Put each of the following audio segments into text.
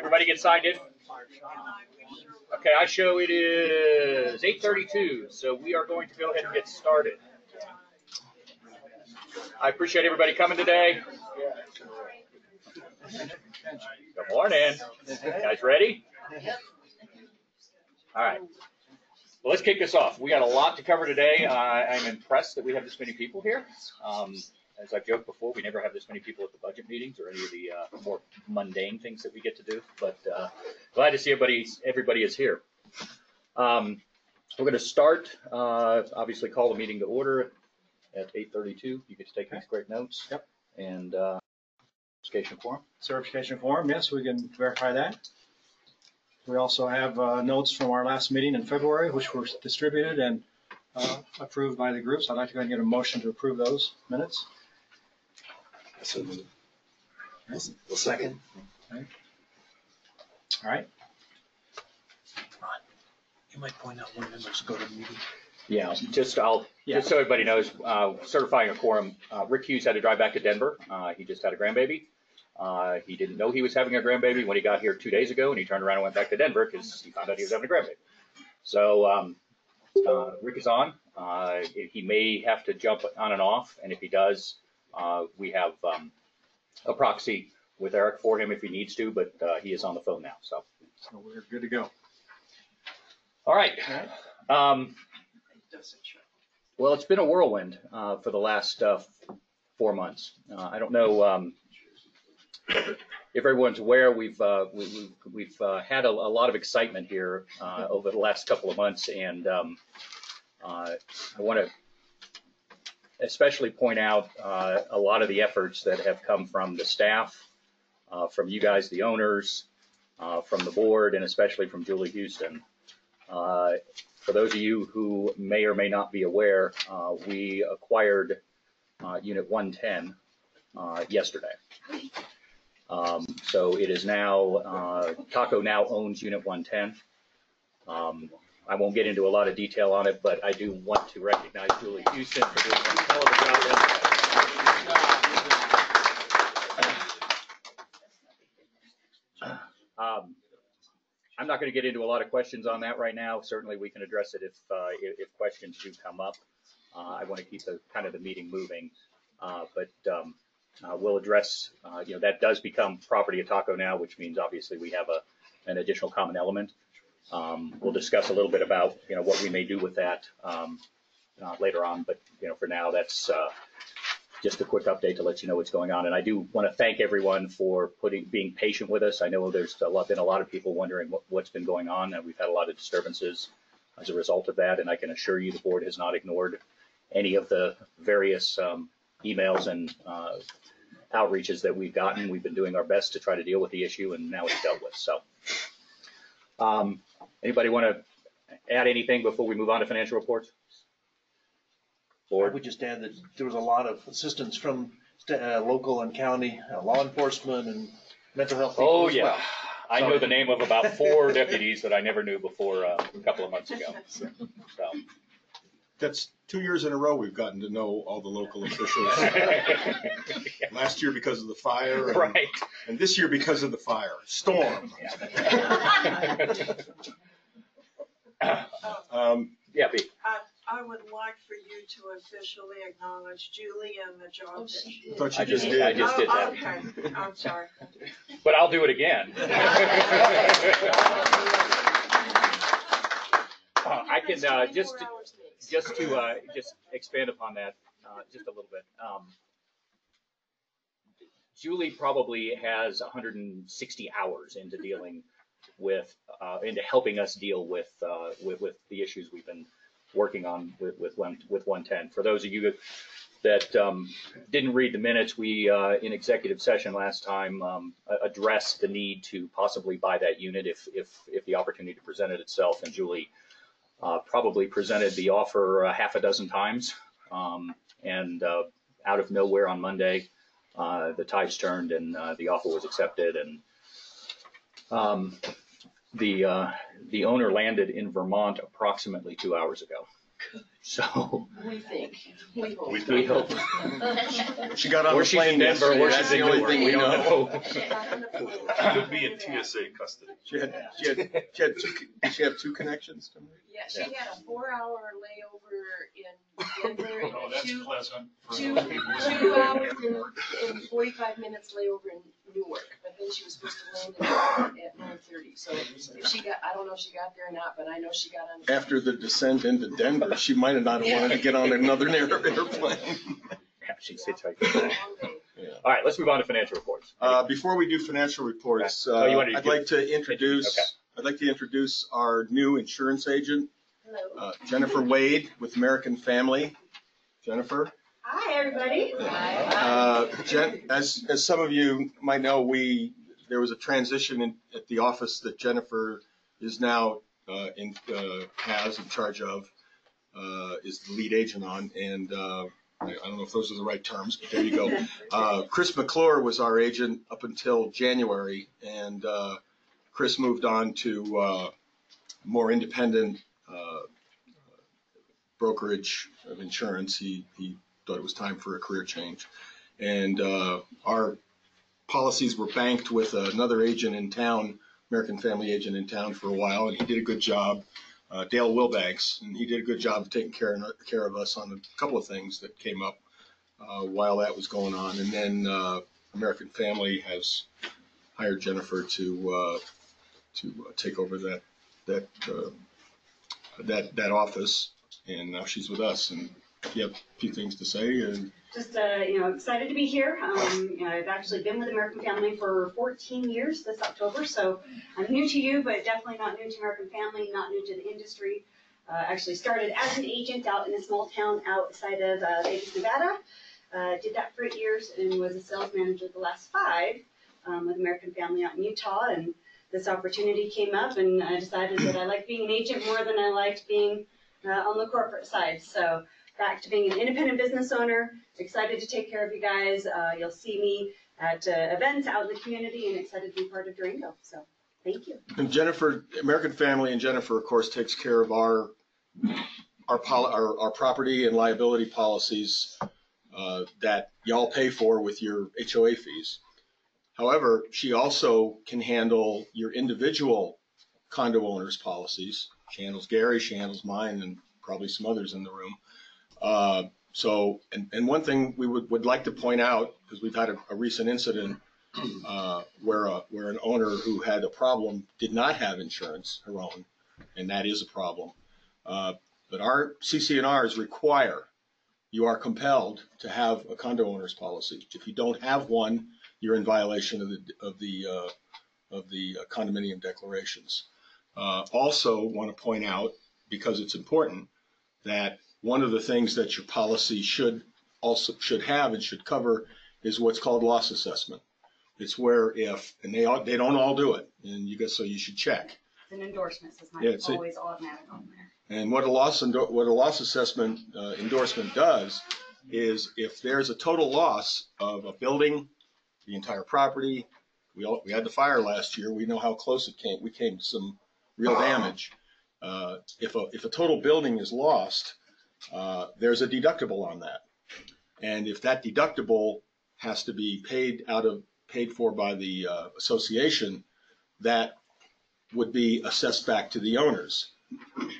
Everybody get signed in? Okay, I show it is eight thirty-two, so we are going to go ahead and get started. I appreciate everybody coming today. Good morning. Guys ready? All right. Well, let's kick this off. We got a lot to cover today. Uh, I'm impressed that we have this many people here. Um, as I've joked before, we never have this many people at the budget meetings or any of the uh, more mundane things that we get to do. But uh, glad to see everybody. Everybody is here. Um, we're going to start. Uh, obviously, call the meeting to order at 8:32. You get to take these great notes. Yep. And uh, certification form. Certification form, yes, we can verify that. We also have uh, notes from our last meeting in February, which were distributed and uh, approved by the groups. I'd like to go ahead and get a motion to approve those minutes. So moved. Well, second. All right, You might point out when members go to the meeting. Yeah, just I'll Yeah. just so everybody knows, uh, certifying a quorum. Uh, Rick Hughes had to drive back to Denver. Uh, he just had a grandbaby. Uh, he didn't know he was having a grandbaby when he got here two days ago, and he turned around and went back to Denver because he found out he was having a grandbaby. So um, uh, Rick is on. Uh, he may have to jump on and off, and if he does, uh, we have um, a proxy with Eric for him if he needs to, but uh, he is on the phone now. So so we're good to go. all right. All right. Um, well, it's been a whirlwind uh, for the last uh, four months. Uh, I don't know um, if everyone's aware. We've uh, we, we've, we've uh, had a, a lot of excitement here uh, over the last couple of months, and um, uh, I want to especially point out uh, a lot of the efforts that have come from the staff, uh, from you guys, the owners, uh, from the board, and especially from Julie Houston. Uh, for those of you who may or may not be aware, uh, we acquired uh, Unit 110 uh, yesterday. Um, So it is now, Taco now owns Unit 110. Um, I won't get into a lot of detail on it, but I do want to recognize Julie Houston for doing a hell of a job. Um, I'm not going to get into a lot of questions on that right now. Certainly, we can address it if, uh, if, if questions do come up. Uh, I want to keep the, kind of the meeting moving. Uh, but, um, uh, we'll address, uh, you know, that does become property of Taco now, which means obviously we have a, an additional common element. Um, we'll discuss a little bit about, you know, what we may do with that, um, uh, later on. But, you know, for now, that's, uh, just a quick update to let you know what's going on. And I do want to thank everyone for putting, being patient with us. I know there's a lot, been a lot of people wondering what, what's been going on, and we've had a lot of disturbances as a result of that. And I can assure you, the board has not ignored any of the various um, emails and uh, outreaches that we've gotten. We've been doing our best to try to deal with the issue, and now it's dealt with. So, um, anybody want to add anything before we move on to financial reports? I Board? would just add that there was a lot of assistance from sta- uh, local and county uh, law enforcement and mental health people Oh, as yeah. well. I know the name of about four deputies that I never knew before uh, a couple of months ago. So, That's two years in a row we've gotten to know all the local officials. Last year because of the fire. and- right. And this year because of the fire, storm. Um, Yeah, B. I, I would like for you to officially acknowledge Julie and the job that she. Thought I you just- just did. I just did Oh, that. Okay, I'm sorry. But I'll do it again. Uh, I can, uh, just, Twenty-four hours next. Just to, uh, just expand upon that, uh, just a little bit. Um, Julie probably has hundred and sixty hours into dealing with, uh, into helping us deal with, uh, with, with the issues we've been working on with, with one, with one ten. For those of you that, um, didn't read the minutes, we, uh, in executive session last time, um, addressed the need to possibly buy that unit if, if, if the opportunity presented itself. And Julie, uh, probably presented the offer a half a dozen times. Um, and, uh, out of nowhere on Monday, uh, the tides turned and, uh, the offer was accepted and, um, the, uh, the owner landed in Vermont approximately two hours ago. So, We think, we hope. we hope. She got on Or the she's in plane Denver, or yesterday. she's That's in the only Newark. thing We we don't know. know. Could be in TSA custody. She had, she had, she had two, did she have two connections to me? Yeah, she had a four-hour layover in Denver, Oh, and that's two, pleasant. for two, people. two hours and, and forty-five minutes layover in Newark. But then she was supposed to land at, at nine thirty, so if she got, I don't know if she got there or not, but I know she got on. After the descent into Denver, she might have not wanted to get on another air- airplane. Yeah, she's hitchhiking. It was a long day. All right, let's move on to financial reports. Uh, before we do financial reports, Oh, you uh, wanted to I'd do- like to introduce, Okay. I'd like to introduce our new insurance agent, Hello. uh, Jennifer Wade with American Family. Jennifer? Hi, everybody. Uh, Jen, as, as some of you might know, we, there was a transition in, at the office that Jennifer is now, uh, in, uh, has in charge of, uh, is the lead agent on, and, uh, I, I don't know if those are the right terms, but there you go. Uh, Chris McClure was our agent up until January, and, uh, Chris moved on to, uh, more independent, uh, brokerage of insurance. He, he thought it was time for a career change. And uh, our policies were banked with another agent in town, American Family agent in town for a while, and he did a good job. Uh, Dale Wilbanks, and he did a good job of taking care, care of us on a couple of things that came up uh, while that was going on. And then uh, American Family has hired Jennifer to uh, to uh, take over that that uh, that that office, and now she's with us. And you have a few things to say, and Just, uh, you know, excited to be here. Um, you know, I've actually been with American Family for 14 years this October, so I'm new to you, but definitely not new to American Family, not new to the industry. Uh, actually started as an agent out in a small town outside of uh, Vegas, Nevada. Uh, did that for eight years and was a sales manager the last five um, with American Family out in Utah. And this opportunity came up, and I decided that I liked being an agent more than I liked being uh, on the corporate side. So back to being an independent business owner. Excited to take care of you guys. Uh, you'll see me at uh, events out in the community and excited to be part of Durango. So thank you. And Jennifer, American Family and Jennifer, of course, takes care of our, our, poli- our, our property and liability policies uh, that y'all pay for with your HOA fees. However, she also can handle your individual condo owners' policies. She handles Gary, she handles mine, and probably some others in the room. Uh, So, and, and one thing we would, would like to point out, because we've had a, a recent incident uh, where a, where an owner who had a problem did not have insurance, her own, and that is a problem. Uh, But our CCNRs require, you are compelled to have a condo owner's policy. If you don't have one, you're in violation of the, of the, uh, of the condominium declarations. Uh, Also want to point out, because it's important, that one of the things that your policy should also, should have and should cover is what's called loss assessment. It's where if, and they all, they don't all do it, and you guess, so you should check. It's an endorsement, so it's not Yeah, it's a- always automatic on there. And what a loss, endo- what a loss assessment uh, endorsement does is if there's a total loss of a building, the entire property, we all, we had the fire last year, we know how close it came, we came to some real damage. Uh, If a, if a total building is lost, uh, there's a deductible on that. And if that deductible has to be paid out of, paid for by the uh, association, that would be assessed back to the owners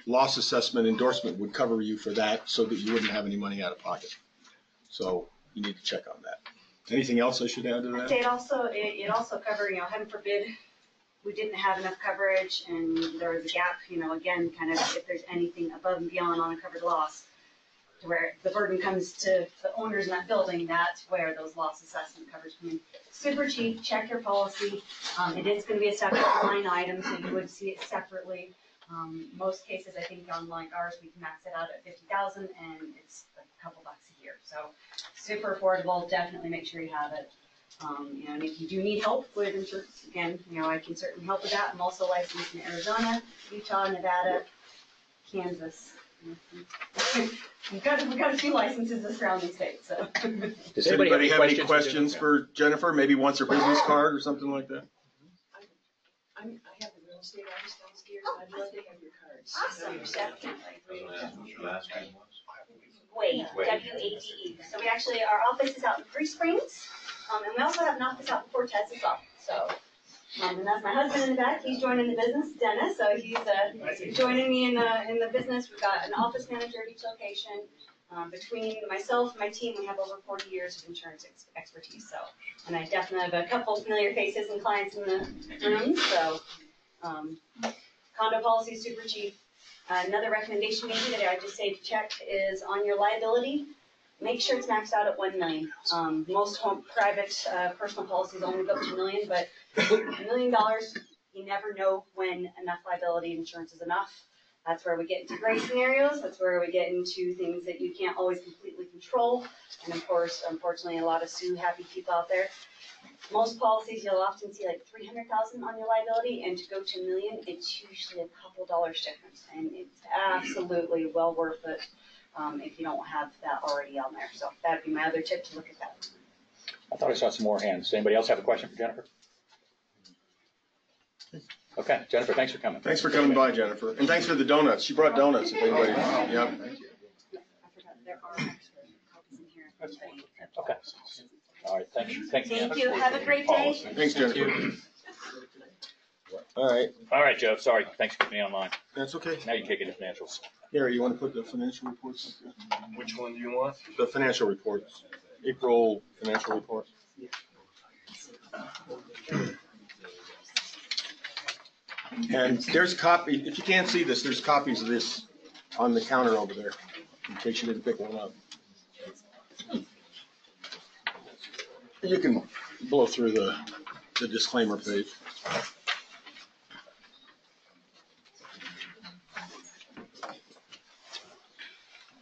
loss assessment endorsement would cover you for that so that you wouldn't have any money out of pocket. So you need to check on that. Anything else I should add to that? it also, it, it also covered, you know, heaven forbid, we didn't have enough coverage and there was a gap, you know, again, kind of if there's anything above and beyond on a covered loss, to where the burden comes to the owners in that building, that's where those loss assessment covers come in. Super cheap, check your policy. Um, it is gonna be a separate line item, so you would see it separately. Um, most cases, I think on like ours, we can max it out at fifty thousand and it's a couple bucks a year, so super affordable, definitely make sure you have it. Um, you know, and if you do need help with insurance, again, you know, I can certainly help with that. I'm also licensed in Arizona, Utah, Nevada, Kansas. We've got, we've got a few licenses this surrounding states, so. Does Does anybody have any questions for for Jennifer? Maybe wants her business card or something like that? I'm, I have the real estate office stay down, downstairs, I'd love to have your cards. Awesome, definitely. Wade, Wade. W A D E. So we actually, our office is out in Three Springs, um, and we also have an office out in Cortez as well, so. And that's my husband in the back, he's joining the business, Dennis, so he's, uh, joining me in the, in the business. We've got an office manager at each location. Um, between myself and my team, we have over forty years of insurance ex- expertise, so. And I definitely have a couple familiar faces and clients in the room, so, um, condo policy is super cheap. Another recommendation maybe that I just say to check is on your liability, make sure it's maxed out at one million. Um, most home, private, uh, personal policies only go up to a million, but a million dollars, you never know when enough liability insurance is enough. That's where we get into gray scenarios, that's where we get into things that you can't always completely control. And of course, unfortunately, a lot of sue happy people out there. Most policies, you'll often see like three hundred thousand on your liability, and to go to a million, it's usually a couple dollars difference. And it's absolutely well worth it, um, if you don't have that already on there. So that'd be my other tip to look at that. I thought I saw some more hands. Anybody else have a question for Jennifer? Okay, Jennifer, thanks for coming. Thanks for coming by, Jennifer. And thanks for the donuts. She brought donuts, if anybody, yep. I forgot, there are extra copies in here. if anybody- Okay. All right, thank you. Thank you. Thank you, have a great day. Thanks, Jennifer. All right, All right, Joe, sorry. Thanks for putting me online. that's okay. Now you're it the financials. Gary, you want to put the financial reports? up there? Which one do you want? The financial reports, April financial report. And there's copy, if you can't see this, there's copies of this on the counter over there, in case you didn't pick one up. You can blow through the, the disclaimer page.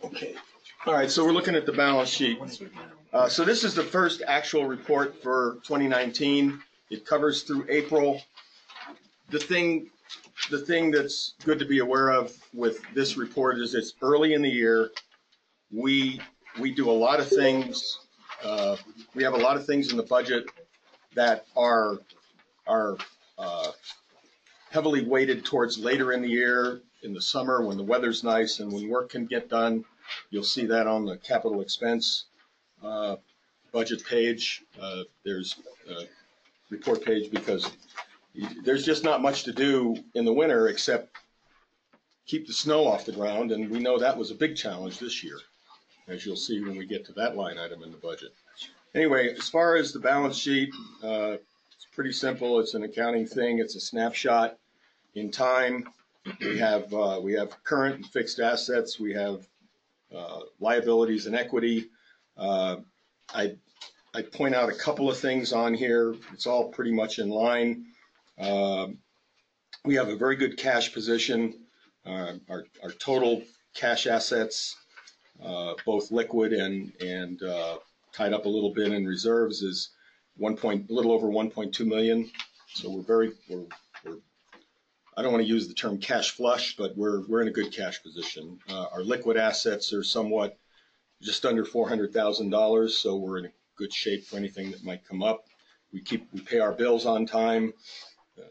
Okay, all right, so we're looking at the balance sheet. Uh, so this is the first actual report for 2019. It covers through April. The thing, the thing that's good to be aware of with this report is it's early in the year. We, we do a lot of things, uh, we have a lot of things in the budget that are, are, uh, heavily weighted towards later in the year, in the summer, when the weather's nice and when work can get done. You'll see that on the capital expense, uh, budget page. Uh, there's a report page because there's just not much to do in the winter except keep the snow off the ground, and we know that was a big challenge this year, as you'll see when we get to that line item in the budget. Anyway, as far as the balance sheet, uh, it's pretty simple. It's an accounting thing. It's a snapshot in time. We have, uh, we have current and fixed assets. We have uh, liabilities and equity. Uh, I, I point out a couple of things on here. It's all pretty much in line. Um, We have a very good cash position. Uh, Our, our total cash assets, uh, both liquid and, and uh, tied up a little bit in reserves is one point, a little over 1.2 million. So we're very, we're, I don't want to use the term cash flush, but we're, we're in a good cash position. Uh, Our liquid assets are somewhat just under $400,000, so we're in good shape for anything that might come up. We keep, we pay our bills on time. Uh,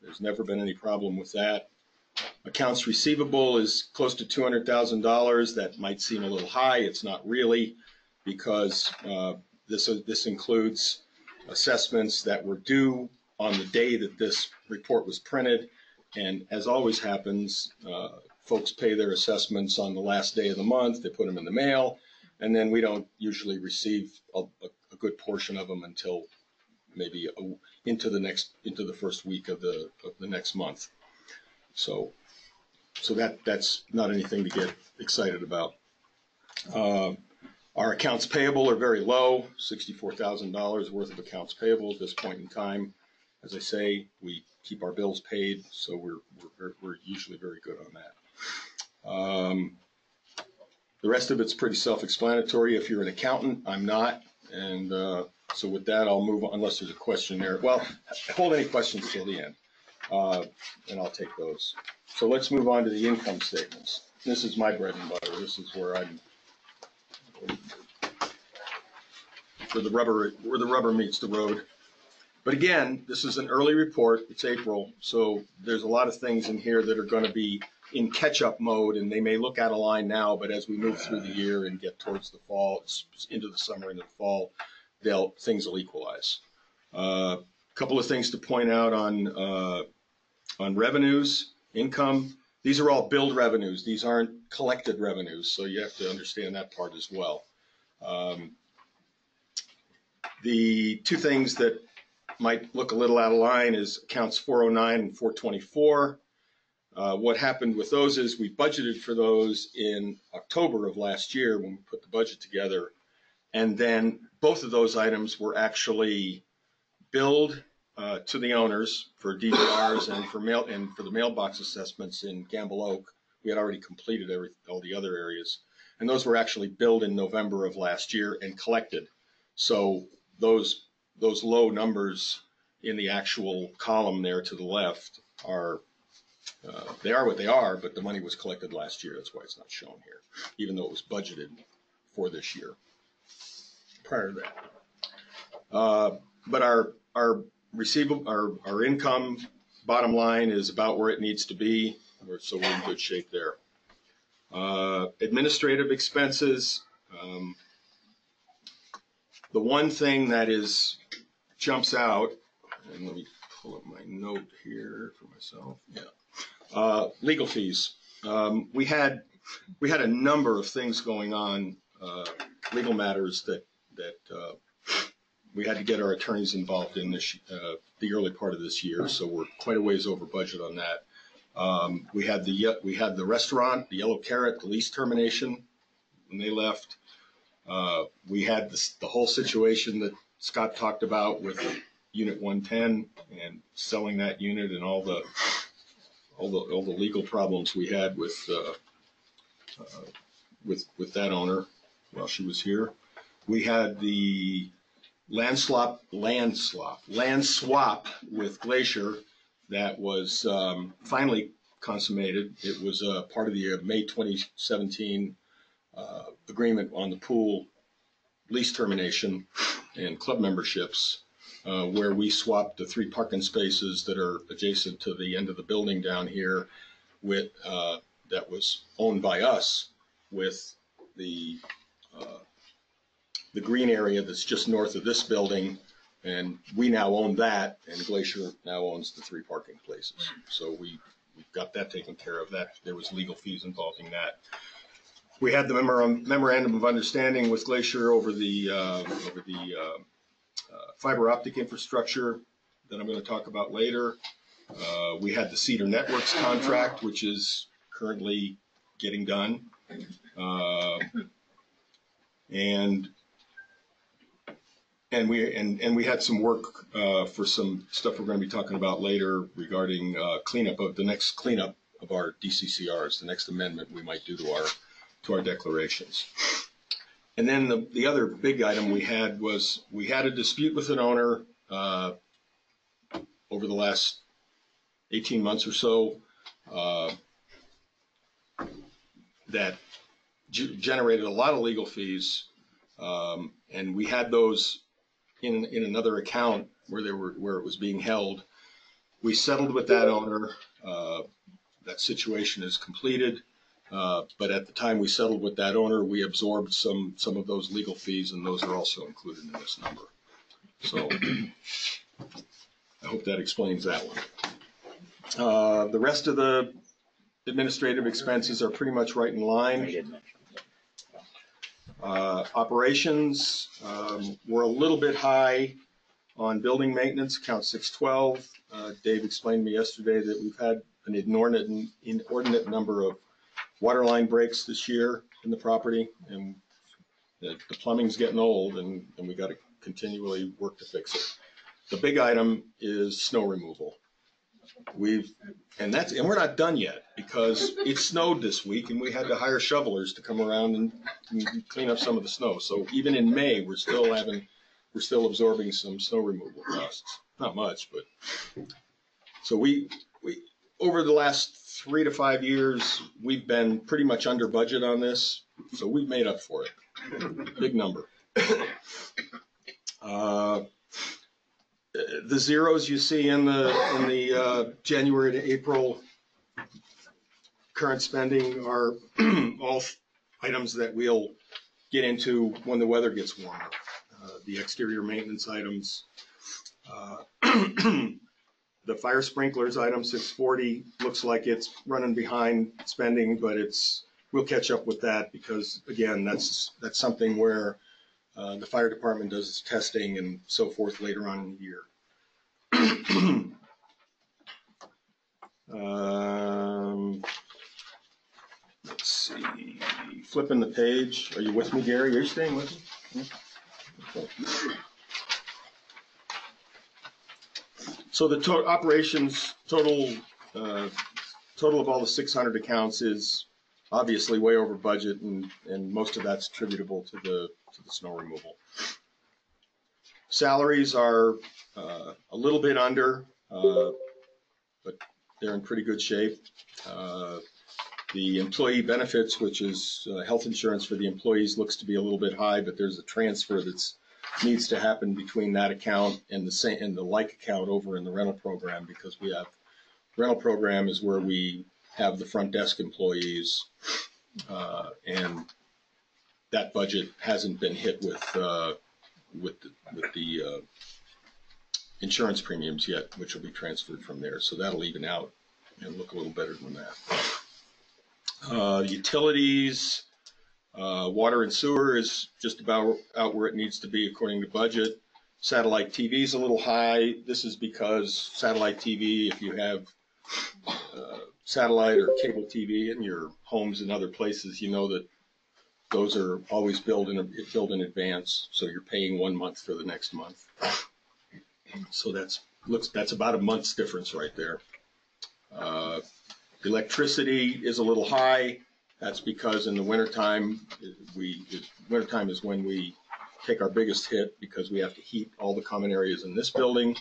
There's never been any problem with that. Accounts receivable is close to $200,000. That might seem a little high. It's not really because uh, this, this includes assessments that were due on the day that this report was printed. And as always happens, uh, folks pay their assessments on the last day of the month. They put them in the mail. And then we don't usually receive a, a, a good portion of them until maybe a, into the next, into the first week of the, of the next month. So, so that, that's not anything to get excited about. Uh, Our accounts payable are very low, sixty-four thousand dollars worth of accounts payable at this point in time. As I say, we keep our bills paid, so we're, we're, we're usually very good on that. Um, The rest of it's pretty self-explanatory. If you're an accountant, I'm not. And uh, so with that, I'll move on, unless there's a question there. Well, hold any questions till the end, uh, and I'll take those. So let's move on to the income statements. This is my bread and butter. This is where I'm, where the rubber, where the rubber meets the road. But again, this is an early report. It's April, so there's a lot of things in here that are going to be in catch-up mode, and they may look out of line now, but as we move through the year and get towards the fall, into the summer and the fall, they'll, things will equalize. A Couple of things to point out on, uh, on revenues, income. These are all billed revenues. These aren't collected revenues, so you have to understand that part as well. Um, The two things that might look a little out of line is accounts 409 and 424. Uh, What happened with those is we budgeted for those in October of last year when we put the budget together. And then both of those items were actually billed uh, to the owners for DVRs and for mail, and for the mailbox assessments in Gamble Oak. We had already completed every, all the other areas. And those were actually billed in November of last year and collected. So those, those low numbers in the actual column there to the left are, uh, they are what they are, but the money was collected last year. That's why it's not shown here, even though it was budgeted for this year prior to that. Uh, But our, our receivable, our, our income bottom line is about where it needs to be, so we're in good shape there. Uh, Administrative expenses, um, the one thing that is, jumps out, and let me pull up my note here for myself, yeah. Uh, Legal fees. Um, We had, we had a number of things going on, uh, legal matters that, that uh, we had to get our attorneys involved in this, uh, the early part of this year, so we're quite a ways over budget on that. Um, We had the, we had the restaurant, the Yellow Carrot, the lease termination when they left. Uh, We had this, the whole situation that Scott talked about with Unit 110 and selling that unit and all the, all the, all the legal problems we had with, uh, uh, with, with that owner while she was here. We had the land swap, land swap, land swap with Glacier that was um, finally consummated. It was uh, part of the uh, May 2017 uh, agreement on the pool lease termination and club memberships, uh, where we swapped the three parking spaces that are adjacent to the end of the building down here with, uh, that was owned by us with the, uh, the green area that's just north of this building. And we now own that and Glacier now owns the three parking places. So we, we got that taken care of. That, there was legal fees involving that. We had the memorandum memorandum of understanding with Glacier over the, uh, over the uh, uh, fiber optic infrastructure that I'm going to talk about later. Uh, We had the Cedar Networks contract, which is currently getting done. Uh, And, and we, and, and we had some work uh, for some stuff we're going to be talking about later regarding uh, cleanup of, the next cleanup of our DCCRs, the next amendment we might do to our, to our declarations. And then the, the other big item we had was, we had a dispute with an owner uh, over the last 18 months or so uh, that ge- generated a lot of legal fees. Um, And we had those in, in another account where they were, where it was being held. We settled with that owner. Uh, That situation is completed. Uh, But at the time we settled with that owner, we absorbed some, some of those legal fees, and those are also included in this number. So I hope that explains that one. Uh, The rest of the administrative expenses are pretty much right in line. Uh, Operations, um, we're a little bit high on building maintenance, account 612. Uh, Dave explained to me yesterday that we've had an inordinate, inordinate number of water line breaks this year in the property, and the the plumbing's getting old, and, and we got to continually work to fix it. The big item is snow removal. We've, and that's, and we're not done yet, because it snowed this week, and we had to hire shovelers to come around and and clean up some of the snow. So even in May, we're still having, we're still absorbing some snow removal costs. Not much, but. So we, we, over the last three to five years, we've been pretty much under budget on this. So we've made up for it. Big number. Uh, the zeros you see in the, in the uh, January to April current spending are all items that we'll get into when the weather gets warmer. Uh, The exterior maintenance items. The fire sprinklers, item 640, looks like it's running behind spending, but it's, we'll catch up with that because, again, that's, that's something where uh, the fire department does its testing and so forth later on in the year. Um, Let's see, flipping the page, are you with me, Gary? Are you staying with me? Okay. So the to, operations, total, uh, total of all the six hundred accounts is obviously way over budget and, and most of that's attributable to the, to the snow removal. Salaries are, uh, a little bit under, uh, but they're in pretty good shape. Uh, The employee benefits, which is, uh, health insurance for the employees, looks to be a little bit high, but there's a transfer that's, needs to happen between that account and the same, and the like account over in the rental program, because we have, rental program is where we have the front desk employees, uh, and that budget hasn't been hit with, uh, with, the- with the, uh, insurance premiums yet, which will be transferred from there, so that'll even out and look a little better than that. Uh, utilities, uh, water and sewer is just about out where it needs to be according to budget. Satellite TV is a little high. This is because satellite TV, if you have uh, satellite or cable TV in your homes and other places, you know that those are always billed in, billed in advance, so you're paying one month for the next month. So that's, looks, that's about a month's difference right there. Uh, Electricity is a little high. That's because in the wintertime, we, wintertime is when we take our biggest hit because we have to heat all the common areas in this building.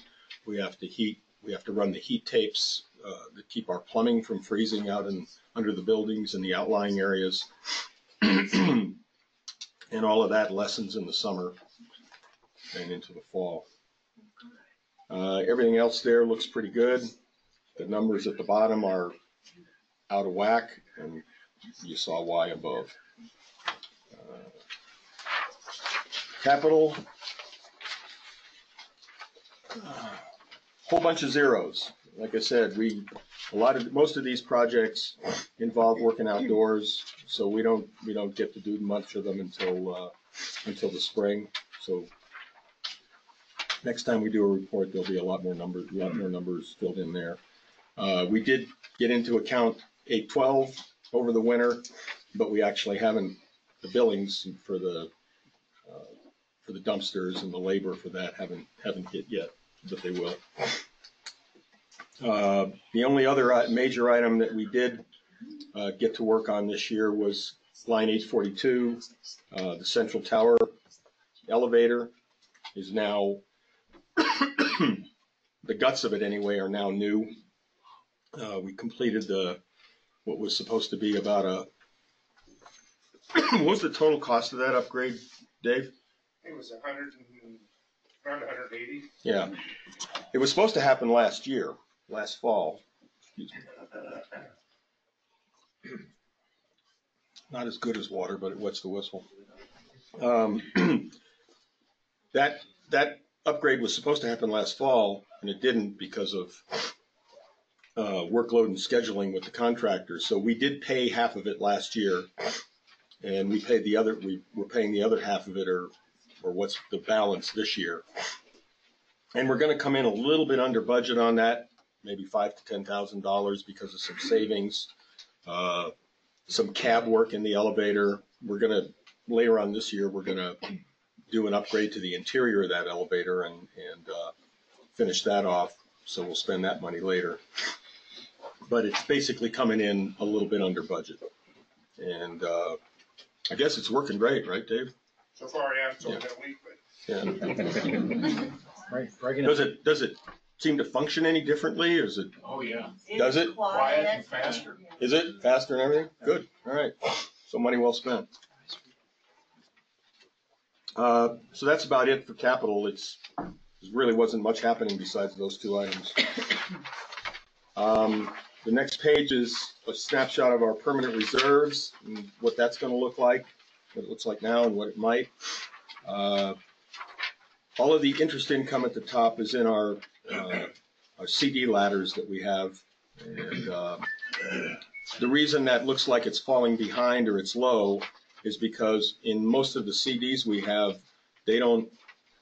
We have to heat, we have to run the heat tapes uh, that keep our plumbing from freezing out in, under the buildings and the outlying areas. And all of that lessens in the summer and into the fall. Uh, Everything else there looks pretty good. The numbers at the bottom are out of whack, and you saw why above. Uh, Capital. Whole bunch of zeros. Like I said, we, a lot of, most of these projects involve working outdoors, so we don't, we don't get to do much of them until, uh, until the spring. So next time we do a report, there'll be a lot more numbers, a lot more numbers filled in there. Uh, we did get into account eight twelve over the winter, but we actually haven't, the billings for the, uh, for the dumpsters and the labor for that haven't, haven't hit yet, but they will. Uh, The only other i- major item that we did uh, get to work on this year was line eight forty-two. Uh, The central tower elevator is now, the guts of it anyway are now new. Uh, we completed the, what was supposed to be about a, what was the total cost of that upgrade, Dave? It was a hundred and, around hundred and eighty. Yeah. It was supposed to happen last year, last fall. Excuse me. Not as good as water, but it wets the whistle. Um, That, that upgrade was supposed to happen last fall, and it didn't because of uh, workload and scheduling with the contractors. So we did pay half of it last year, and we paid the other, we were paying the other half of it, or, or what's the balance this year. And we're gonna come in a little bit under budget on that, maybe five to ten thousand dollars because of some savings. Uh, Some cab work in the elevator. We're gonna, later on this year, we're gonna do an upgrade to the interior of that elevator and, and, uh, finish that off. So we'll spend that money later. But it's basically coming in a little bit under budget. And, uh, I guess it's working great, right, Dave? So far, yeah, it's only been a week, but Yeah. Right, breaking Does it. it, does it seem to function any differently, or is it, Oh, yeah. Does it? Quiet and faster. is it faster and everything? Good, all right. So money well spent. Uh, so that's about it for capital. It's, There really wasn't much happening besides those two items. Um, The next page is a snapshot of our permanent reserves and what that's going to look like, what it looks like now and what it might. Uh, All of the interest income at the top is in our, uh, our CD ladders that we have. And uh, the reason that looks like it's falling behind or it's low is because in most of the CDs we have, they don't,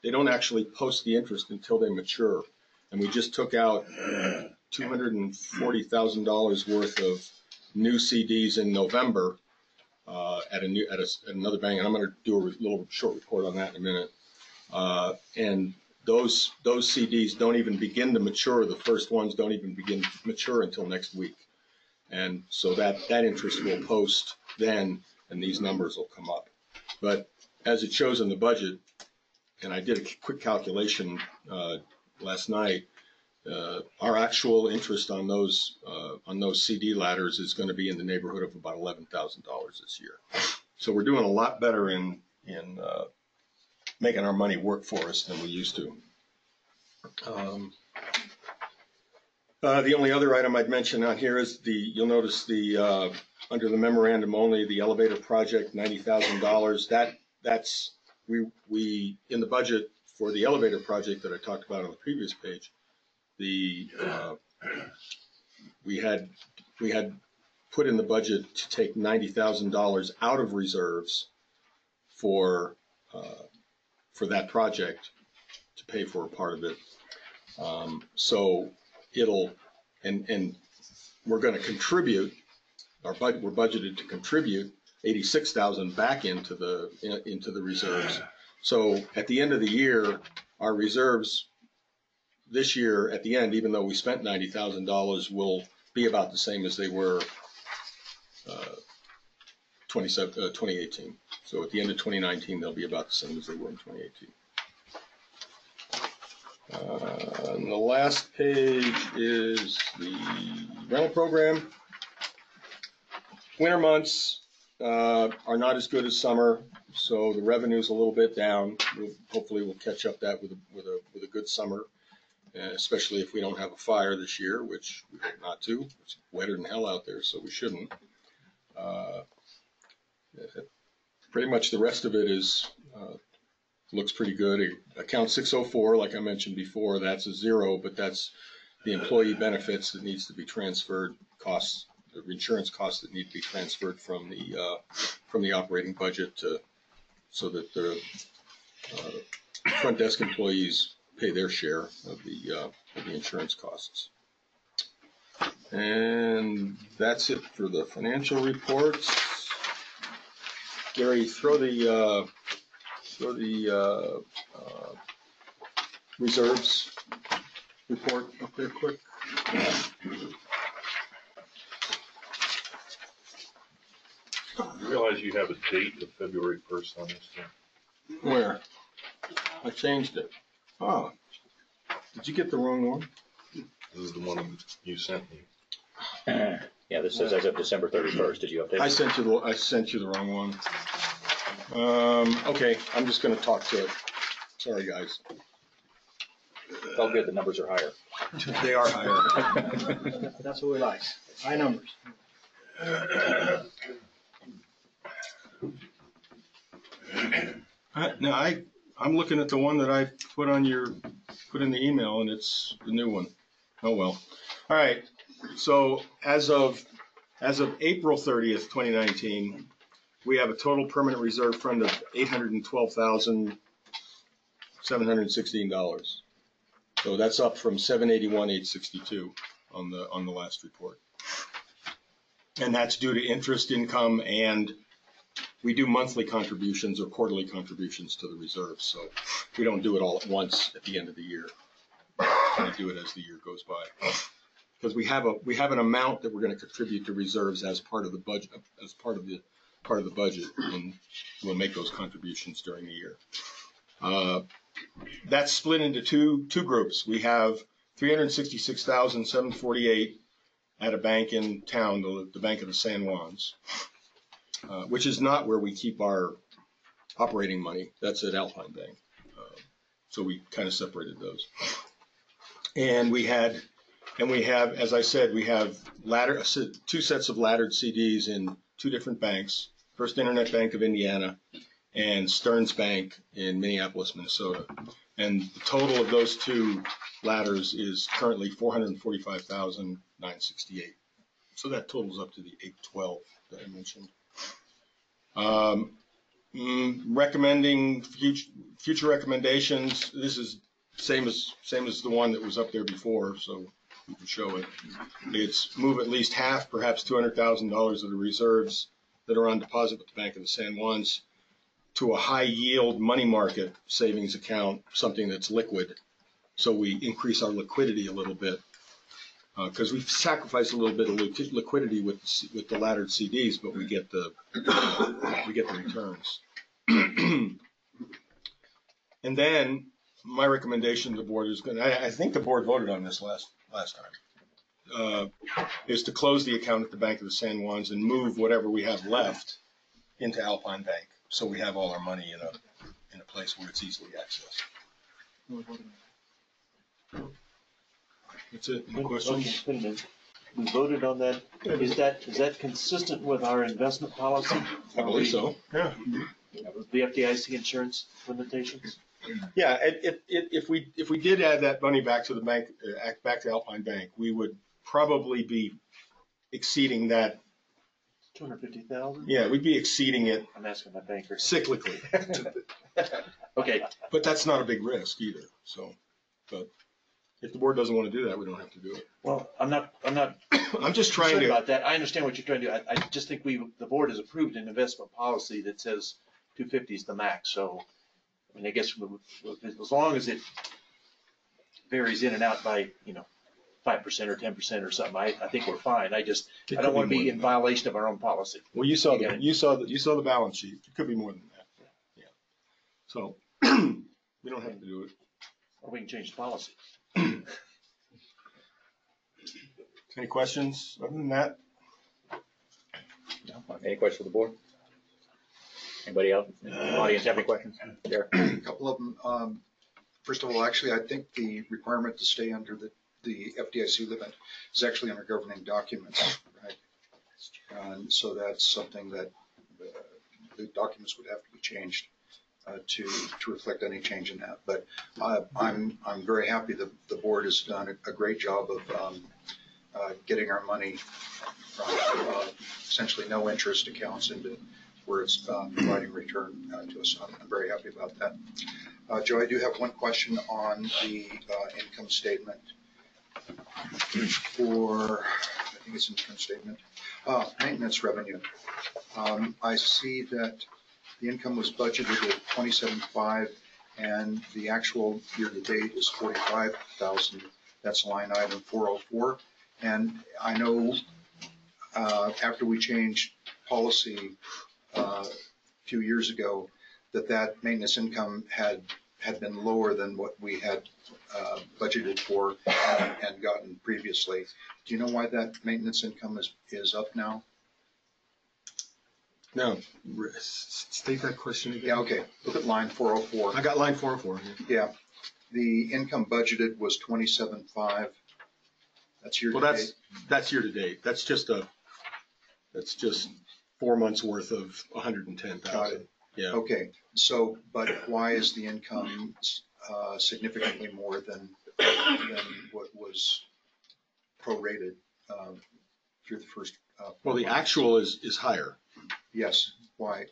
they don't actually post the interest until they mature. And we just took out two hundred and forty thousand dollars worth of new CDs in November uh, at a new, at a, at another bank, and I'm gonna do a little short report on that in a minute. Uh, And those, those CDs don't even begin to mature, the first ones don't even begin to mature until next week. And so that, that interest will post then, and these numbers will come up. But as it shows in the budget, and I did a quick calculation uh, last night, our actual interest on those, uh, on those CD ladders is going to be in the neighborhood of about eleven thousand dollars this year. So we're doing a lot better in, in uh, making our money work for us than we used to. Um, uh, The only other item I'd mention on here is the, you'll notice the, uh, under the memorandum only, the elevator project, ninety thousand dollars. That, that's, we, we, in the budget for the elevator project that I talked about on the previous page, the, uh, we had, we had put in the budget to take ninety thousand dollars out of reserves for, uh, for that project to pay for a part of it. Um, So it'll, and, and we're gonna contribute, our bud, we're budgeted to contribute eighty-six thousand back into the, in- into the reserves. So at the end of the year, our reserves this year, at the end, even though we spent ninety thousand dollars, will be about the same as they were uh, 27, uh, 2018. So at the end of 2019, they'll be about the same as they were in 2018. Uh, and the last page is the rental program. Winter months uh, are not as good as summer, so the revenue's a little bit down. We'll, hopefully, we'll catch up that with a, with a with a good summer, especially if we don't have a fire this year, which we hope not to. It's wetter than hell out there, so we shouldn't. Uh, pretty much the rest of it is uh, looks pretty good. Account 604, like I mentioned before, that's a zero, but that's the employee benefits that needs to be transferred, costs, the insurance costs that need to be transferred from the uh, from the operating budget to, so that the uh, front desk employees pay their share of the uh, of the insurance costs. And that's it for the financial reports. Gary, throw the, uh, throw the, uh, uh, reserves report up there quick. You realize you have a date of February first on this thing? Where? I changed it. Oh, did you get the wrong one? This is the one you sent me. Yeah, this says as of December thirty-first. Did you update? I sent you the, I sent you the wrong one. Um, okay, I'm just gonna talk to it. Sorry, guys. It's all good. The numbers are higher. They are higher. That's what we like, high numbers. I- No, I, I'm looking at the one that I put on your, put in the email and it's the new one. Oh, well. All right, so as of, as of April thirtieth, twenty nineteen, we have a total permanent reserve fund of eight hundred and twelve thousand, seven hundred and sixteen dollars. So that's up from seven eighty-one, eight sixty-two on the, on the last report. And that's due to interest income and we do monthly contributions or quarterly contributions to the reserves, so we don't do it all at once at the end of the year. We do it as the year goes by. Because we have a, we have an amount that we're gonna contribute to reserves as part of the budget, as part of the, part of the budget, and we'll make those contributions during the year. Uh, That's split into two, two groups. We have three hundred and sixty-six thousand, seven forty-eight at a bank in town, the, the Bank of the San Juans uh, which is not where we keep our operating money. That's at Alpine Bank. Uh, So we kind of separated those. And we had, and we have, as I said, we have ladder, two sets of laddered CDs in two different banks. First Internet Bank of Indiana and Stearns Bank in Minneapolis, Minnesota. And the total of those two ladders is currently four hundred and forty-five thousand nine sixty-eight. So that totals up to the eight twelve that I mentioned. Um, mm, recommending future, future recommendations, this is same as, same as the one that was up there before, so we can show it. It's move at least half, perhaps two hundred thousand dollars of the reserves that are on deposit with the Bank of the San Juans to a high yield money market savings account, something that's liquid. So we increase our liquidity a little bit. Because we've sacrificed a little bit of liquidity with, the with the laddered CDs, but we get the, we get the returns. And then my recommendation to the board is going, I, I think the board voted on this last, last time. uh, Is to close the account at the Bank of the San Juans and move whatever we have left into Alpine Bank. So we have all our money in a, in a place where it's easily accessed. That's it. Any questions? Wait a minute. We voted on that. Is that, is that consistent with our investment policy? I believe so. Yeah. The FDIC insurance limitations? Yeah, it, it, it, if we, if we did add that money back to the bank, uh, act- back to Alpine Bank, we would probably be exceeding that, Two hundred fifty thousand? yeah, we'd be exceeding it I'm asking my banker. cyclically. Okay, But that's not a big risk either, so, but if the board doesn't want to do that, we don't have to do it. well, I'm not, I'm not I'm just trying concerned to, about that. I understand what you're trying to do. I, I just think we, the board has approved an investment policy that says two fifty is the max, so, I mean, I guess we- we- as long as it varies in and out by, you know, five percent or ten percent or something, I, I think we're fine. I just, It I could don't want to more be than in that. violation of our own policy. well, you saw, the you saw, the you saw the balance sheet. It could be more than that. Yeah. So, we don't have to do it. Or we can change the policy. Any questions other than that? No? Any questions for the board? Anybody else, audience have any questions? Derek? A couple of them. Um, First of all, actually, I think the requirement to stay under the, the FDIC limit is actually under governing documents, right? And so that's something that uh, the documents would have to be changed uh, to, to reflect any change in that. But uh, I'm, I'm very happy that the board has done a great job of um, uh, getting our money from uh, essentially no interest accounts into where it's uh, providing return to us. I'm I'm very happy about that. Joe, I do have one question on the income statement for, I think it's income statement, uh, maintenance revenue. Um, I see that the income was budgeted at twenty-seven-five and the actual year-to-date is forty-five thousand. That's line item four oh four. And I know uh, after we changed policy uh, a few years ago, that that maintenance income had, had been lower than what we had uh, budgeted for and gotten previously. Do you know why that maintenance income is, is up now? No, re- s- state that question again. Yeah, okay, look at line four oh four. I got line four oh four. Yeah, the income budgeted was twenty-seven five. That's year Well, to that's, date. that's year to date. That's just a, that's just four months worth of hundred and ten Got thousand. it. Yeah. Okay, so, but why is the income uh, significantly more than, than what was prorated um, through the first? uh, Well, the actual is, is higher. Yes, why?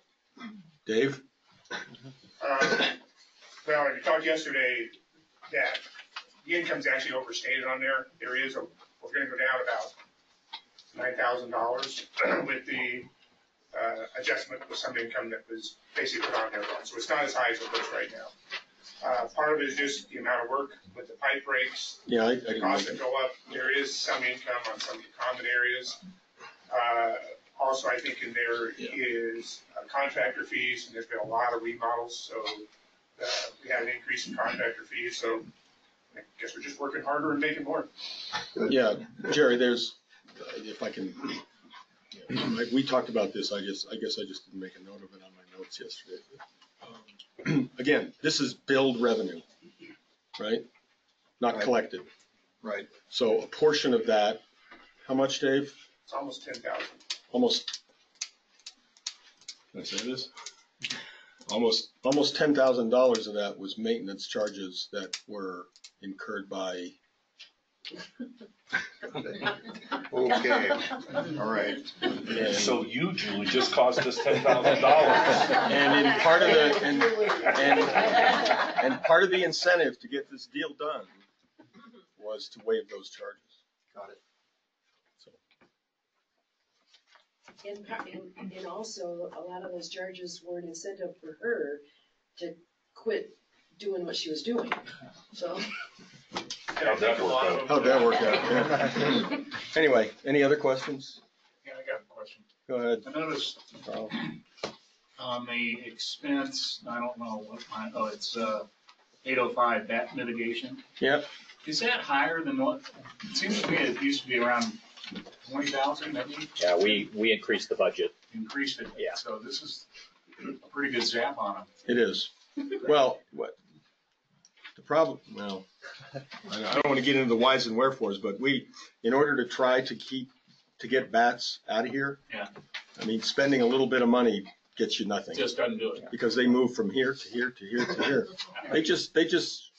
Dave? Um, Well, I talked yesterday that the income's actually overstated on there. There is a, we're gonna go down about nine thousand dollars with the, uh, adjustment with some income that was basically put on there wrong. So it's not as high as it looks right now. Uh, part of it is just the amount of work with the pipe breaks, Yeah, I, I the didn't costs that it. go up. There is some income on some of the common areas. Uh, Also, I think in there is uh, contractor fees, and there's been a lot of remodels, so uh, we had an increase in contractor fees, so I guess we're just working harder and making more. Yeah, Jerry, there's, if I can, yeah, I- we talked about this, I just, I guess I just didn't make a note of it on my notes yesterday. Um, Again, this is billed revenue. right? Not Right. collected. Right. So a portion of that, how much, Dave? It's almost ten thousand. Almost. Can I say this? Almost, almost ten thousand dollars of that was maintenance charges that were incurred by, Okay, all right. and, So you, Julie, just cost us ten thousand dollars. and in part of the, and, and, and part of the incentive to get this deal done was to waive those charges. Got it. And, par- and, and also, a lot of those charges were an incentive for her to quit doing what she was doing, so. How'd that work out? How'd that work out? Yeah. Anyway, any other questions? Yeah, I got a question. Go ahead, I noticed Carl. on the expense, I don't know what line, oh, it's, uh, eight oh five bat mitigation. Yep. Is that higher than what, it seems to me it used to be around twenty thousand, maybe, Yeah, we, we increased the budget. increased it. Yeah. So this is a pretty good zap on them. It is. Well, what, the problem, well, I I don't want to get into the whys and wherefores, but we, in order to try to keep, to get bats out of here. Yeah. I mean, spending a little bit of money gets you nothing, Just doesn't do it. because they move from here to here to here to here. They just, they just,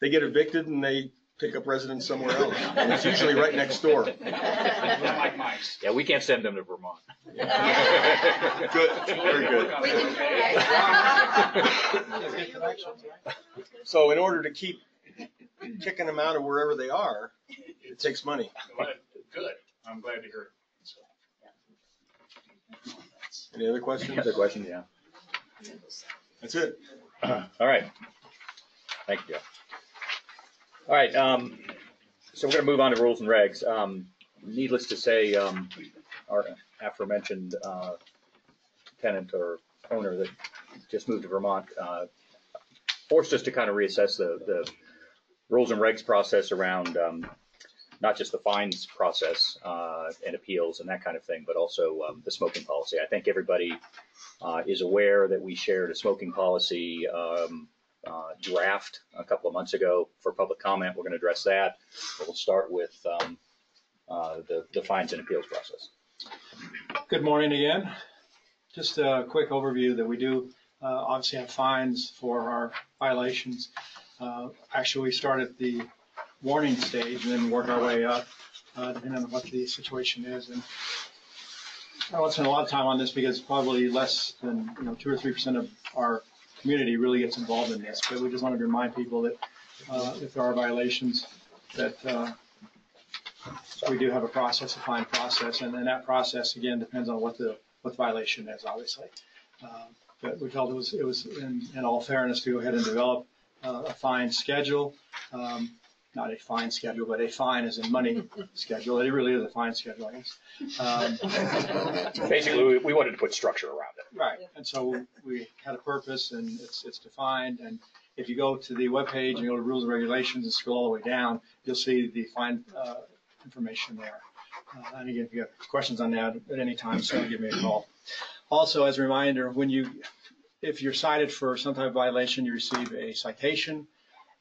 they get evicted and they pick up residence somewhere else, and it's usually right next door. Like mice. Yeah, we can't send them to Vermont. Good, very good. We can So in order to keep kicking them out of wherever they are, it takes money. Good, I'm glad to hear it. Any other questions? Other questions? Yeah. That's it. All right. Thank you, Joe. All right, um, so we're gonna move on to rules and regs. Um, needless to say, um, our aforementioned, uh, tenant or owner that just moved to Vermont, uh, forced us to kind of reassess the, the rules and regs process around, um, not just the fines process, uh, and appeals and that kind of thing, but also, um, the smoking policy. I think everybody, uh, is aware that we shared a smoking policy, um, uh, draft a couple of months ago for public comment. We're going to address that. We'll start with um, uh, the, the fines and appeals process. Good morning again. Just a quick overview that we do uh, obviously have fines for our violations. Uh, Actually, we start at the warning stage and then work our way up, uh, depending on what the situation is. And I won't spend a lot of time on this because probably less than, you know, two or three percent of our community really gets involved in this. But we just wanted to remind people that uh, if there are violations, that uh, we do have a process, a fine process, and then that process, again, depends on what the, what the violation is, obviously. Um, But we felt it was, it was in, in all fairness to go ahead and develop uh, a fine schedule. Um, Not a fine schedule, but a fine as in money schedule. It really is a fine schedule, I guess. Um, Basically, we, we wanted to put structure around it. Right, and so we had a purpose and it's, it's defined, and if you go to the webpage and go to rules and regulations and scroll all the way down, you'll see the fine, uh, information there. Uh, and again, if you have questions on that at any time, so give me a call. Also, as a reminder, when you, if you're cited for some type of violation, you receive a citation.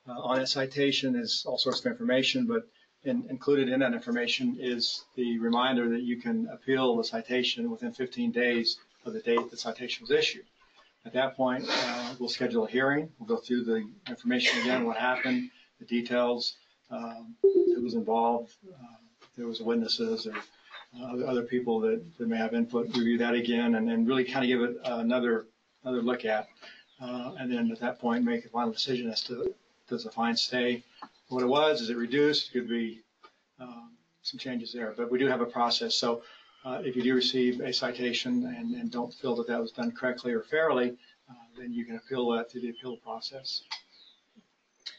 Uh, on that citation is all sorts of information, but in, included in that information is the reminder that you can appeal the citation within 15 days of the date the citation was issued. At that point, uh, we'll schedule a hearing. We'll go through the information again, what happened, the details, um, who was involved, uh, there was witnesses or uh, other- other people that, that may have input, review that again, and then really kind of give it another, another look at. Uh, And then at that point, make a final decision as to, does the fine stay what it was? Is it reduced? Could be um, some changes there. But we do have a process. So uh, if you do receive a citation and, and don't feel that that was done correctly or fairly, uh, then you can appeal that through the appeal process.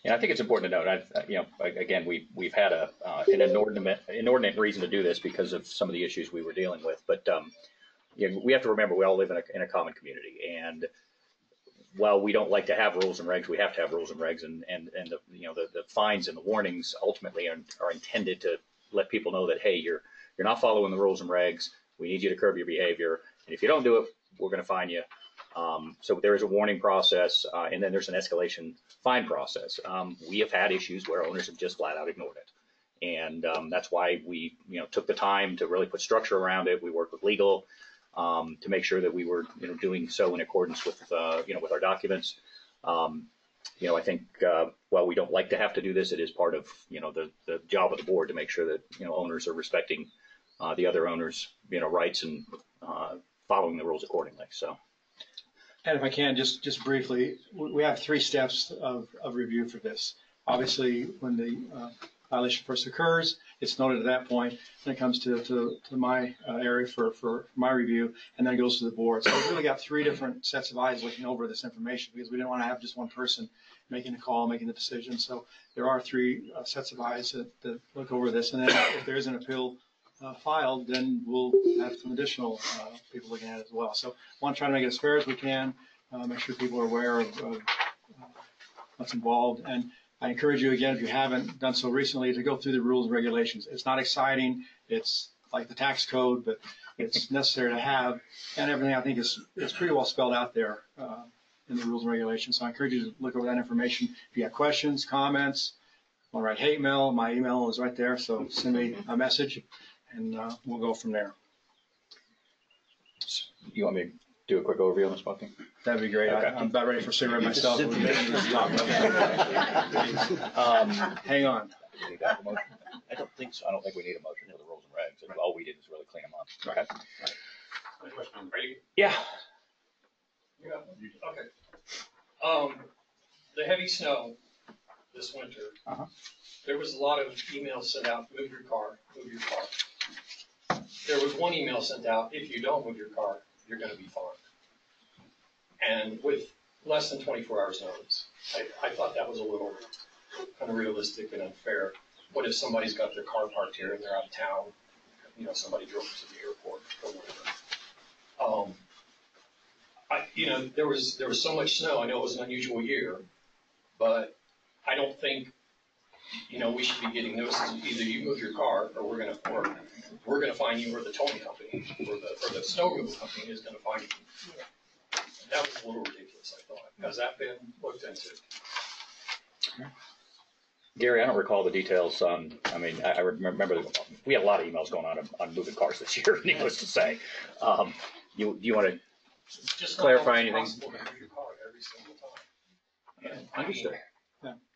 And I think it's important to note, I've, uh, you know, again, we, we've had a, uh, an inordinate, inordinate reason to do this because of some of the issues we were dealing with. But, um, you know, we have to remember, we all live in a, in a common community. And while we don't like to have rules and regs, we have to have rules and regs. And, and, and the, you know, the, the fines and the warnings ultimately are, are intended to let people know that, hey, you're, you're not following the rules and regs. We need you to curb your behavior. And if you don't do it, we're going to fine you. Um, so there is a warning process, uh, and then there's an escalation fine process. Um, we have had issues where owners have just flat out ignored it. And, um, that's why we, you know, took the time to really put structure around it. We worked with legal, um, to make sure that we were, you know, doing so in accordance with, uh, you know, with our documents. Um, you know, I think, uh, while we don't like to have to do this, it is part of, you know, the, the job of the board to make sure that, you know, owners are respecting, uh, the other owners, you know, rights and, uh, following the rules accordingly, so. And if I can, just, just briefly, we have three steps of, of review for this. Obviously, when the uh, violation first occurs, it's noted at that point, then it comes to, to, to my uh, area for, for my review, and then it goes to the board. So we've really got three different sets of eyes looking over this information, because we didn't want to have just one person making the call, making the decision. So there are three uh, sets of eyes that, that look over this, and then if there is an appeal uh, filed, then we'll have some additional uh, people looking at it as well. So we want to try to make it as fair as we can, uh, make sure people are aware of, of uh, what's involved. And I encourage you again, if you haven't done so recently, to go through the rules and regulations. It's not exciting. It's like the tax code, but it's necessary to have. And everything I think is, is pretty well spelled out there uh, in the rules and regulations. So I encourage you to look over that information. If you have questions, comments, to write hate mail, my email is right there. So send me a message and uh, we'll go from there. You want me do a quick overview on this, Bucky? That'd be great. I- Okay. I'm about ready for cigarette myself. Um, Hang on. do we got the motion? I don't think so. I don't think we need a motion for the rules and regs. All we did was really clean them up. Okay. Are you, Yeah. you got one? Okay. Um, the heavy snow this winter. Uh-huh. There was a lot of emails sent out, move your car, move your car. There was one email sent out, if you don't move your car, you're gonna be fine. And with less than twenty-four hours notice, I, I thought that was a little unrealistic and unfair. What if somebody's got their car parked here and they're out of town? You know, somebody drove to the airport or whatever. Um, I, you know, there was, there was so much snow, I know it was an unusual year, but I don't think, you know, we should be getting notices, either you move your car, or we're gonna, or we're gonna find you, or the towing company, or the, or the snow removal company is gonna find you. That was a little ridiculous, I thought, has that been looked into? Gary, I don't recall the details on, I mean, I, I remember, we had a lot of emails going on on moving cars this year, needless to say. Um, you, do you want to, It's just not Clarify always anything? possible to move your car every single time.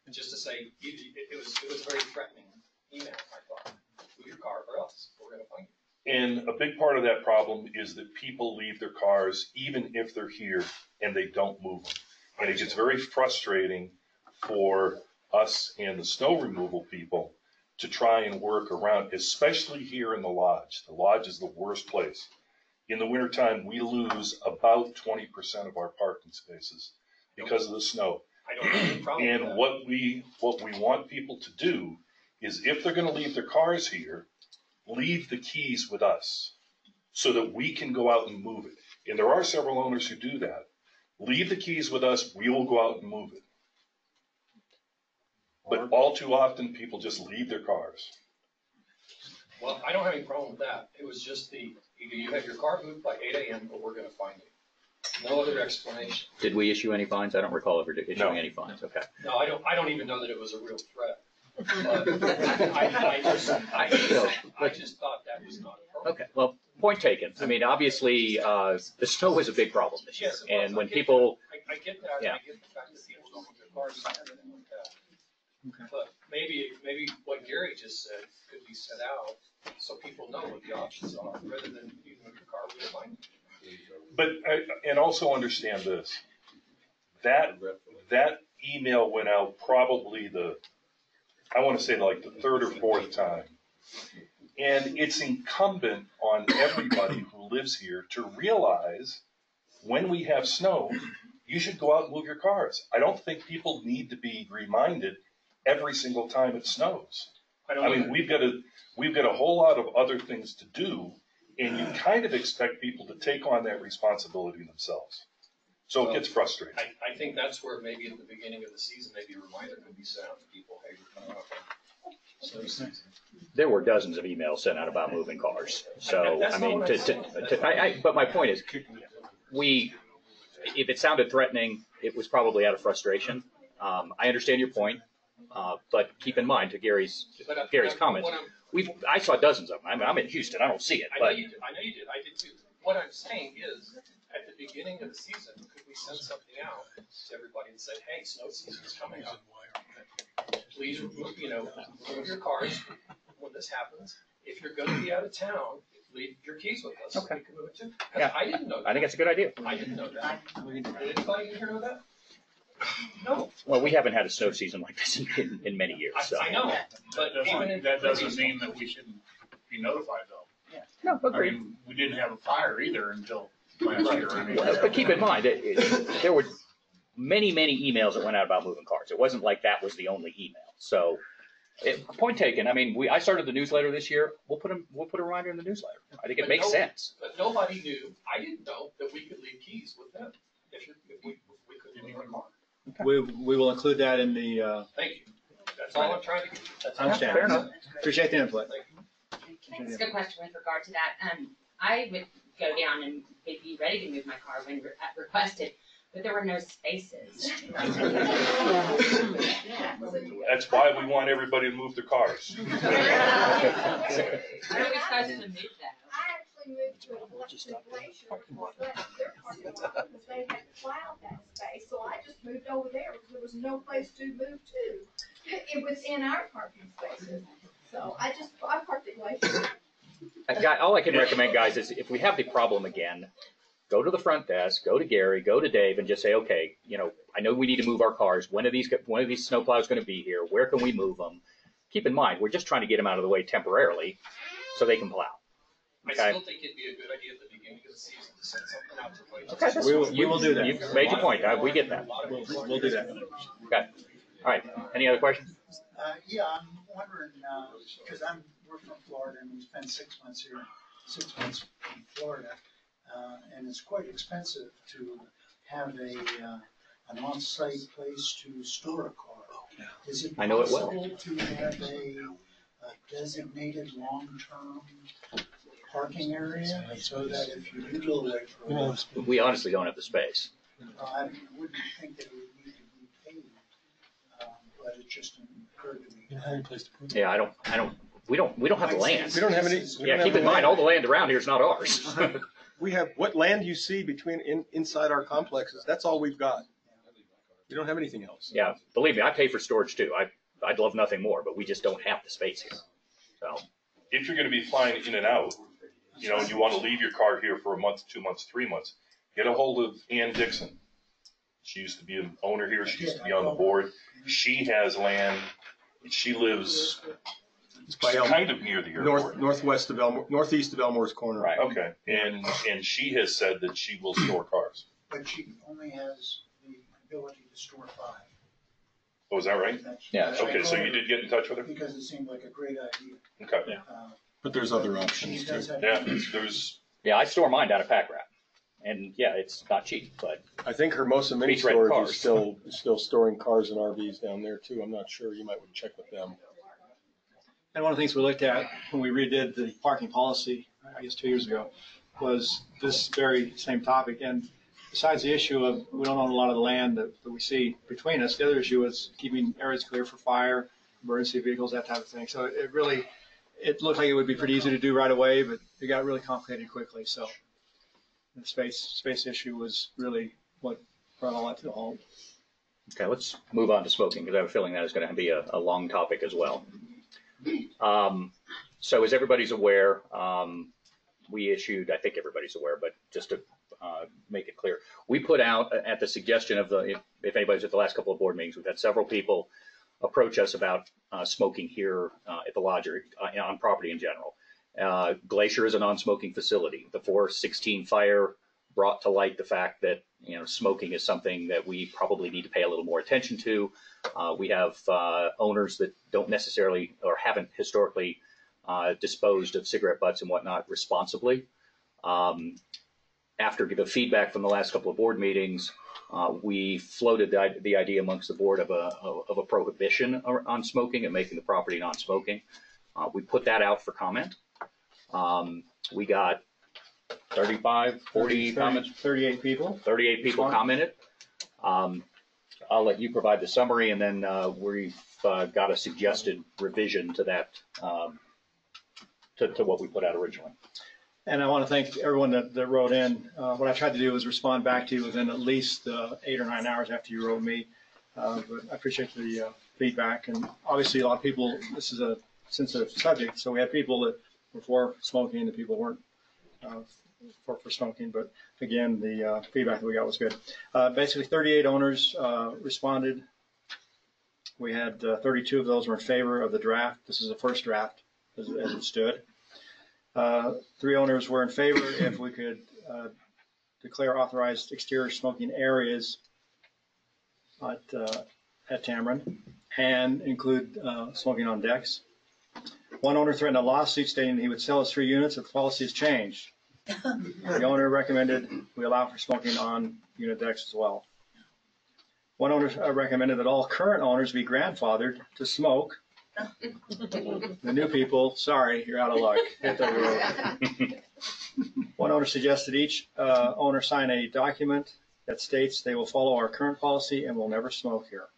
And. Just to say, it, it was, it was a very threatening email, I thought, move your car or else, we're gonna fine you. And a big part of that problem is that people leave their cars even if they're here and they don't move them. And it gets very frustrating for us and the snow removal people to try and work around, especially here in the lodge. The lodge is the worst place. In the wintertime, we lose about twenty percent of our parking spaces because of the snow. I don't have any problem with And that. what we, what we want people to do is if they're gonna leave their cars here, leave the keys with us so that we can go out and move it. And there are several owners who do that. Leave the keys with us, we will go out and move it. But all too often, people just leave their cars. Well, I don't have any problem with that. It was just the, either you have your car moved by eight AM or we're gonna find you. No other explanation. did we issue any fines? I don't recall ever No. issuing any fines. Okay. No, I don't, I don't even know that it was a real threat. But I, I just, I just, I just thought that was not appropriate. Okay, well, point taken. I mean, obviously, uh, the snow is a big problem. this year. Yes, it was. And I when get people, that. I, I get that, and Yeah. I get the fact that people don't move their cars and everything like that. Okay. But maybe, maybe what Gary just said could be set out, so people know what the options are, rather than you move your car, we'll find you. But, I- and also understand this, that, that email went out probably the, I want to say like the third or fourth time. And it's incumbent on everybody who lives here to realize when we have snow, you should go out and move your cars. I don't think people need to be reminded every single time it snows. I don't I mean, we've got a, we've got a whole lot of other things to do, and you kind of expect people to take on that responsibility themselves. So it gets frustrating. I, I think that's where maybe at the beginning of the season, maybe a reminder could be sent out to people, hey, we're coming up on snow season. there were dozens of emails sent out about moving cars. So, That's I mean, to, to, to, I, I, but my point is, we, if it sounded threatening, it was probably out of frustration. Um, I understand your point, uh, but keep in mind to Gary's, But I- Gary's I- comments, what I'm- we've, I saw dozens of them. I mean, I'm in Houston, I don't see it, I know but you did, I know you did, I did too. What I'm saying is, at the beginning of the season, could we send something out to everybody and say, hey, snow season's coming up. Please, remove- you know, move your cars when this happens. If you're gonna be out of town, leave your keys with us. Okay. We can move it too. Yeah. I didn't know that. I that. think it's a good idea. I didn't know that. Did anybody in here know that? No, Well, we haven't had a snow season like this in, in, in many years, I, so. I know, but That even doesn't, in. that doesn't mean that we shouldn't be notified though. No, I agreed. mean, we didn't have a fire either until last year. I mean. Well, But keep in mind, it, it, there were many, many emails that went out about moving cars. It wasn't like that was the only email. So, it, point taken. I mean, we, I started the newsletter this year. We'll put them, we'll put a reminder in the newsletter. I think it But makes no- sense. But nobody knew, I didn't know that we could leave keys with them if you, if we, if we couldn't leave our car. We, we will include that in the, uh, Thank you. That's all I'm trying to get. That's all. understand. Fair enough. Appreciate the input. That's a good question with regard to that. Um, I would go down and be ready to move my car when re- uh, requested, but there were no spaces. That's why we want everybody to move their cars. How are we supposed to move that? I actually moved to a Glacier Glacier because that's their parking lot, because they had plowed that space, so I just moved over there, because there was no place to move to. It was in our parking spaces, so I just, I parked at Glacier. Uh, All I can recommend, guys, is if we have the problem again, go to the front desk, go to Gary, go to Dave, and just say, okay, you know, I know we need to move our cars. When are these, when are these snowplows going to be here? Where can we move them? Keep in mind, we're just trying to get them out of the way temporarily so they can plow. I Okay. still think it'd be a good idea at the beginning of the season to send something out to Glacier. Okay, We will- fine. we will do that. You made your point. Uh, We get that. We'll, we'll do that. Okay. All right. Any other questions? Uh, yeah, I'm wondering, uh, cause I'm, we're from Florida and we spend six months here, six months in Florida. Uh, and it's quite expensive to have a, uh, an on-site place to store a car. Is it I know it well. possible to have a a designated long-term parking area so that if you do go away for a while, We honestly don't have the space. I wouldn't think that it would need to be paid, um, but it just occurred to me. Yeah, I don't, I don't, we don't, we don't have the land. We don't have any. we don't Yeah, have keep the in mind, land. all the land around here is not ours. We have, what land you see between, in, inside our complexes, that's all we've got. We don't have anything else. Yeah, believe me, I pay for storage too. I, I'd love nothing more, but we just don't have the space here. So, If you're gonna be flying in and out, you know, and you wanna leave your car here for a month, two months, three months, get a hold of Ann Dixon. She used to be an owner here, she used to be on the board. She has land, and she lives It's by Elm, kind of near the north, airport. northwest of Elmore, northeast of Elmore's Corner. right. Okay, and, and she has said that she will store cars. But she only has the ability to store five. Oh, is that right? That's- Yeah. that's Okay, so you did get in touch with her? Because it seemed like a great idea. Okay, Uh, But there's other options too. yeah, there's, Yeah, I store mine down at Pack Rat. And yeah, it's not cheap, but I think Hermosa Mini Beach rent Storage cars. is still, is still storing cars and RVs down there too. I'm not sure. You might want to check with them. And one of the things we looked at when we redid the parking policy, I guess two years ago, was this very same topic. And besides the issue of we don't own a lot of the land that, that we see between us, the other issue is keeping areas clear for fire, emergency vehicles, that type of thing. So it, it really, it looked like it would be pretty easy to do right away, but it got really complicated quickly. So the space space issue was really what brought all that to a halt. okay, let's move on to smoking because I have a feeling that is going to be a, a long topic as well. Um, so as everybody's aware, um, we issued, I think everybody's aware, but just to uh, make it clear, we put out uh, at the suggestion of the, if, if anybody's at the last couple of board meetings, we've had several people approach us about uh, smoking here uh, at the lodge or uh, on property in general. Uh, Glacier is a non-smoking facility. The 416 fire brought to light the fact that you know smoking is something that we probably need to pay a little more attention to. Uh, we have uh, owners that don't necessarily or haven't historically disposed of cigarette butts and whatnot responsibly. Um, after the feedback from the last couple of board meetings, uh, we floated the, the idea amongst the board of a, of a prohibition on smoking and making the property non-smoking. Uh, we put that out for comment. Um, we got 35, 40 comments? Thirty-eight people. 38 people Fine. commented. Um, I'll let you provide the summary, and then uh, we've uh, got a suggested revision to that, um, to to what we put out originally. And I want to thank everyone that, that wrote in. Uh, what I tried to do was respond back to you within at least uh, eight or nine hours after you wrote me. Uh, but I appreciate the uh, feedback. And obviously, a lot of people, this is a sensitive subject. So we had people that were for smoking and people weren't uh, for, for smoking. But again, the uh, feedback that we got was good. Basically, 38 owners responded. We had uh, 32 of those were in favor of the draft. This is the first draft as, as it stood. Uh, Three owners were in favor if we could uh, declare authorized exterior smoking areas at, uh, at Tamarron and include uh, smoking on decks. One owner threatened a lawsuit stating he would sell his three units if the policy is changed. The owner recommended we allow for smoking on unit decks as well. One owner uh, recommended that all current owners be grandfathered to smoke. The new people, sorry, you're out of luck. Hit the road. One owner suggested each uh, owner sign a document that states they will follow our current policy and will never smoke here.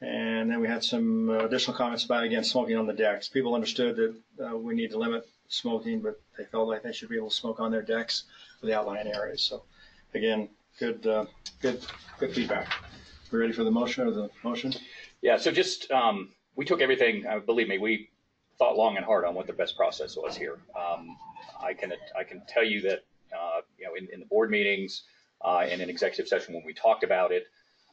And then we had some uh, additional comments about, again, smoking on the decks. People understood that uh, we need to limit smoking, but they felt like they should be able to smoke on their decks for the outlying areas. So again, good, uh, good, good feedback. We ready for the motion or the motion? Yeah, so just, um, we took everything, uh, believe me, we thought long and hard on what the best process was here. Um, I can, I can tell you that, uh, you know, in, in the board meetings, uh, and in executive session when we talked about it,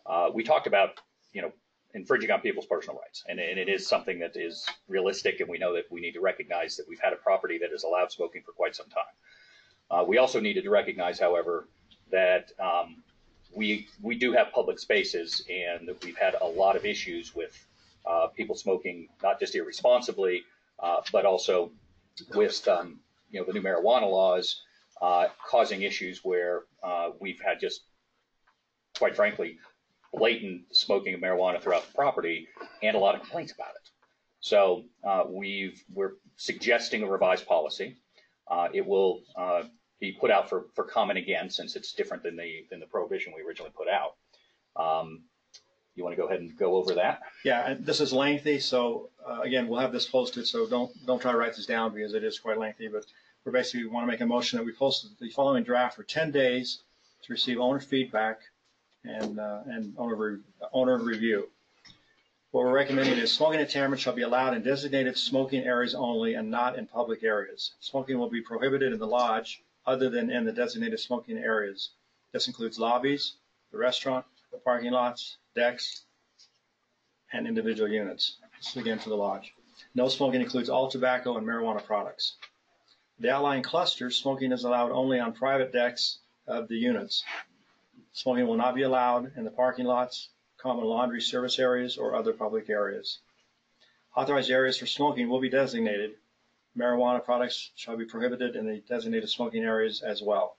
uh, we talked about, you know, infringing on people's personal rights. And, and it is something that is realistic, and we know that we need to recognize that we've had a property that has allowed smoking for quite some time. Uh, we also needed to recognize, however, that, um, we, we do have public spaces and we've had a lot of issues with uh, people smoking, not just irresponsibly, uh, but also with, um, you know, the new marijuana laws uh, causing issues where uh, we've had just, quite frankly, blatant smoking of marijuana throughout the property and a lot of complaints about it. So uh, we've, we're suggesting a revised policy. Uh, It will be put out for, for comment again, since it's different than the, than the prohibition we originally put out. Um, You want to go ahead and go over that? Yeah, and this is lengthy, so uh, again, we'll have this posted, so don't, don't try to write this down because it is quite lengthy, but we're basically, want to make a motion that we post the following draft for 10 days to receive owner feedback and, uh, and owner, re- owner review. What we're recommending is smoking at Tamarron shall be allowed in designated smoking areas only and not in public areas. Smoking will be prohibited in the lodge other than in the designated smoking areas. This includes lobbies, the restaurant, the parking lots, decks, and individual units. This is again for the lodge. No smoking includes all tobacco and marijuana products. The outlying clusters, smoking is allowed only on private decks of the units. Smoking will not be allowed in the parking lots, common laundry service areas, or other public areas. Authorized areas for smoking will be designated. Marijuana products shall be prohibited in the designated smoking areas as well.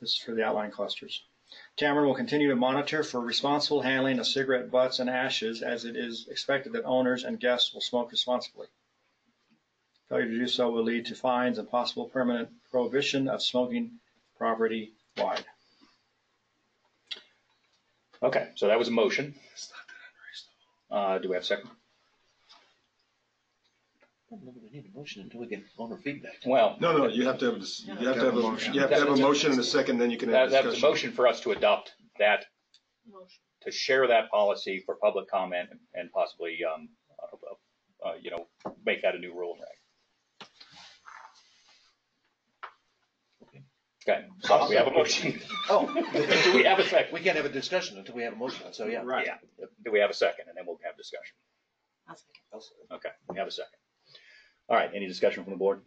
This is for the outlying clusters. Tamarron will continue to monitor for responsible handling of cigarette butts and ashes as it is expected that owners and guests will smoke responsibly. Failure to do so will lead to fines and possible permanent prohibition of smoking property wide. Okay, so that was a motion. Uh, Do we have a second? I don't know that we need a motion until we get owner feedback. Well, No, no, you have to have, this- you have to have, a you have to have a motion and a second, then you can have that, that was a discussion. motion for us to adopt that, to share that policy for public comment and possibly, um, uh, uh, you know, make that a new rule and reg. Okay, so we have a motion. Oh, Do we have a second? we can't have a discussion until we have a motion, so yeah. Right. Yeah. Do we have a second? And then we'll have discussion. I'll second. Okay, we have a second. All right, any discussion from the board?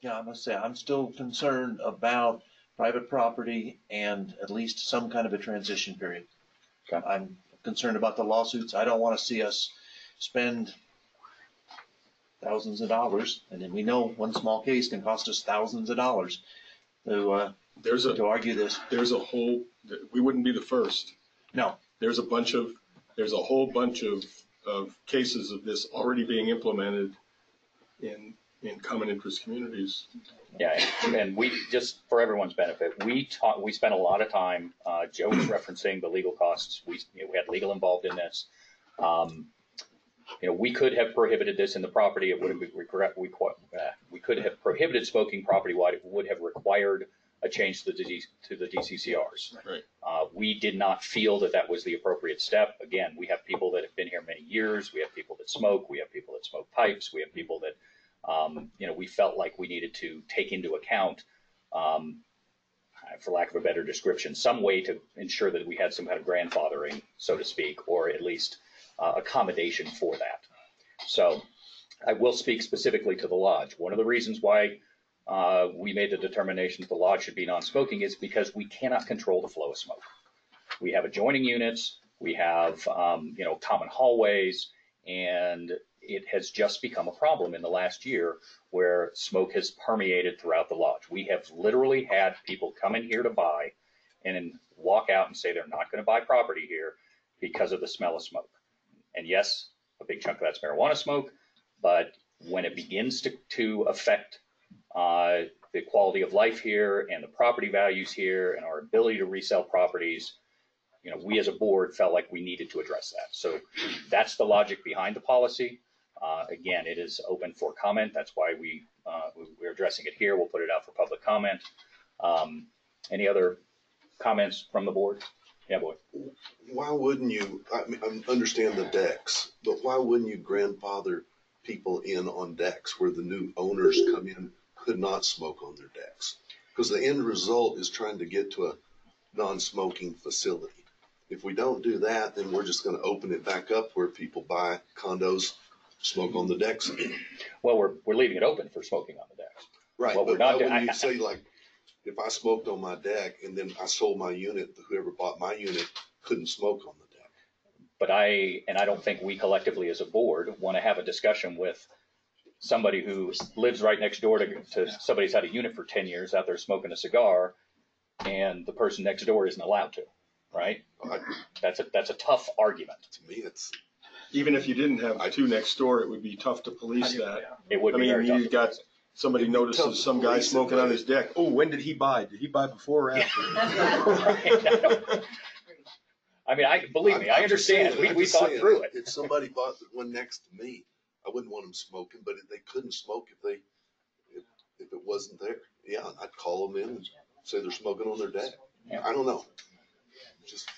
Yeah, I must say, I'm still concerned about private property and at least some kind of a transition period. Okay. I'm concerned about the lawsuits. I don't want to see us spend thousands of dollars, and then we know one small case can cost us thousands of dollars to, uh, There's a, to argue this. there's a whole, we wouldn't be the first. No. There's a bunch of, there's a whole bunch of, of cases of this already being implemented in, in common interest communities. Yeah, and- we, just for everyone's benefit, we taught, we spent a lot of time, uh, Joe was referencing the legal costs. We, we had legal involved in this. Um, You know, we could have prohibited this in the property. It would have, been regret, we, uh, we could have prohibited smoking property-wide. It would have required a change to the, D- to the DCCRs. Right. Uh, we did not feel that that was the appropriate step. Again, we have people that have been here many years. We have people that smoke. We have people that smoke pipes. We have people that, um, you know, we felt like we needed to take into account, um, for lack of a better description, some way to ensure that we had some kind of grandfathering, so to speak, or at least uh, accommodation for that. So I will speak specifically to the lodge. One of the reasons why uh, we made the determination that the lodge should be non-smoking is because we cannot control the flow of smoke. We have adjoining units, we have, um, you know, common hallways, and it has just become a problem in the last year where smoke has permeated throughout the lodge. We have literally had people come in here to buy and then walk out and say they're not going to buy property here because of the smell of smoke. And yes, a big chunk of that's marijuana smoke, but when it begins to, to affect uh, the quality of life here and the property values here and our ability to resell properties, you know, we as a board felt like we needed to address that. So that's the logic behind the policy. Uh, again, it is open for comment. That's why we, uh, we- we're addressing it here. We'll put it out for public comment. Um, any other comments from the board? Yeah, boy. why wouldn't you, I mean, I understand the decks, but why wouldn't you grandfather people in on decks where the new owners come in could not smoke on their decks? Because the end result is trying to get to a non-smoking facility. If we don't do that, then we're just gonna open it back up where people buy condos, smoke on the decks again. Well, we're, we're leaving it open for smoking on the decks. Right, we're but why not doing- wouldn't I- you say like, if I smoked on my deck and then I sold my unit, whoever bought my unit couldn't smoke on the deck? But I, and I don't think we collectively as a board want to have a discussion with somebody who lives right next door to, to somebody's had a unit for ten years out there smoking a cigar and the person next door isn't allowed to, right? That's a, that's a tough argument. To me, it's. Even if you didn't have two next door, it would be tough to police that. It would I be very mean, tough. you got, somebody It'd be tough notices some guy police it, smoking on but- his deck. Oh, when did he buy? Did he buy before or after? I mean, I, believe me, I'm- I I'm just saying- understand. We, I'm we just thought saying, through it. If somebody bought the one next to me, I wouldn't want them smoking, but they couldn't smoke if they, if, if it wasn't there, yeah, I'd call them in and say they're smoking on their deck. I don't know. Just,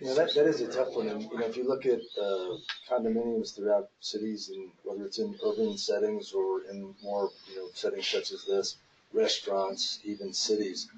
You know, that, that is a tough one, and, you know, if you look at, uh, condominiums throughout cities and whether it's in urban settings or in more, you know, settings such as this, restaurants, even cities,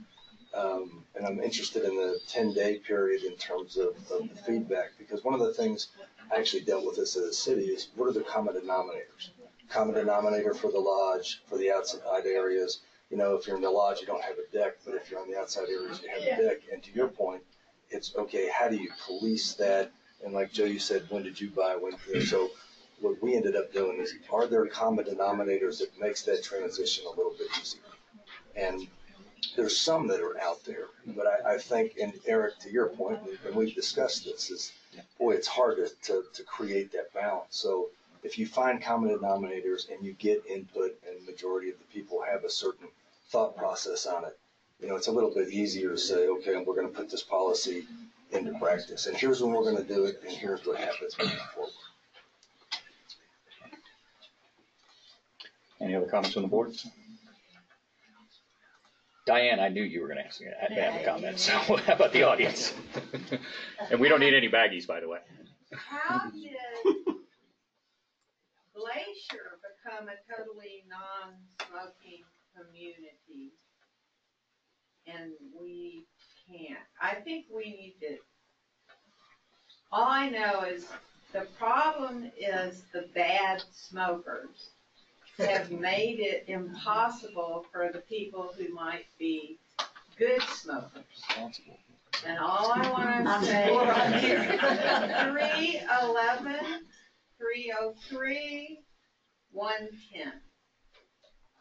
um, and I'm interested in the ten-day period in terms of, of the feedback, because one of the things I actually dealt with this as a city is what are the common denominators? Common denominator for the lodge, for the outside areas, you know, if you're in the lodge, you don't have a deck, but if you're on the outside areas, you have a deck, and to your point, it's, okay, how do you police that? And like Joe, you said, when did you buy, when, so what we ended up doing is, are there common denominators that makes that transition a little bit easier? And there's some that are out there, but I, I think, and Eric, to your point, and we've discussed this, is, boy, it's hard to, to, to create that balance. So if you find common denominators and you get input and majority of the people have a certain thought process on it, you know, it's a little bit easier to say, okay, we're gonna put this policy into practice, and here's when we're gonna do it, and here's what happens moving forward. Any other comments from the board? Diane, I knew you were going to ask me to have a comment, so how about the audience? And we don't need any baggies, by the way. How did Glacier become a totally non-smoking community? And we can't. I think we need to, all I know is the problem is the bad smokers have made it impossible for the people who might be good smokers. And all I wanna say We're on here. is three eleven, three oh three, one ten.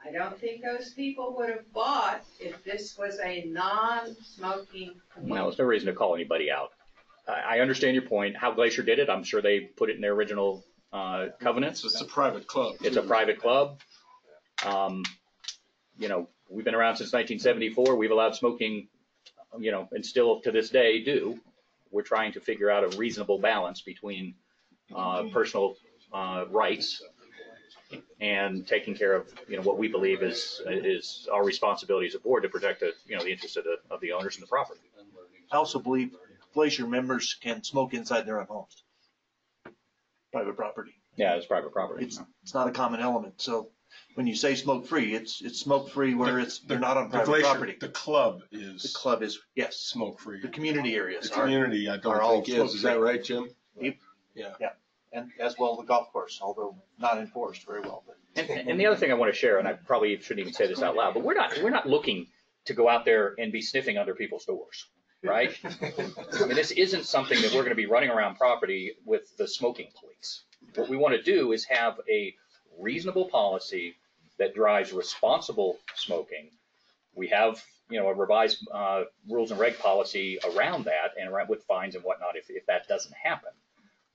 I don't think those people would have bought if this was a non-smoking No, there's no reason to call anybody out. I, I understand your point. How Glacier did it, I'm sure they put it in their original uh, covenants. It's a private club. It's a too. private club. Um, you know, we've been around since 1974. We've allowed smoking, you know, and still to this day do. We're trying to figure out a reasonable balance between uh, personal uh, rights and taking care of, you know, what we believe is is our responsibility as a board to protect the, you know, the interests of the of the owners and the property. I also believe Glacier members can smoke inside their own homes. Private property. Yeah, it's private property. It's, it's not a common element, so when you say smoke free, it's, it's smoke free where it's, they're not on The private Glacier, property. the club is The is club is, yes, smoke free. the community areas The are, community, I are don't all think is. Is that smoke-free. right, Jim? Yep. Yeah. and as well the golf course, although not enforced very well, but. And, and the other thing I want to share, and I probably shouldn't even say this out loud, but we're not, we're not looking to go out there and be sniffing under people's doors, right? I mean, this isn't something that we're going to be running around property with the smoking police. What we want to do is have a reasonable policy that drives responsible smoking. We have, you know, a revised, uh, rules and reg policy around that and around with fines and whatnot if, if that doesn't happen.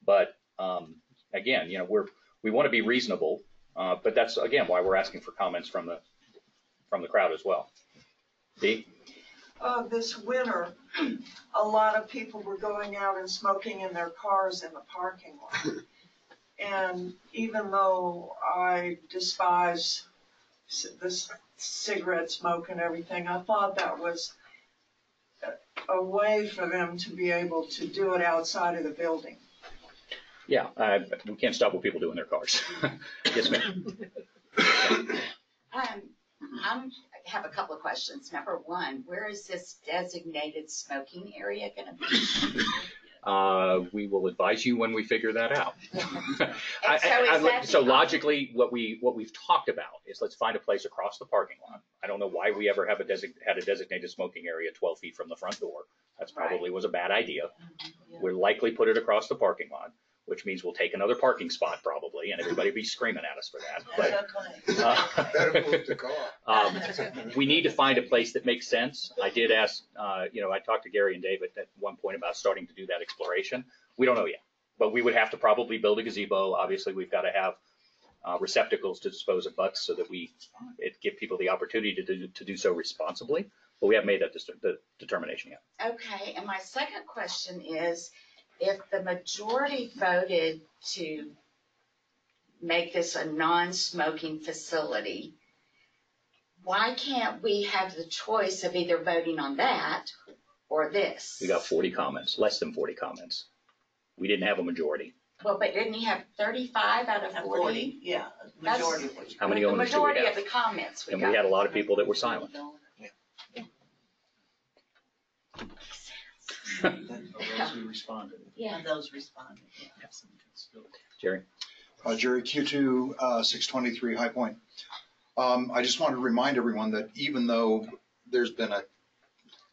But, um, again, you know, we're, we want to be reasonable, uh, but that's, again, why we're asking for comments from the, from the crowd as well. Dee? Uh, this winter, a lot of people were going out and smoking in their cars in the parking lot. And even though I despise c- this cigarette smoke and everything, I thought that was a- a way for them to be able to do it outside of the building. Yeah, uh, we can't stop what people do in their cars. Yes, ma'am. Um, I'm, I have a couple of questions. Number one, where is this designated smoking area gonna be? Uh, we will advise you when we figure that out. I- so I- I'd that So logically, what we, what we've talked about is let's find a place across the parking lot. I don't know why we ever have a desig, had a designated smoking area twelve feet from the front door. That's probably was a bad idea. We'll likely put it across the parking lot, which means we'll take another parking spot probably, and everybody will be screaming at us for that. But, uh, Better move the car. Um, we need to find a place that makes sense. I did ask, uh, you know, I talked to Gary and David at one point about starting to do that exploration. We don't know yet, but we would have to probably build a gazebo. Obviously, we've got to have uh, receptacles to dispose of butts so that we, it give people the opportunity to do, to do so responsibly. But we haven't made that dis- the determination yet. Okay, and my second question is, if the majority voted to make this a non-smoking facility, why can't we have the choice of either voting on that or this? We got 40 comments, less than 40 comments. We didn't have a majority. Well, but didn't he have thirty-five out of forty? Yeah, That's- majority of what you. How many The owners do we majority have? of the comments we And got. we had a lot of people that were silent. Those who responded. Yeah. Those responded, Jerry? Uh, Jerry, Q2, uh, 623 High Point. Um, I just want to remind everyone that even though there's been a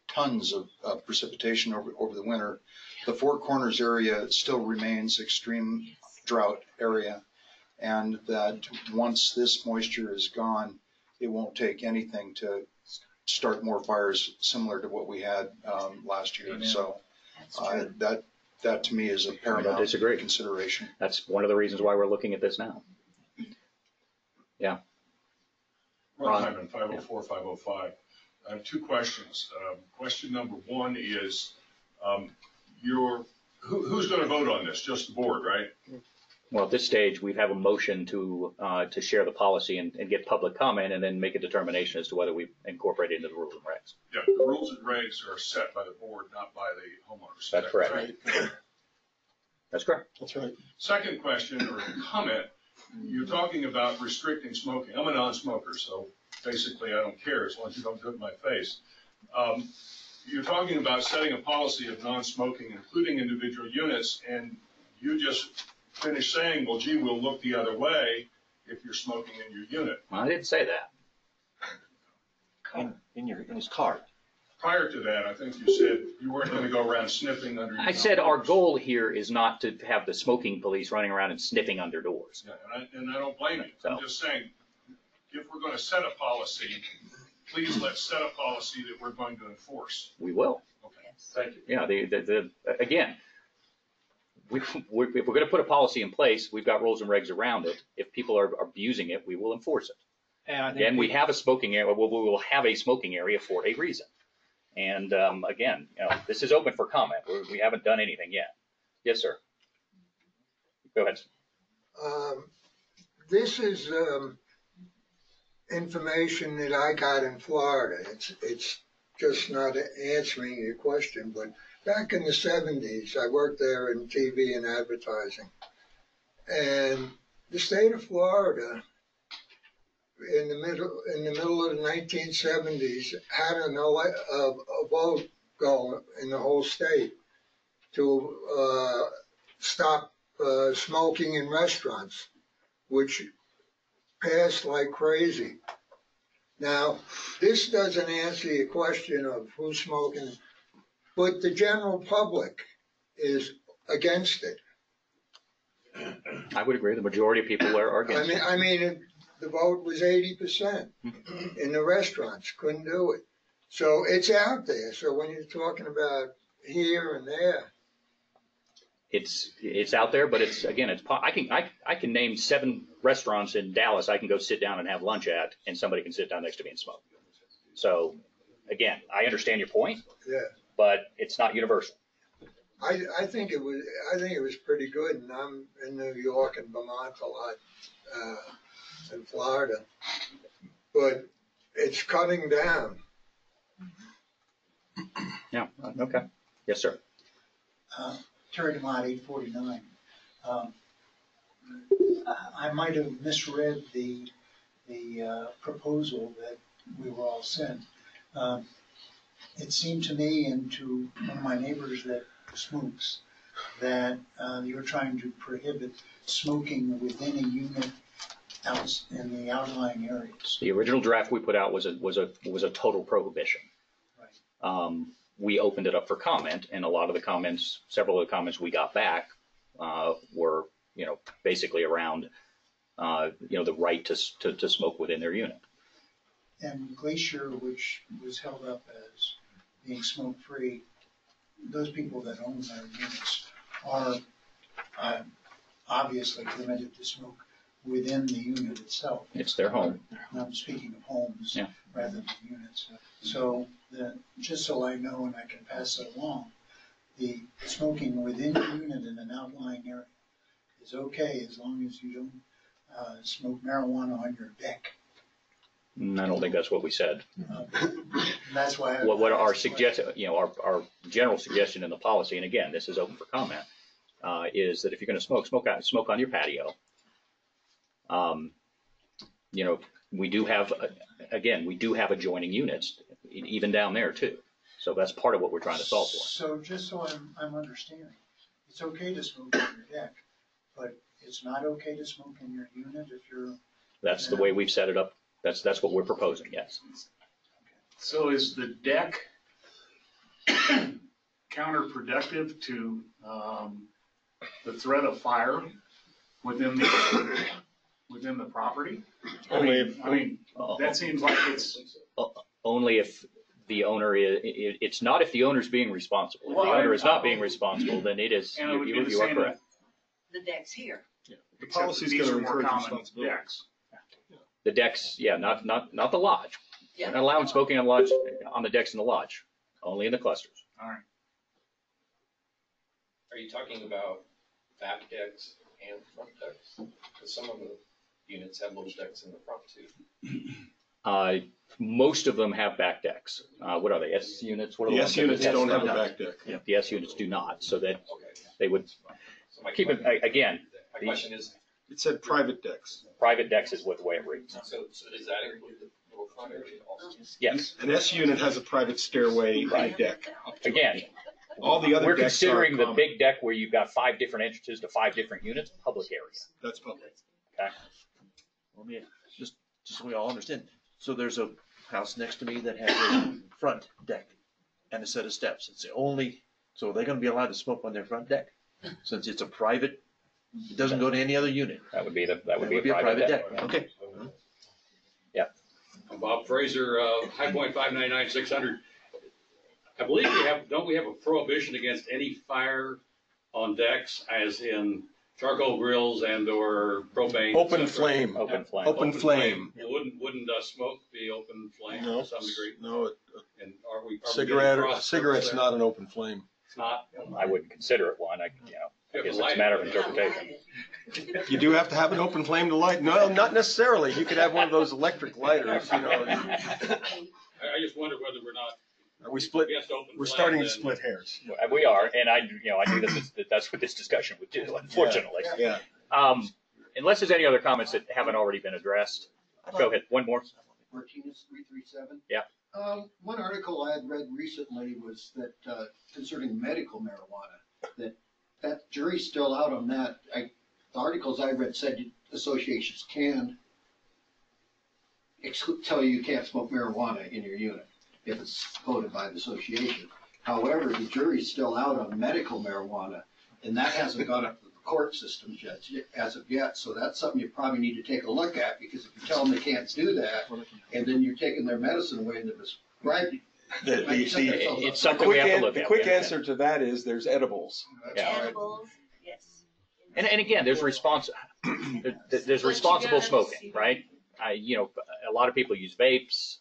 tons of, of precipitation over, over the winter, the Four Corners area still remains extreme drought area. And that once this moisture is gone, it won't take anything to start more fires similar to what we had, um, last year. Amen. So, uh, that, that to me is a paramount disagree. consideration. That's one of the reasons why we're looking at this now. Yeah. Ron Hyman, 504, 505. I have two questions. Um, Question number one is, um, your, who, who's going to vote on this? Just the board, right? Well, at this stage, we have a motion to, uh, to share the policy and, and get public comment and then make a determination as to whether we incorporate it into the rules and regs. Yeah, the rules and regs are set by the board, not by the homeowners. Is That's that correct. That's correct. That's right. Second question or comment, you're talking about restricting smoking. I'm a non-smoker, so basically I don't care as long as you don't do it in my face. Um, You're talking about setting a policy of non-smoking, including individual units, and you just finished saying, well, gee, we'll look the other way if you're smoking in your unit. I didn't say that. In, in your, in his car. Prior to that, I think you said you weren't gonna go around sniffing under. I said our goal here is not to have the smoking police running around and sniffing under doors. Yeah, and I, and I don't blame you. I'm just saying, if we're gonna set a policy, please let's set a policy that we're going to enforce. We will. Okay, thank you. Yeah, the, the, the, again, we, we're, if we're gonna put a policy in place, we've got rules and regs around it. If people are abusing it, we will enforce it. And I think Again, we have a smoking area, we we will have a smoking area for a reason. And, um, again, you know, this is open for comment. We, we haven't done anything yet. Yes, sir. Go ahead. Um, This is um, information that I got in Florida. It's, it's just not answering your question, but back in the seventies, I worked there in TV and advertising. And the state of Florida, in the middle, in the middle of the nineteen seventies, had an ele- a, a vote going in the whole state to uh, stop uh, smoking in restaurants, which passed like crazy. Now, this doesn't answer your question of who's smoking, but the general public is against it. I would agree. The majority of people are, I against mean, it. I mean, the vote was eighty percent mm-hmm. in the restaurants, couldn't do it. So it's out there. So when you're talking about here and there, It's, it's out there, but it's, again, it's, po- I can, I, I can name seven restaurants in Dallas I can go sit down and have lunch at, and somebody can sit down next to me and smoke. So, again, I understand your point, yeah. But it's not universal. I, I think it was, I think it was pretty good, and I'm in New York and Vermont a lot, uh, in Florida. But it's cutting down. Yeah, okay. Yes, sir. Uh, Terry Demott, eight forty-nine. Um, I might have misread the, the uh, proposal that we were all sent. Um, It seemed to me and to one of my neighbors that smokes, that uh, you're trying to prohibit smoking within a unit out in the outlying areas. The original draft we put out was a, was a, was a total prohibition. Um, we opened it up for comment, and a lot of the comments, several of the comments we got back, uh, were, you know, basically around, uh, you know, the right to, to, to smoke within their unit. And Glacier, which was held up as being smoke-free, those people that own their units are uh, obviously limited to smoke within the unit itself. It's their home. I'm speaking of homes Yeah. rather than units. So, the- just so I know and I can pass it along, the smoking within the unit in an outlying area is okay as long as you don't uh, smoke marijuana on your deck. I don't think that's what we said. That's why. I- What, what our suggest, you know, our, our general suggestion in the policy, and again, this is open for comment, uh, is that if you're gonna smoke, smoke out, smoke on your patio. Um, you know, we do have, uh, again, we do have adjoining units, e- even down there too. So that's part of what we're trying to solve for. So just so I'm, I'm understanding, it's okay to smoke on your deck, but it's not okay to smoke in your unit if you're, That's the way we've set it up. That's, that's what we're proposing, yes. So is the deck counterproductive to, um, the threat of fire within the, within the property? I Only mean, if- I mean, that seems like it's, Only if the owner is, it, it's not if the owner's being responsible. If the Well, I- owner is not being responsible, then it is, And it you, would be you the you are same correct. The deck's here. The except that policy's these gonna are more encourage common responsibility. decks. The decks, yeah, not, not, not the lodge. Yeah. We're Not allowing smoking on lodge, on the decks in the lodge, only in the clusters. All right. Are you talking about back decks and front decks? Because some of the units have little decks in the front too. Uh, most of them have back decks. Uh, what are they, S units? What are The S that- units yes, don't have a back deck. Yeah, the S units do not, so that Okay. they would, So my keep it, question- a- again, My the- question is, It said private decks. private decks is what the way it reads. so, so does that include the little front area also? Yes, An S unit has a private stairway and a deck. again, All the other we're decks are considering the common. big deck where you've got five different entrances to five different units, public area. That's public. Okay. Let me, just, just so we all understand, so there's a house next to me that has a front deck and a set of steps. It's the only, so they're they gonna be allowed to smoke on their front deck? Since it's a private, it doesn't go to any other unit. That would be the, that would be a private deck. Okay. I'm Bob Fraser, uh, High Point five nine nine six hundred. I believe we have, don't we have a prohibition against any fire on decks, as in charcoal grills and or propane. et Open cetera? flame. Open flame. Open flame. Wouldn't, wouldn't uh, smoke be open flame No, to some degree? no, And are we? are we getting cigarette, cross cigarette's there? not an open flame. It's not? I wouldn't consider it one. I, you know, I guess it's a matter of interpretation. You do have to have an open flame to light. No, not necessarily. You could have one of those electric lighters, you know. I, I just wonder whether we're not Are we split? against open. We're starting to then- split hairs. We are, and I, you know, I knew that, this, that that's what this discussion would do, unfortunately. Yeah. Um, unless there's any other comments that haven't already been addressed, go ahead. One more. Martinez, three three seven. Yeah. Um, one article I had read recently was that, uh, concerning medical marijuana, that, that jury's still out on that. I, the articles I read said associations can exclude, tell you you can't smoke marijuana in your unit if it's voted by the association. However, the jury's still out on medical marijuana, and that hasn't gone up to the court systems yet, as of yet, so that's something you probably need to take a look at, because if you tell them they can't do that, and then you're taking their medicine away and they're prescribing. The, the, Might set the, themselves It's for- something we quick have to an- look the at. quick Yeah. answer to that is there's edibles. Yeah. Edibles, yes. And, and again, there's respons, there- there's you responsible gotta smoking, right? I, you know, a lot of people use vapes.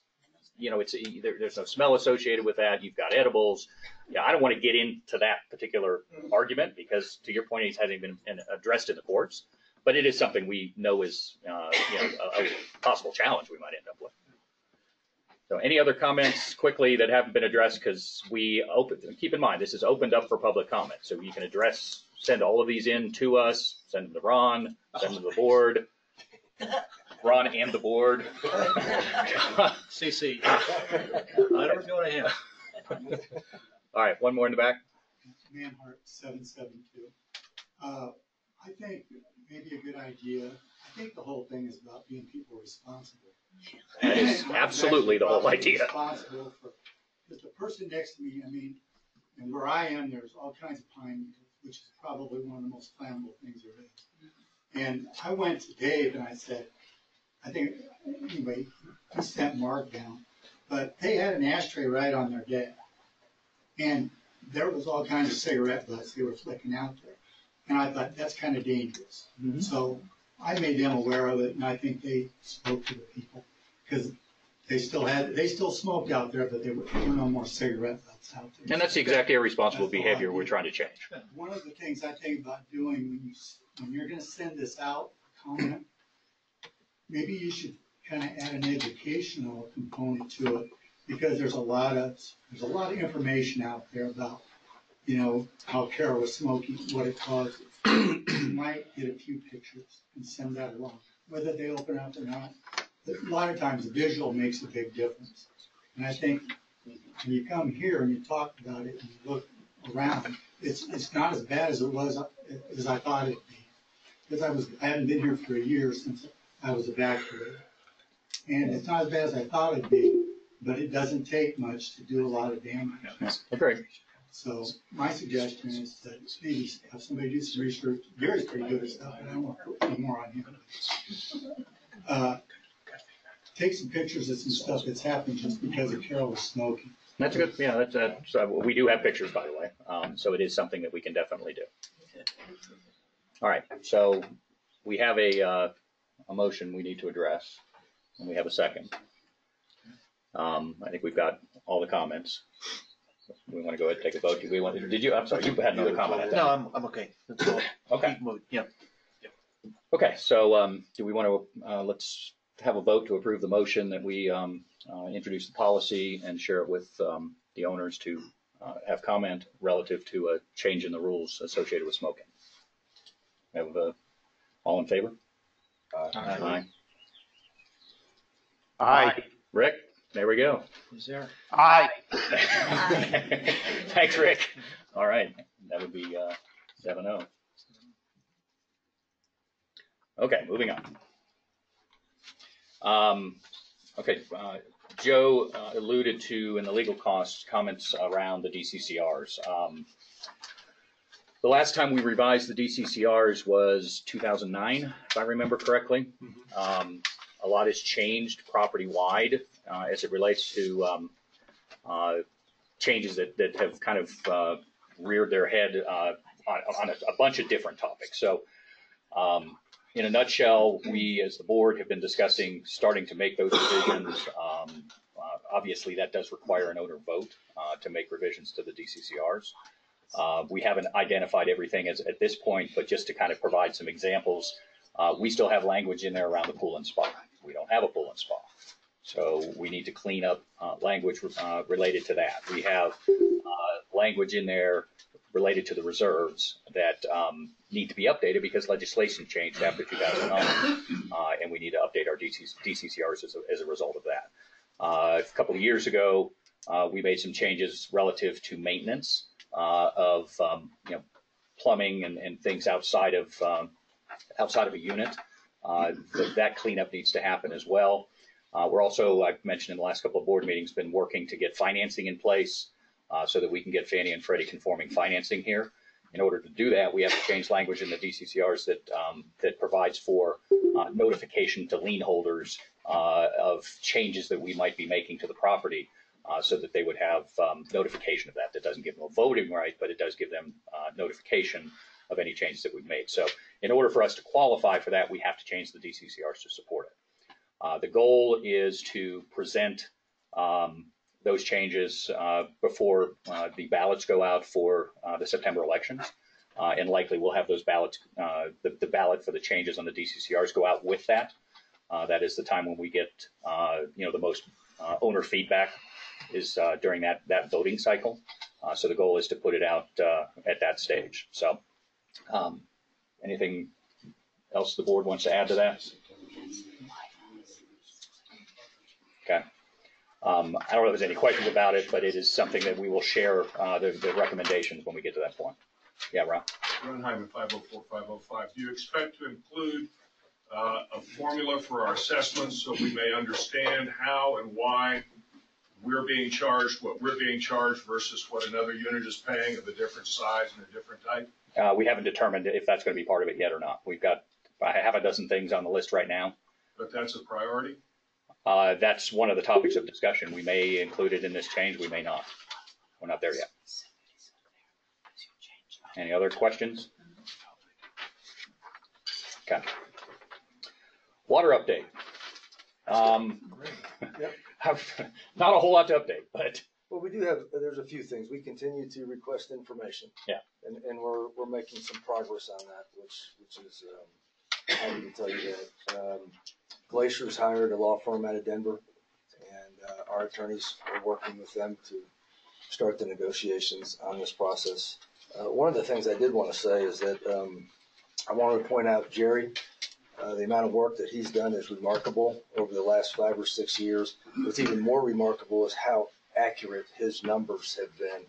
You know, it's, there, there's no smell associated with that. You've got edibles. Yeah, I don't want to get into that particular argument because to your point, it hasn't been been addressed in the courts. But it is something we know is, uh, you know, a, a possible challenge we might end up with. So any other comments quickly that haven't been addressed? Because we open, keep in mind, this is opened up for public comment. So you can address, send all of these in to us, send them to Ron, send them to the board. Ron and the board. CC. Whatever you want to have. All right, one more in the back. Manhart, seven seven two. Uh, I think maybe a good idea, I think the whole thing is about being people responsible. That is absolutely the whole idea. Responsible for, because the person next to me, I mean, and where I am, there's all kinds of pine needles, which is probably one of the most flammable things there is. And I went to Dave and I said, I think, anyway, he sent Mark down, but they had an ashtray right on their deck. And there was all kinds of cigarette butts they were flicking out there. And I thought, that's kind of dangerous. Mm-hmm. So I made them aware of it and I think they spoke to the people. Because they still had, they still smoked out there, but there were there were no more cigarette butts out there. And that's the exact irresponsible behavior we're trying to change. One of the things I think about doing when you, s- when you're gonna send this out, comment, maybe you should kind of add an educational component to it, because there's a lot of, there's a lot of information out there about, you know, how careless smoking, what it causes. You might get a few pictures and send that along, whether they open up or not. A lot of times, the visual makes a big difference. And I think when you come here and you talk about it and you look around, it's, it's not as bad as it was, as I thought it'd be. Because I was, I haven't been here for a year since I was evacuated. And it's not as bad as I thought it'd be, but it doesn't take much to do a lot of damage. Agreed. So my suggestion is that maybe have somebody do some research. Gary's pretty good at stuff, and I to put more on him. Uh, Take some pictures of some stuff that's happened just because of careless smoking. That's a good, yeah, that's, that's, uh, we do have pictures, by the way. Um, so it is something that we can definitely do. All right, so we have a, uh, a motion we need to address, and we have a second. Um, I think we've got all the comments. We want to go ahead and take a vote. Do we want, did you, I'm sorry, you had another comment at that. No, I'm, I'm okay. Let's go. Okay. Keep moving. Yep. Okay, so, um, do we want to, uh, let's have a vote to approve the motion that we, um, uh, introduce the policy and share it with, um, the owners to, uh, have comment relative to a change in the rules associated with smoking. Have, uh, all in favor? Aye. Aye. Rick, there we go. Who's there? Aye. Thanks, Rick. All right, that would be, uh, seven oh. Okay, moving on. Um, okay, uh, Joe uh, alluded to in the legal costs comments around the DCCRs. Um, the last time we revised the DCCRs was 2009, if I remember correctly. Um, a lot has changed property wide uh, as it relates to um, uh, changes that, that have kind of uh, reared their head uh, on, on a, a bunch of different topics. So, um, in a nutshell, we as the board have been discussing starting to make those revisions. Um, uh, obviously, that does require an owner vote uh, to make revisions to the DCCRs. We haven't identified everything as, at this point, but just to kind of provide some examples, we still have language in there around the pool and spa. We don't have a pool and spa. So we need to clean up uh, language uh, related to that. We have uh, language in there related to the reserves that um, need to be updated because legislation changed after 2009, uh, and we need to update our DC, DCCRs as a, as a result of that. Uh, a couple of years ago, uh, we made some changes relative to maintenance of um, you know plumbing and, and things outside of um, outside of a unit. Uh, th- that cleanup needs to happen as well. Uh, we're also, I've mentioned in the last couple of board meetings, been working to get financing in place uh, so that we can get Fannie and Freddie conforming financing here. In order to do that, we have to change language in the DCCRs that um, that provides for notification to lien holders of changes that we might be making to the property, uh, so that they would have um, notification of that. That doesn't give them a voting right, but it does give them uh, notification of any changes that we've made. So, in order for us to qualify for that, we have to change the DCCRs to support it. Uh, the goal is to present um, those changes uh, before uh, the ballots go out for uh, the September elections. Uh, and likely we'll have those ballots, uh, the, the, ballot for the changes on the DCCRs go out with that. that is the time when we get, you know, the most owner feedback is during that, that voting cycle. so the goal is to put it out at that stage. So um, anything else the board wants to add to that? Okay. Um, I don't know if there's any questions about it, but it is something that we will share uh, the, the recommendations when we get to that point. Yeah, Ron. Ron Hyman, 504, 505. Do you expect to include uh, a formula for our assessments so we may understand how and why we're being charged, what we're being charged versus what another unit is paying of a different size and a different type? Uh, we haven't determined if that's going to be part of it yet or not. We've got I have a dozen things on the list right now. But that's a priority? Uh, that's one of the topics of discussion. We may include it in this change, we may not. We're not there yet. Any other questions? Okay. Water update. Um, not a whole lot to update, but Well, we do have, there's a few things. We continue to request information. Yeah. And, and we're, we're making some progress on that, which, which is, um, happy to tell you that. Um, Glacier's hired a law firm out of Denver, and uh, our attorneys are working with them to start the negotiations on this process. Uh, one of the things I did want to say is that um, I wanted to point out Jerry. Uh, the amount of work that he's done is remarkable over the last five or six years. What's even more remarkable is how accurate his numbers have been.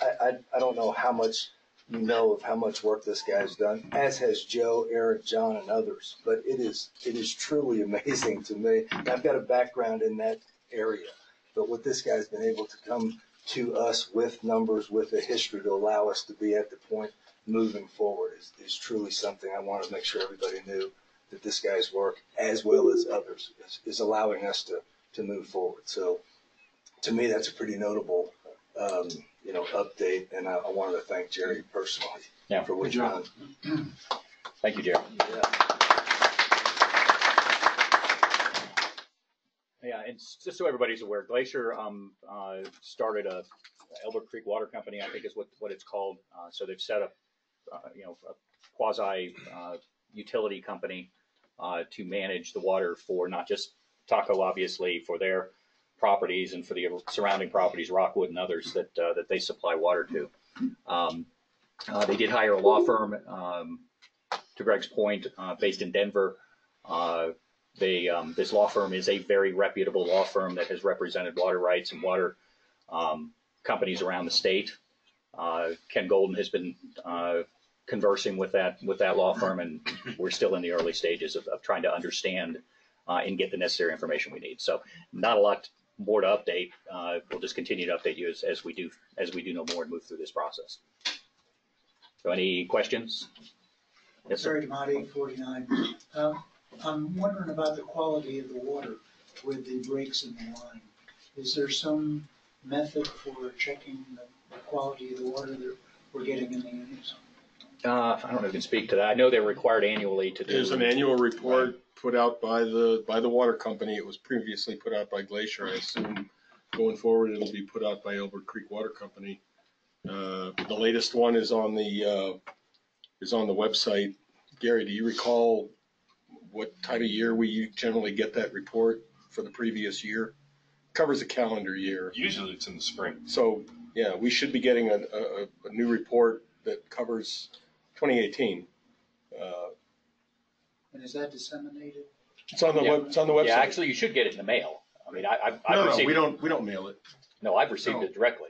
I, I, I don't know how much you know of how much work this guy's done, as has Joe, Eric, John, and others. But it is it is truly amazing to me. I've got a background in that area, but what this guy's been able to come to us with numbers, with a history to allow us to be at the point moving forward is, is truly something I want to make sure everybody knew that this guy's work, as well as others, is, is allowing us to, to move forward. So to me, that's a pretty notable um, you know, update, and I, I wanted to thank Jerry personally Yeah. for what Good you've job. done. thank you, Jerry. Yeah, and s- just so everybody's aware, Glacier um, uh, started a Elbert Creek Water Company, I think is what, what it's called. Uh, so they've set up, uh, you know, a quasi uh, utility company uh, to manage the water for not just Taco, obviously, for their properties and for the surrounding properties, Rockwood and others that uh, that they supply water to. Um, uh, they did hire a law firm, um, to Greg's point, uh, based in Denver. Uh, they um, this law firm is a very reputable law firm that has represented water rights and water um, companies around the state. Uh, Ken Golden has been uh, conversing with that with that law firm, and we're still in the early stages of, of trying to understand uh, and get the necessary information we need. So, not a lot more to update. Uh, we'll just continue to update you as, as we do as we do know more and move through this process. So, any questions? Yes, sir. Barry Damati, forty-nine. Um, I'm wondering about the quality of the water with the breaks in the line. Is there some method for checking the, the quality of the water that we're getting in the units? Uh, I don't know if you can speak to that. I know they're required annually to do. There's an annual report put out by the, by the water company. It was previously put out by Glacier. I assume going forward, it'll be put out by Elbert Creek Water Company. Uh, The latest one is on the, uh, is on the website. Gary, do you recall what time of year we generally get that report for the previous year? Covers a calendar year. Usually it's in the spring. So, yeah, we should be getting a, a, a new report that covers 2018. Uh, And is that disseminated? It's on the Yeah. web, it's on the website. Yeah, actually, you should get it in the mail. I mean, I, I've, I've No, no, received. we don't, we don't mail it. No, I've received No. it directly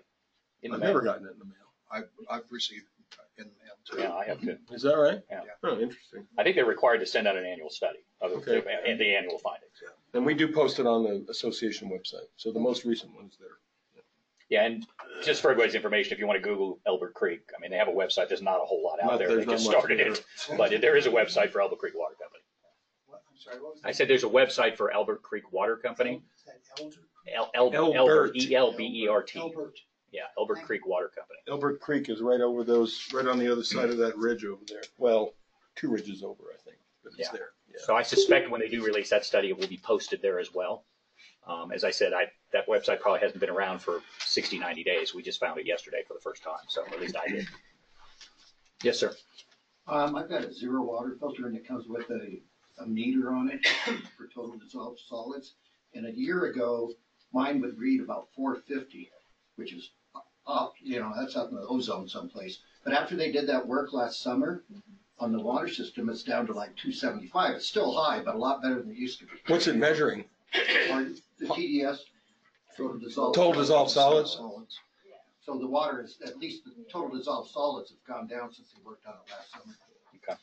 in the I've mail. never gotten it in the mail. I've, I've received in the mail too. Yeah, I have too. Is that right? Yeah. Oh, interesting. I think they're required to send out an annual study of Okay. the, and the annual findings. And we do post it on the association website. So the most recent one is there. Yeah, and just for everybody's information, if you want to Google Elbert Creek, I mean, they have a website. There's not a whole lot out Not- there. They there's not just much started there. it, but there is a website for Elbert Creek Water Company. What, I'm sorry, what was I said there's a website for Elbert Creek Water Company. Is that Elder? El, El, Elbert. Elbert, E L B E R T. Elbert. Yeah, Elbert Creek Water Company. Elbert Creek is right over those, right on the other side of that ridge over there. Well, two ridges over, I think, but it's Yeah. there. Yeah. So I suspect when they do release that study, it will be posted there as well. Um, as I said, I, that website probably hasn't been around for 60, 90 days. We just found it yesterday for the first time, so at least I did. Yes, sir. Um, I've got a ZeroWater filter and it comes with a, a meter on it for total dissolved solids. And a year ago, mine would read about four fifty, which is up, you know, that's up in the ozone someplace. But after they did that work last summer on the water system, it's down to like two seventy-five. It's still high, but a lot better than it used to be. What's it measuring? Pardon? The TDS, total dissolved. Total dissolved solids? Solids. So the water is, at least the total dissolved solids have gone down since they worked on it last summer. Okay.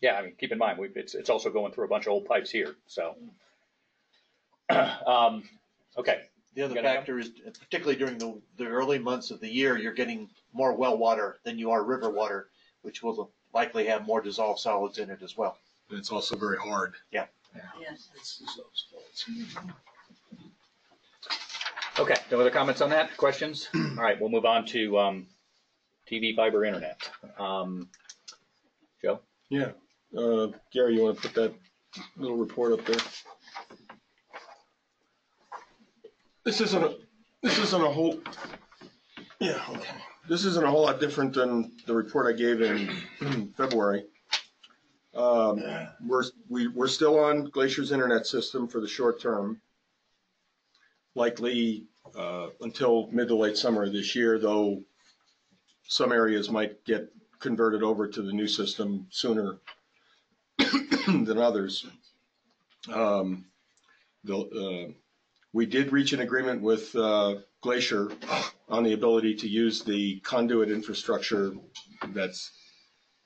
Yeah, I mean, keep in mind, we it's, it's also going through a bunch of old pipes here, so. Um, okay, The other gotta go? factor is particularly during the, the early months of the year, you're getting more well water than you are river water, which will likely have more dissolved solids in it as well. And it's also very hard. Yeah. Yes. Okay. No other comments on that? Questions? All right, we'll move on to, um, TV fiber internet. Um, Joe? Yeah. Uh, Gary, you want to put that little report up there? This isn't a, this isn't a whole, yeah, okay. This isn't a whole lot different than the report I gave in February. Um, we're, we, we're still on Glacier's internet system for the short term. Likely, uh, until mid to late summer of this year, though some areas might get converted over to the new system sooner than others. Um, the, uh, we did reach an agreement with uh, Glacier on the ability to use the conduit infrastructure that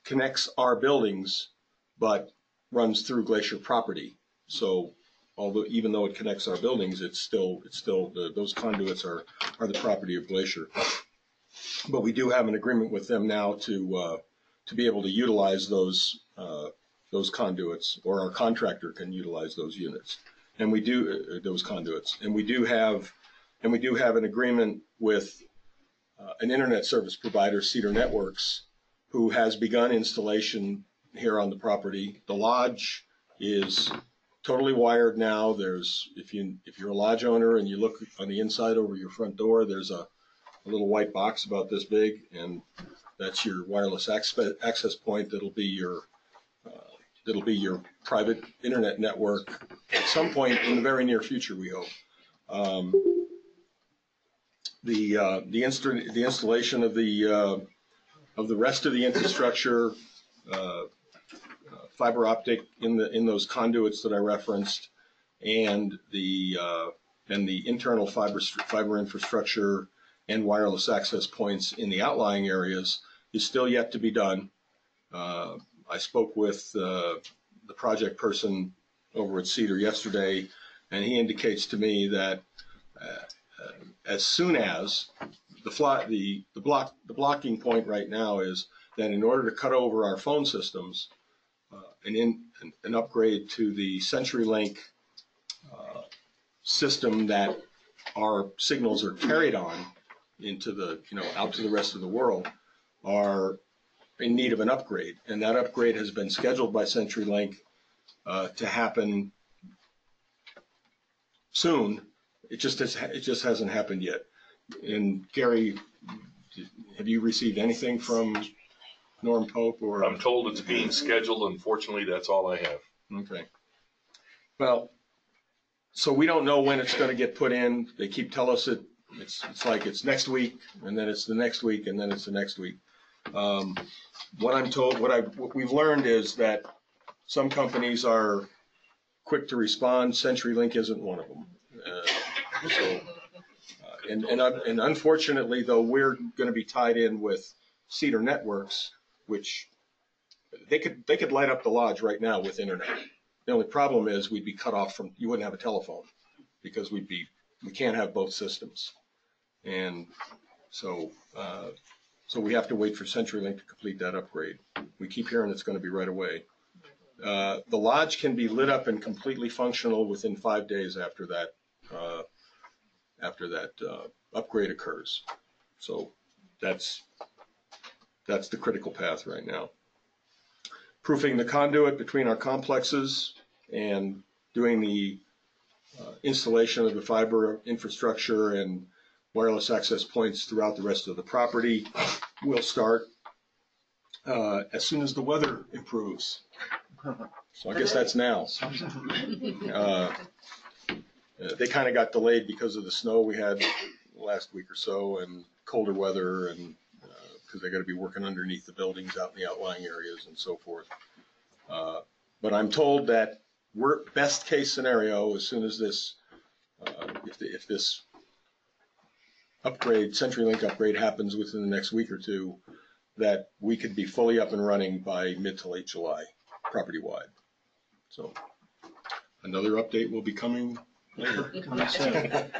connects our buildings, but runs through Glacier property. So although, even though it connects our buildings, it's still, it's still, the- those conduits are, are the property of Glacier. But we do have an agreement with them now to, uh, to be able to utilize those, uh, those conduits, or our contractor can utilize those units. And we do, uh, those conduits, and we do have, and we do have an agreement with uh, an internet service provider, Cedar Networks, who has begun installation here on the property. The lodge is totally wired now. There's, if you, if you're a lodge owner and you look on the inside over your front door, there's a, a little white box about this big, and that's your wireless access, point. That'll be your, uh, that'll be your private internet network at some point in the very near future, we hope. Um, the, uh, the insta- the installation of the, uh, of the rest of the infrastructure, uh, fiber optic in the, in those conduits that I referenced, and the, uh, and the internal fiber, fiber infrastructure and wireless access points in the outlying areas is still yet to be done. Uh, I spoke with uh, the project person over at Cedar yesterday, and he indicates to me that uh, uh, as soon as the fly, the, the block, the blocking point right now is that in order to cut over our phone systems, and in, an, an upgrade to the CenturyLink uh, system that our signals are carried on into the, you know, out to the rest of the world, are in need of an upgrade, and that upgrade has been scheduled by CenturyLink uh, to happen soon. It just has, it just hasn't happened yet. And Gary, have you received anything from Norm Pope or? I'm told it's being scheduled. Unfortunately, that's all I have. Okay. Well, so we don't know when it's gonna get put in. They keep telling us it, it's, it's like it's next week, and then it's the next week, and then it's the next week. Um, what I'm told, what I, what we've learned is that some companies are quick to respond. CenturyLink isn't one of them. Uh, So, uh, and, and, un- and unfortunately, though, we're gonna be tied in with Cedar Networks, which they could, they could light up the lodge right now with internet. The only problem is we'd be cut off from, you wouldn't have a telephone because we'd be, we can't have both systems. And so, uh, so we have to wait for CenturyLink to complete that upgrade. We keep hearing it's gonna be right away. Uh, the lodge can be lit up and completely functional within five days after that, uh, after that, uh, upgrade occurs. So that's, that's the critical path right now. Proofing the conduit between our complexes and doing the uh, installation of the fiber infrastructure and wireless access points throughout the rest of the property will start uh, as soon as the weather improves. So I guess that's now. Uh, uh, They kind of got delayed because of the snow we had last week or so and colder weather and because they got to be working underneath the buildings out in the outlying areas and so forth. Uh, But I'm told that we're, best case scenario, as soon as this, uh, if, the- if this upgrade, CenturyLink upgrade happens within the next week or two, that we could be fully up and running by mid to late July, property-wide. So another update will be coming later.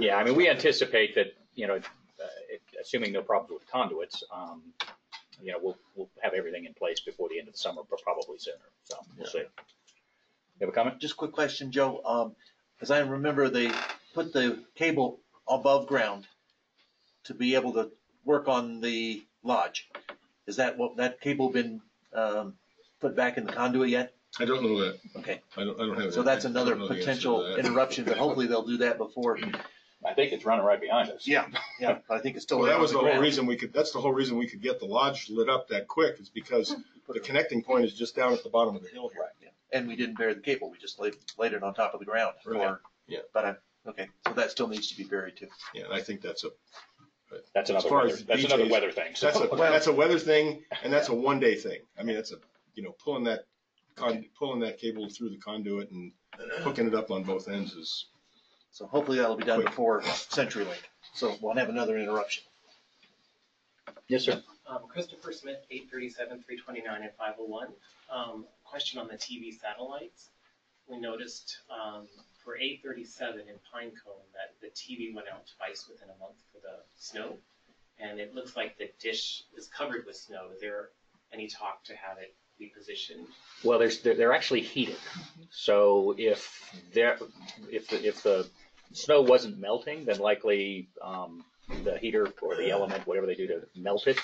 Yeah, I mean, we anticipate that, you know, assuming no problems with conduits, um, you know, we'll, we'll have everything in place before the end of the summer, but probably sooner, so we'll see. You have a comment? Just a quick question, Joe. Um, as I remember, they put the cable above ground to be able to work on the lodge. Is that what, that cable been, um, put back in the conduit yet? I don't know that. Okay. I don't, I don't have. So that's another don't know the answer to potential interruption, but hopefully they'll do that before. I think it's running right behind us. Yeah, yeah, I think it's still. Well, that was the whole reason we could, that's the whole reason we could get the lodge lit up that quick is because the connecting point is just down at the bottom of the hill here. Right, yeah. And we didn't bury the cable, we just laid, laid it on top of the ground. Right. Or- Yeah. But I, okay, so that still needs to be buried too. Yeah, and I think that's a. That's as another far weather, as that's another DJs weather thing. so- That's a, that's a weather thing and that's a one day thing. I mean, that's a, you know, pulling that con, pulling that cable through the conduit and hooking it up on both ends is. So hopefully that'll be done before CenturyLink, so we'll have another interruption. Yes, sir. Um, Christopher Smith, eight thirty-seven, three twenty-nine, and five oh one. Um, question on the TV satellites. We noticed, um, for eight thirty-seven in Pinecone that the TV went out twice within a month for the snow. And it looks like the dish is covered with snow. Is there any talk to have it be positioned? Well, there's, they're, they're actually heated. So if there, if, the if the snow wasn't melting, then likely, um, the heater or the element, whatever they do to melt it,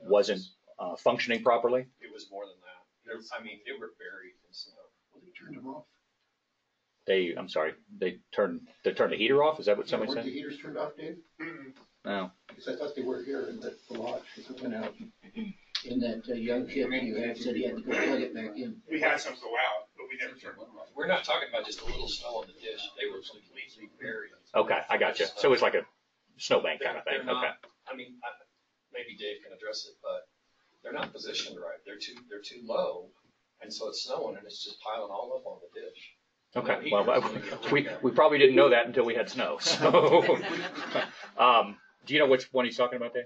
wasn't, uh, functioning properly. It was more than that. There, I mean, they were buried in snow. Turned them off. They, I'm sorry, they turned, they turned the heater off? Is that what somebody Weren't the heaters turned off, Dave? No. Because I thought they were here in the the lodge, because it went out. And that uh, young kid you had said he had to go plug it back in. We had some go out, but we never turned them off. We're not talking about just a little snow on the dish. They were completely buried. Okay, I got you. So it's like a snowbank kind of thing. They're Okay. I mean, I, maybe Dave can address it, but they're not positioned right. They're too, they're too low. And so it's snowing and it's just piling all up on the dish. Okay, well, we, we probably didn't know that until we had snow, so. Um, do you know which one he's talking about there?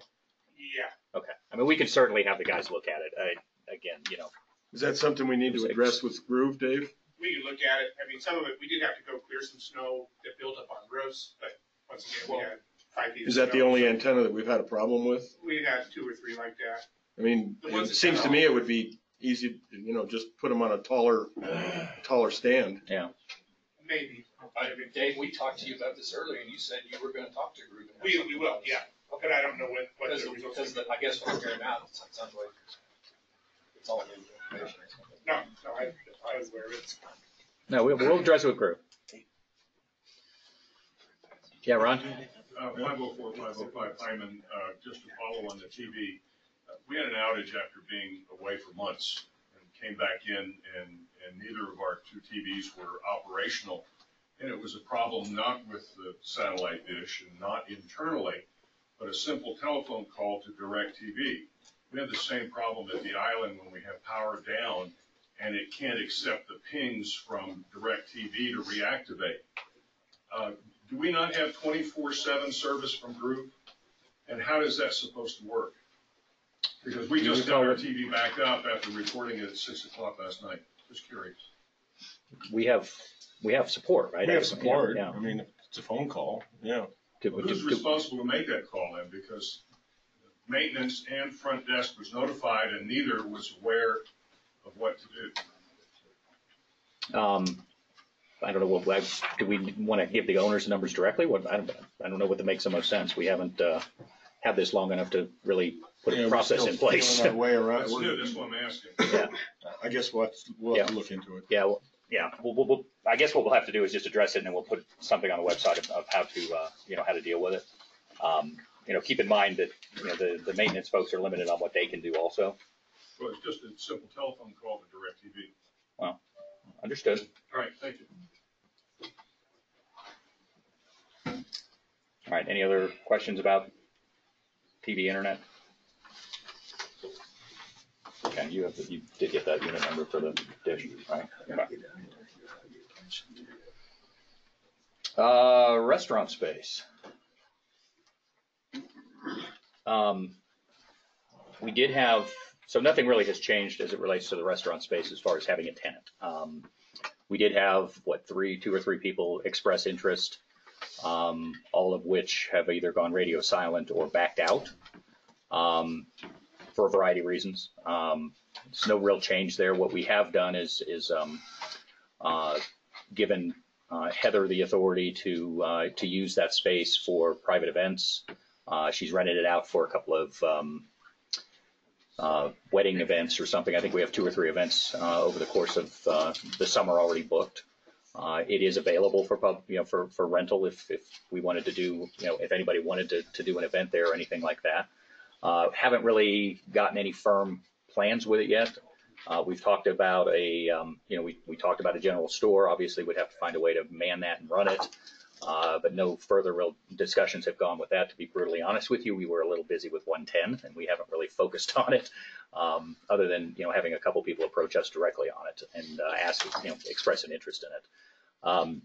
Yeah. Okay, I mean, we can certainly have the guys look at it. I, again, you know, Is that something we need to address with Groove, Dave? we could look at it. I mean, some of it, we did have to go clear some snow that built up on roofs, but once again, we had five feet of Is that the snow. only antenna that we've had a problem with? We had two or three like that. I mean, The ones it that seems to me it would be easy, you know, just put them on a taller, taller stand. Yeah. Maybe. I mean, Dave, we talked to you about this earlier and you said you were gonna talk to Groove. We, we will, yeah. But I don't know what, what Because, the results. because the- I guess what I'm hearing now, it sounds sounds like it's all new information. No, no, I, I was aware of it. No, we'll, we'll address it with group. Yeah, Ron? Uh, 504, 505, Hyman, uh, just to follow on the TV, uh, we had an outage after being away for months and came back in and, and neither of our two TVs were operational. And it was a problem not with the satellite dish and not internally, but a simple telephone call to DirecTV. We have the same problem at the island when we have power down and it can't accept the pings from DirecTV to reactivate. Uh, do we not have twenty-four seven service from Group? And how is that supposed to work? Because we just got our TV back up after reporting it at six o'clock last night. Just curious. We have, we have support, right? We have support. Yeah. I mean, it's a phone call, yeah. To- Well, Who's to- responsible to make that call then? Because maintenance and front desk was notified and neither was aware of what to do. Um, I don't know what, like, do we want to give the owners the numbers directly? What, I don't, I don't know what that makes the most sense. We haven't, uh, had this long enough to really put Yeah, a we're process still in place. feeling our way around. That's new, that's what I'm asking. Yeah. I guess we'll have to, we'll have to look into it. Yeah, well, yeah, we'll, we'll, we'll, I guess what we'll have to do is just address it and then we'll put something on the website of, of how to, uh, you know, how to deal with it. Um, you know, keep in mind that, you know, the, the maintenance folks are limited on what they can do also. Well, it's just a simple telephone call to DirecTV. Well, understood. All right, thank you. All right, any other questions about TV internet? Okay, you have, the- you did get that unit number for the dish, right? Okay. Uh, restaurant space. Um, we did have, so nothing really has changed as it relates to the restaurant space as far as having a tenant. Um, we did have, what, three, two or three people express interest um, all of which have either gone radio silent or backed out um, for a variety of reasons. Um, there's no real change there. What we have done is is um, uh, given uh, Heather the authority to uh, to use that space for private events. Uh, she's rented it out for a couple of um, uh, wedding events or something. I think we have two or three events uh, over the course of the summer already booked. It is available for pub, you know, for, for rental if, if we wanted to do, you know, if anybody wanted to, to do an event there or anything like that. Uh, haven't really gotten any firm plans with it yet. Uh, we've talked about a, um, you know, we, we talked about a general store. Obviously, we'd have to find a way to man that and run it. Uh, but no further real discussions have gone with that. To be brutally honest with you, we were a little busy with 110 and we haven't really focused on it. Um, other than, you know, having a couple people approach us directly on it and uh, ask, you know, express an interest in it. Um,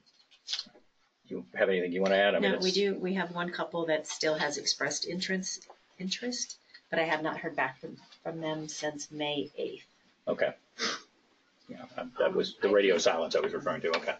you have anything you want to add? I mean, No, we do, we have one couple that still has expressed interest, interest, but I have not heard back from, from them since May eighth. Okay. Yeah, that was the radio silence I was referring to. Okay.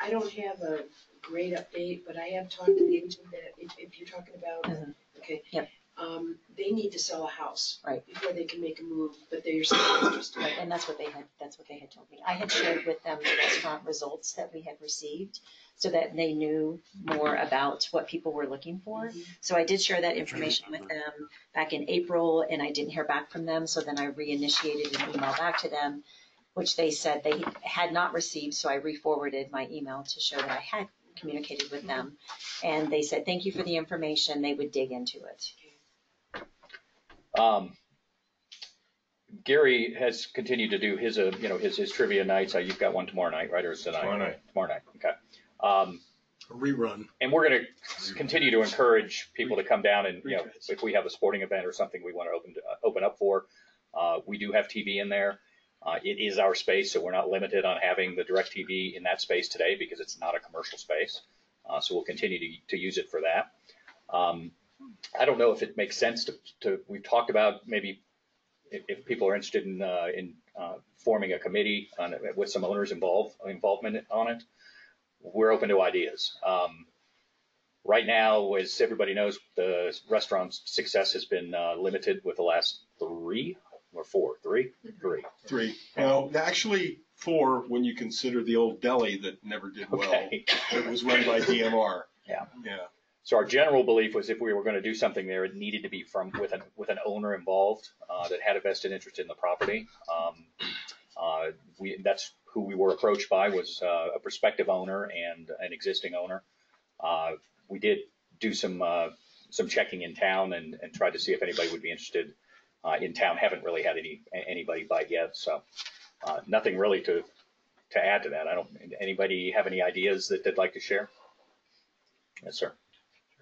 I don't have a great update, but I have talked to the agent that if, if you're talking about, mm-hmm. okay. Yep. Um, they need to sell a house. Right. Before they can make a move, but they're still interested. Right, and that's what they had, that's what they had told me. I had shared with them the restaurant results that we had received so that they knew more about what people were looking for. So I did share that information with them back in April and I didn't hear back from them. So then I reinitiated an email back to them, which they said they had not received. So I re-forwarded my email to show that I had communicated with them. And they said, thank you for the information. They would dig into it. Um, Gary has continued to do his, uh, you know, his, his trivia nights. Uh, you've got one tomorrow night, right? Or is tonight? Tomorrow night. Tomorrow night. Okay. Um, Rerun. and we're going to continue to encourage people to come down and, you know, if we have a sporting event or something we want to open, uh, open up for, uh, we do have TV in there. Uh, it is our space, so we're not limited on having the DirecTV in that space today because it's not a commercial space. Uh, so we'll continue to, to use it for that. Um, I don't know if it makes sense to, to, we've talked about maybe if, if people are interested in, uh, in, uh, forming a committee on, it with some owners involved, involvement on it. We're open to ideas. Um, right now, as everybody knows, the restaurant's success has been, uh, limited with the last three or four, three, three. Three. Well, actually, four when you consider the old deli that never did well. Okay. It was run by DMR. Yeah. Yeah. So our general belief was if we were going to do something there, it needed to be from with an with an owner involved uh, that had a vested interest in the property. Um, uh, we that's who we were approached by was uh, a prospective owner and an existing owner. Uh, we did do some uh, some checking in town and, and tried to see if anybody would be interested uh, in town. Haven't really had any anybody bite yet, so nothing really to to add to that. I don't. Anybody have any ideas that they'd like to share? Yes, sir.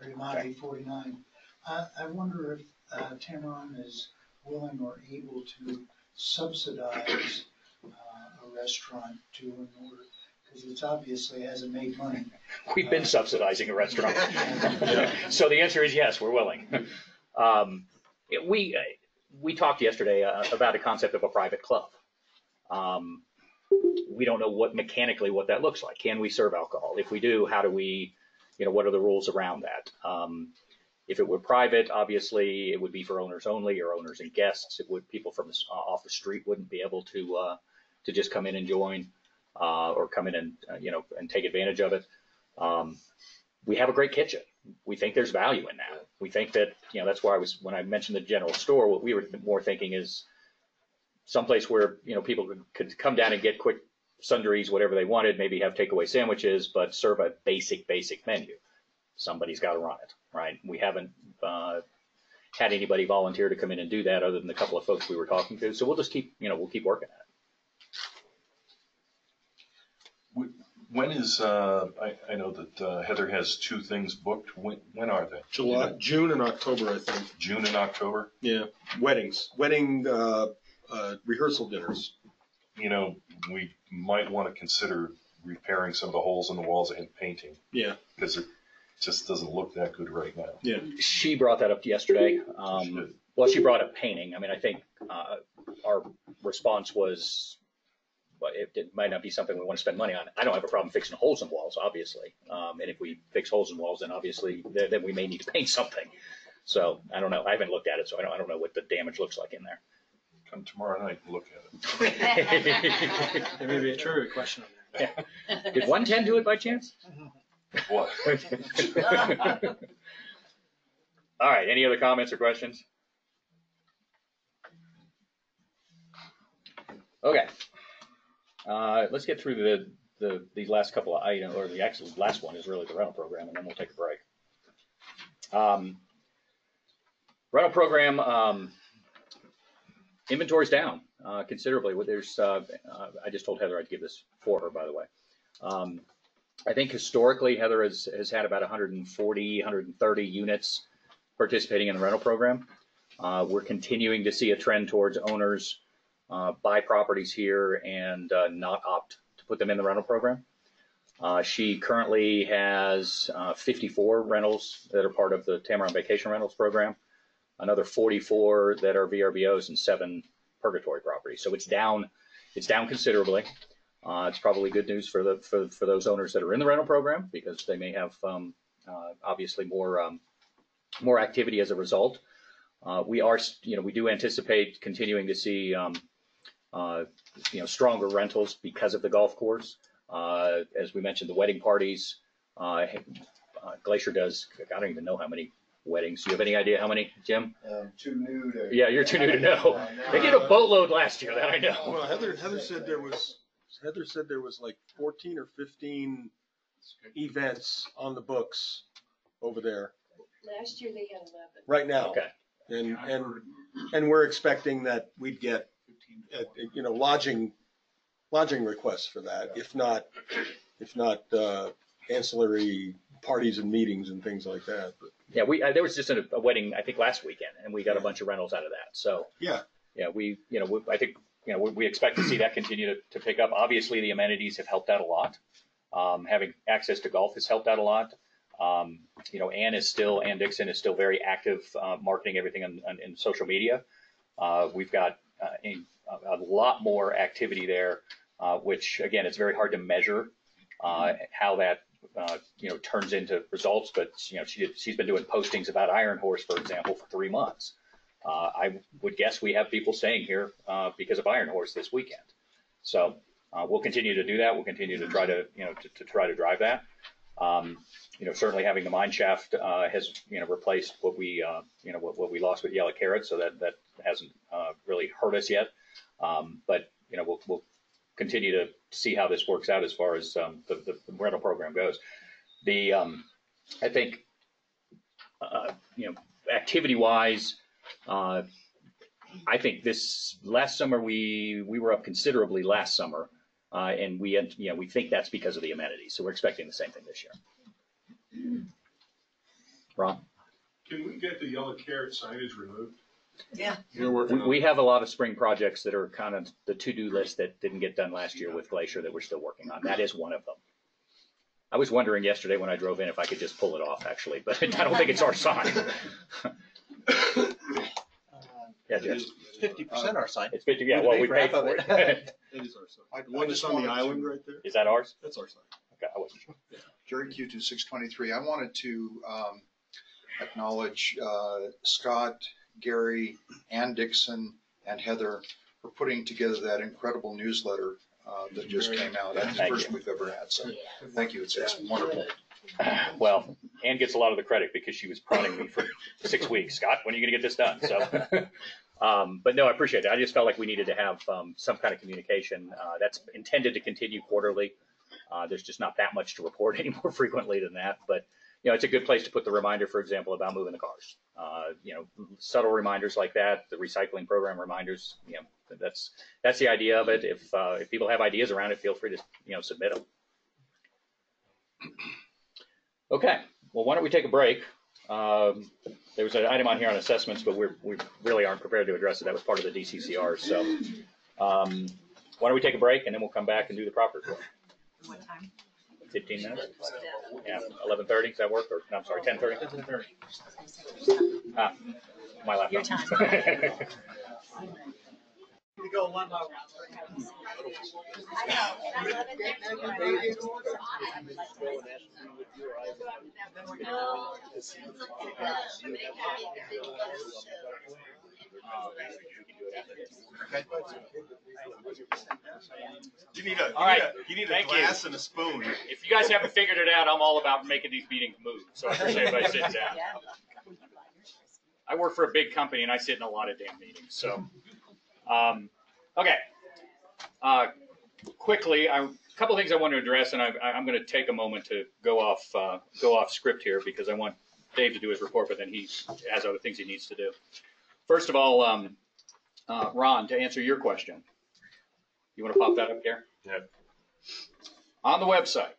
Jerry Mott, eight forty-nine. I, I wonder if, uh, Tamarron is willing or able to subsidize, uh, a restaurant to in order, because it's obviously hasn't made money. We've been subsidizing a restaurant. so the answer is yes, we're willing. Um, it- we uh, we talked yesterday uh, about a concept of a private club. Um, we don't know what mechanically what that looks like. Can we serve alcohol? If we do, how do we, you know, what are the rules around that? Um, if it were private, obviously it would be for owners only or owners and guests. It would people from uh, off the street wouldn't be able to uh, to just come in and join uh, or come in and uh, you know and take advantage of it. Um, we have a great kitchen. We think there's value in that. We think that you know that's why I was when I mentioned the general store. What we were more thinking is someplace where you know people could, could come down and get quick sundries, whatever they wanted, maybe have takeaway sandwiches, but serve a basic basic menu. Somebody's got to run it, right? We haven't uh, had anybody volunteer to come in and do that, other than the couple of folks we were talking to. So we'll just keep you know we'll keep working at it. When is, uh, I, I know that uh, Heather has two things booked. When, when are they? July, June and October, I think. June and October? Yeah, weddings, wedding, uh, uh, rehearsal dinners. You know, we might want to consider repairing some of the holes in the walls and painting. Yeah. Because it just doesn't look that good right now. Yeah. She brought that up yesterday. Um, well, she brought up painting. I mean, I think uh, our response was, well, it, it might not be something we want to spend money on. I don't have a problem fixing holes in walls, obviously. Um, and if we fix holes in walls, then obviously then, then we may need to paint something. So I don't know. I haven't looked at it, so I don't, I don't know what the damage looks like in there. Come tomorrow night and look at it. There may be a trivia question on that. Did 110 do it by chance? What? All right. Any other comments or questions? Okay. Uh, let's get through the, the, these last couple of items, or the actual last one is really the rental program, and then we'll take a break. Um, rental program, um, inventory's down, uh, considerably. Well, There's, uh, uh, I just told Heather I'd give this for her, by the way. Um, I think historically Heather has, has had about 140, 130 units participating in the rental program. Uh, we're continuing to see a trend towards owners uh, buy properties here and uh, not opt to put them in the rental program. Uh, she currently has uh, 54 rentals that are part of the Tamarron Vacation Rentals program, another 44 that are VRBOs, and seven Purgatory properties. So it's down, it's down considerably. Uh, it's probably good news for the for, for those owners that are in the rental program because they may have um, uh, obviously more um, more activity as a result. Uh, we are, you know, we do anticipate continuing to see, um, uh, you know, stronger rentals because of the golf course. Uh, as we mentioned, the wedding parties. Uh, Glacier does. I don't even know how many weddings. Do you have any idea how many, Jim? Um, too new to. Yeah, you're too new to know. They did a boatload last year. That I know. Well, Heather, Heather said there was, Heather said there was like fourteen or fifteen events on the books over there Last year they had eleven. right now. Okay. And, and, and we're expecting that we'd get, uh, you know, lodging, lodging requests for that, if not, if not, uh, ancillary parties and meetings and things like that, but. Yeah, we uh, there was just a, a wedding I think last weekend, and we got a bunch of rentals out of that. So Yeah. yeah, we you know we, I think you know we, we expect to see that continue to, to pick up. Obviously, the amenities have helped out a lot. Um, having access to golf has helped out a lot. Um, you know, Ann is still Ann Dixon is still very active uh, marketing everything on, on in social media. Uh, we've got uh, a, a lot more activity there, uh, which again, it's very hard to measure uh, how that uh, you know turns into results. But you know, she she's been doing postings about Iron Horse, for example, for three months. Uh, I would guess we have people staying here uh, because of Iron Horse this weekend. So uh, we'll continue to do that. We'll continue to try to you know to, to try to drive that. Um, you know, certainly having the mine shaft, uh, has, you know, replaced what we, uh, you know, what, what we lost with Yellow Carrot, so that, that hasn't, really hurt us yet. Um, but, you know, we'll, we'll continue to see how this works out as far as, um, the, the rental program goes. The, um, I think, uh, you know, activity wise, uh, I think this last summer we we were up considerably last summer, uh, and we you know we think that's because of the amenities. So we're expecting the same thing this year. Ron, Can we get the yellow carrot signage removed? Yeah. You're working we, on we have a lot of spring projects that are kind of the to do list that didn't get done last year with Glacier that we're still working on. That is one of them. I was wondering yesterday when I drove in if I could just pull it off actually, but I don't think it's our sign. yeah, Jeff. Fifty percent our sign. It's fifty. Yeah, well, we paid for it. It is our sign. I- The one that's just on the wanted to- island right there? Is that ours? That's our sign. Okay, I wasn't sure. Jerry Q two six twenty-three, I wanted to um, acknowledge uh, Scott, Gary, Ann Dixon, and Heather for putting together that incredible newsletter uh, that just came out. That's the Thank first you. we've ever had, so thank you, it's it's wonderful. Well, Ann gets a lot of the credit because she was prodding me for six weeks. Scott, when are you going to get this done? So, um, but no, I appreciate it. I just felt like we needed to have um, some kind of communication uh, that's intended to continue quarterly. Uh, there's just not that much to report any more frequently than that, but you know, it's a good place to put the reminder, for example, about moving the cars. Uh, you know, subtle reminders like that, the recycling program reminders. You know, that's that's the idea of it. If uh, if people have ideas around it, feel free to you know submit them. Okay, well, why don't we take a break? Um, there was an item on here on assessments, but we're, we really aren't prepared to address it. That was part of the DCCR. So, um, why don't we take a break and then we'll come back and do the proper report? What time? Fifteen minutes? Yeah, eleven thirty, does that work? Or, no, I'm sorry, ten thirty? Ah, my laptop. Your time. We go one by You need a, All right. you need a Thank you. glass and a spoon. If you guys haven't figured it out, I'm all about making these meetings move. So I appreciate everybody sitting down. I work for a big company and I sit in a lot of damn meetings. So, um, okay. Uh, quickly, I, a couple things I want to address, and I, I'm going to take a moment to go off uh, go off script here because I want Dave to do his report, but then he has other things he needs to do. First of all, um, uh, Ron, to answer your question, you want to pop that up there? Yeah. On the website,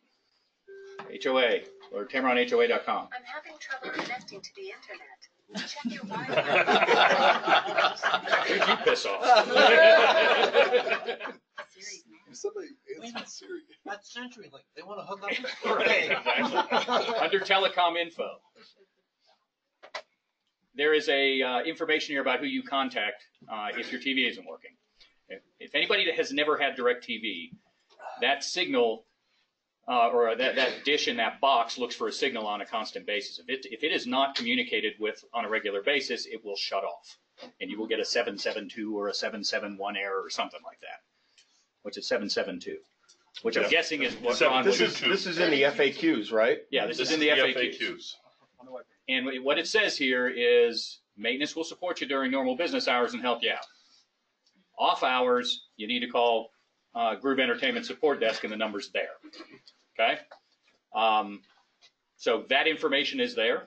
HOA or TamarronHOA.com. I'm having trouble connecting to the internet. Check your Who'd you piss off? Somebody answer Siri. That's CenturyLink. They want to hook up. Right, exactly. Under telecom info. There is a uh, information here about who you contact uh, if your TV isn't working. If, if anybody that has never had DirecTV, that signal uh, or that, that dish in that box looks for a signal on a constant basis. If it, if it is not communicated with on a regular basis, it will shut off. And you will get a 772 or a 771 error or something like that, which is 772, which I'm guessing is what Seven- Ron This was. is, this is in the FAQs, right? Yeah, this is in the FAQs. And what it says here is maintenance will support you during normal business hours and help you out. Off hours, you need to call uh, Groove Entertainment Support Desk and the number's there. Okay? Um, so that information is there.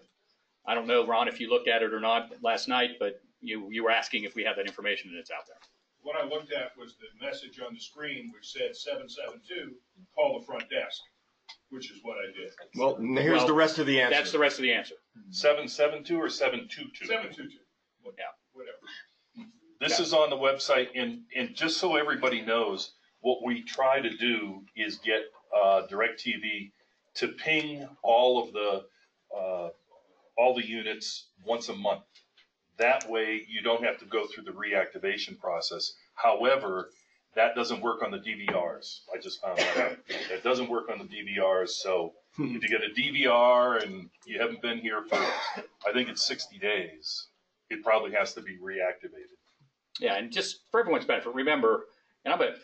I don't know, Ron, if you looked at it or not last night, but you, you were asking if we have that information and it's out there. What I looked at was the message on the screen which said seven seven two, call the front desk, which is what I did. Well, n- here's Well, the rest of the answer. That's the rest of the answer. Seven seven two or seven two two? Seven two two, Yeah. whatever. This is on the website, and, and just so everybody knows, what we try to do is get uh, DirecTV to ping all of the uh, all the units once a month. That way, you don't have to go through the reactivation process. However, that doesn't work on the DVRs. I just found that out. That doesn't work on the DVRs. So if you get a DVR and you haven't been here for, I think it's 60 days, it probably has to be reactivated. Yeah, and just for everyone's benefit, remember, and I'm a,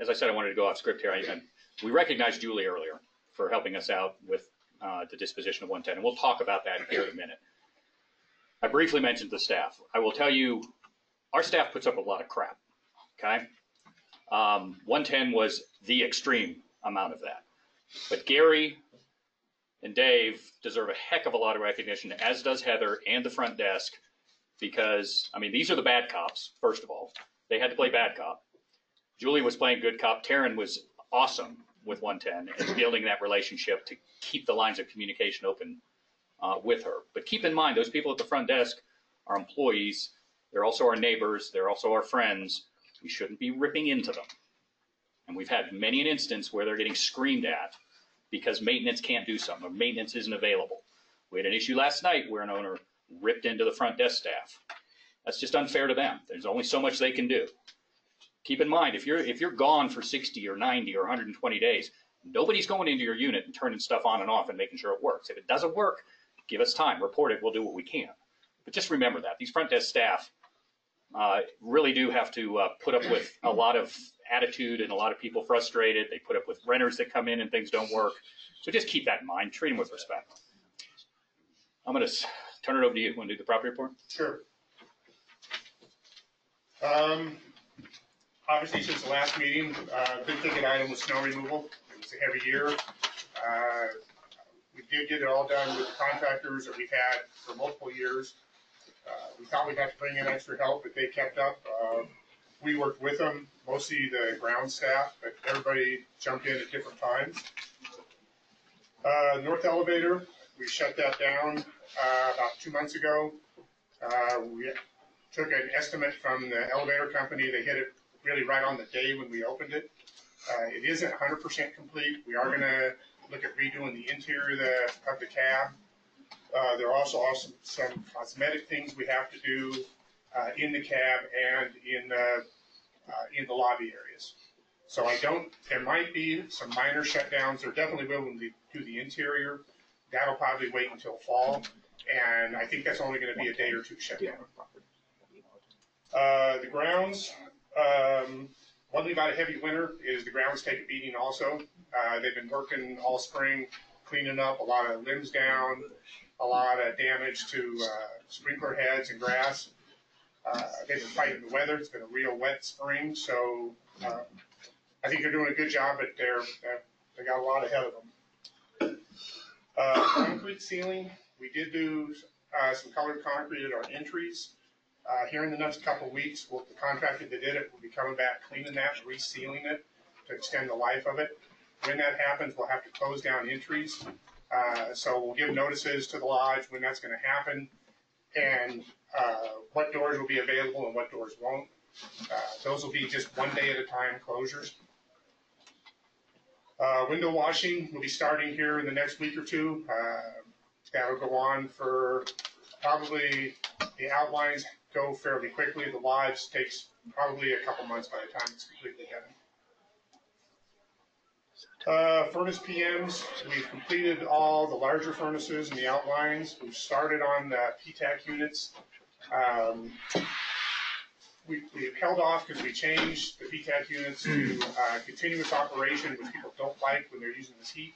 as I said, I wanted to go off script here. I, I, we recognized Julie earlier for helping us out with uh, the disposition of 110, and we'll talk about that here in a minute. I briefly mentioned the staff. I will tell you, our staff puts up a lot of crap. Okay, um, 110 was the extreme amount of that, but Gary and Dave deserve a heck of a lot of recognition, as does Heather and the front desk, because I mean these are the bad cops. First of all, they had to play bad cop. Julie was playing good cop. Taryn was awesome with 110 and building that relationship to keep the lines of communication open uh, with her. But keep in mind, those people at the front desk are employees. They're also our neighbors. They're also our friends. We shouldn't be ripping into them. And we've had many an instance where they're getting screamed at because maintenance can't do something or maintenance isn't available. We had an issue last night where an owner ripped into the front desk staff. That's just unfair to them. There's only so much they can do. Keep in mind, if you're if you're gone for 60 or 90 or 120 days, nobody's going into your unit and turning stuff on and off and making sure it works. If it doesn't work, give us time, report it. We'll do what we can. But just remember that these front desk staff uh, really do have to uh, put up with a lot of attitude and a lot of people frustrated. They put up with renters that come in and things don't work. So just keep that in mind. Treat them with respect. I'm going to turn it over to you. Want to do the property report? Sure. Um, obviously, since the last meeting, uh, big ticket item was snow removal. It was a heavy year. Uh, we did get it all done with the contractors that we've had for multiple years. Uh, we thought we'd have to bring in extra help, but they kept up. Uh, we worked with them, mostly the ground staff, but everybody jumped in at different times. Uh, North Elevator, we shut that down uh, about two months ago. Uh, we took an estimate from the elevator company. They hit it really right on the day when we opened it. Uh, it isn't 100% complete. We are going to look at redoing the interior of the, of the cab. Uh, there are also some, some cosmetic things we have to do uh, in the cab and in uh, uh, in the lobby areas. So I don't. There might be some minor shutdowns. They're definitely willing to do the interior. That'll probably wait until fall, and I think that's only going to be a day or two shutdown. Uh, the grounds. Um, one thing about a heavy winter is the grounds take a beating. Also, uh, they've been working all spring, cleaning up a lot of limbs down, a lot of damage to uh, sprinkler heads and grass. Uh, they've been fighting the weather. It's been a real wet spring, so uh, I think they're doing a good job, but they're, they're they got a lot ahead of them. Uh, concrete sealing, we did do uh, some colored concrete at our entries. Uh, here in the next couple of weeks, we'll, the contractor that did it will be coming back, cleaning that, resealing it to extend the life of it. When that happens, we'll have to close down entries. Uh, so we'll give notices to the lodge when that's going to happen and uh, what doors will be available and what doors won't. Uh, those will be just one day at a time closures. Uh, window washing will be starting here in the next week or two. Uh, that'll go on for probably the outlines go fairly quickly. The lives takes probably a couple months by the time it's completely done. Uh, furnace PMs, we've completed all the larger furnaces and the outlines. We've started on the PTAC units. Um, we, we've held off because we changed the PTAC units to uh, continuous operation, which people don't like when they're using this heat.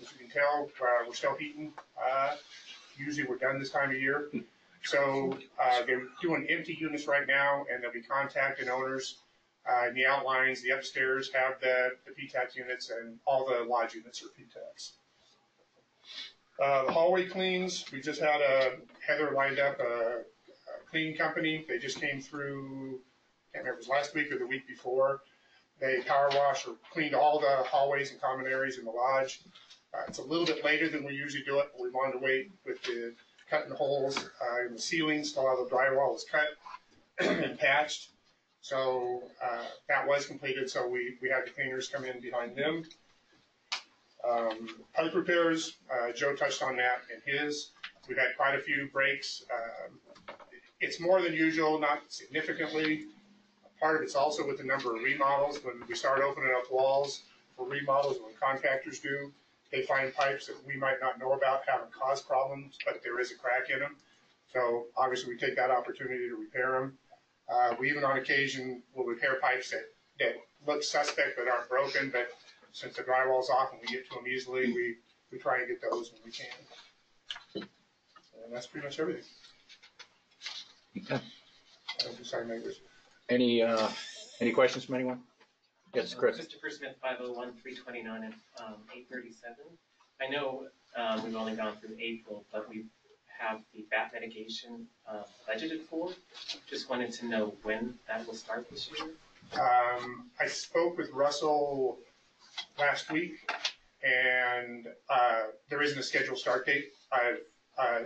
As you can tell, uh, we're still heating. Uh, usually we're done this time of year. So uh, they're doing empty units right now, and they'll be contacting owners uh, the outlines, the upstairs have the, the PTAC units and all the lodge units are PTACs. Uh, the hallway cleans, we just had a, Heather lined up a, a cleaning company. They just came through, can't remember if it was last week or the week before. They power washed or cleaned all the hallways and common areas in the lodge. Uh, it's a little bit later than we usually do it, but we wanted to wait with the cutting holes uh, in the ceilings till all the drywall was cut and patched. So uh, that was completed, so we, we had the cleaners come in behind them. Um, pipe repairs, uh, Joe touched on that in his. We've had quite a few breaks. Um, it's more than usual, not significantly. Part of it's also with the number of remodels. When we start opening up walls for remodels, when contractors do, they find pipes that we might not know about haven't caused problems, but there is a crack in them. So obviously we take that opportunity to repair them. Uh, we even on occasion will repair pipes that, that look suspect but aren't broken, but since the drywall's off and we get to them easily, we, we try and get those when we can. And that's pretty much everything. Okay. I'm just sorry, neighbors. Any, uh, any questions from anyone? Yes, Chris. Christopher Smith, five oh one, three twenty-nine, and, um, eight thirty-seven. I know, um, we've only gone through April, but we have the bat mitigation, uh, budgeted for. Just wanted to know when that will start this year. Um, I spoke with Russell last week, and uh, there isn't a scheduled start date. I've, uh,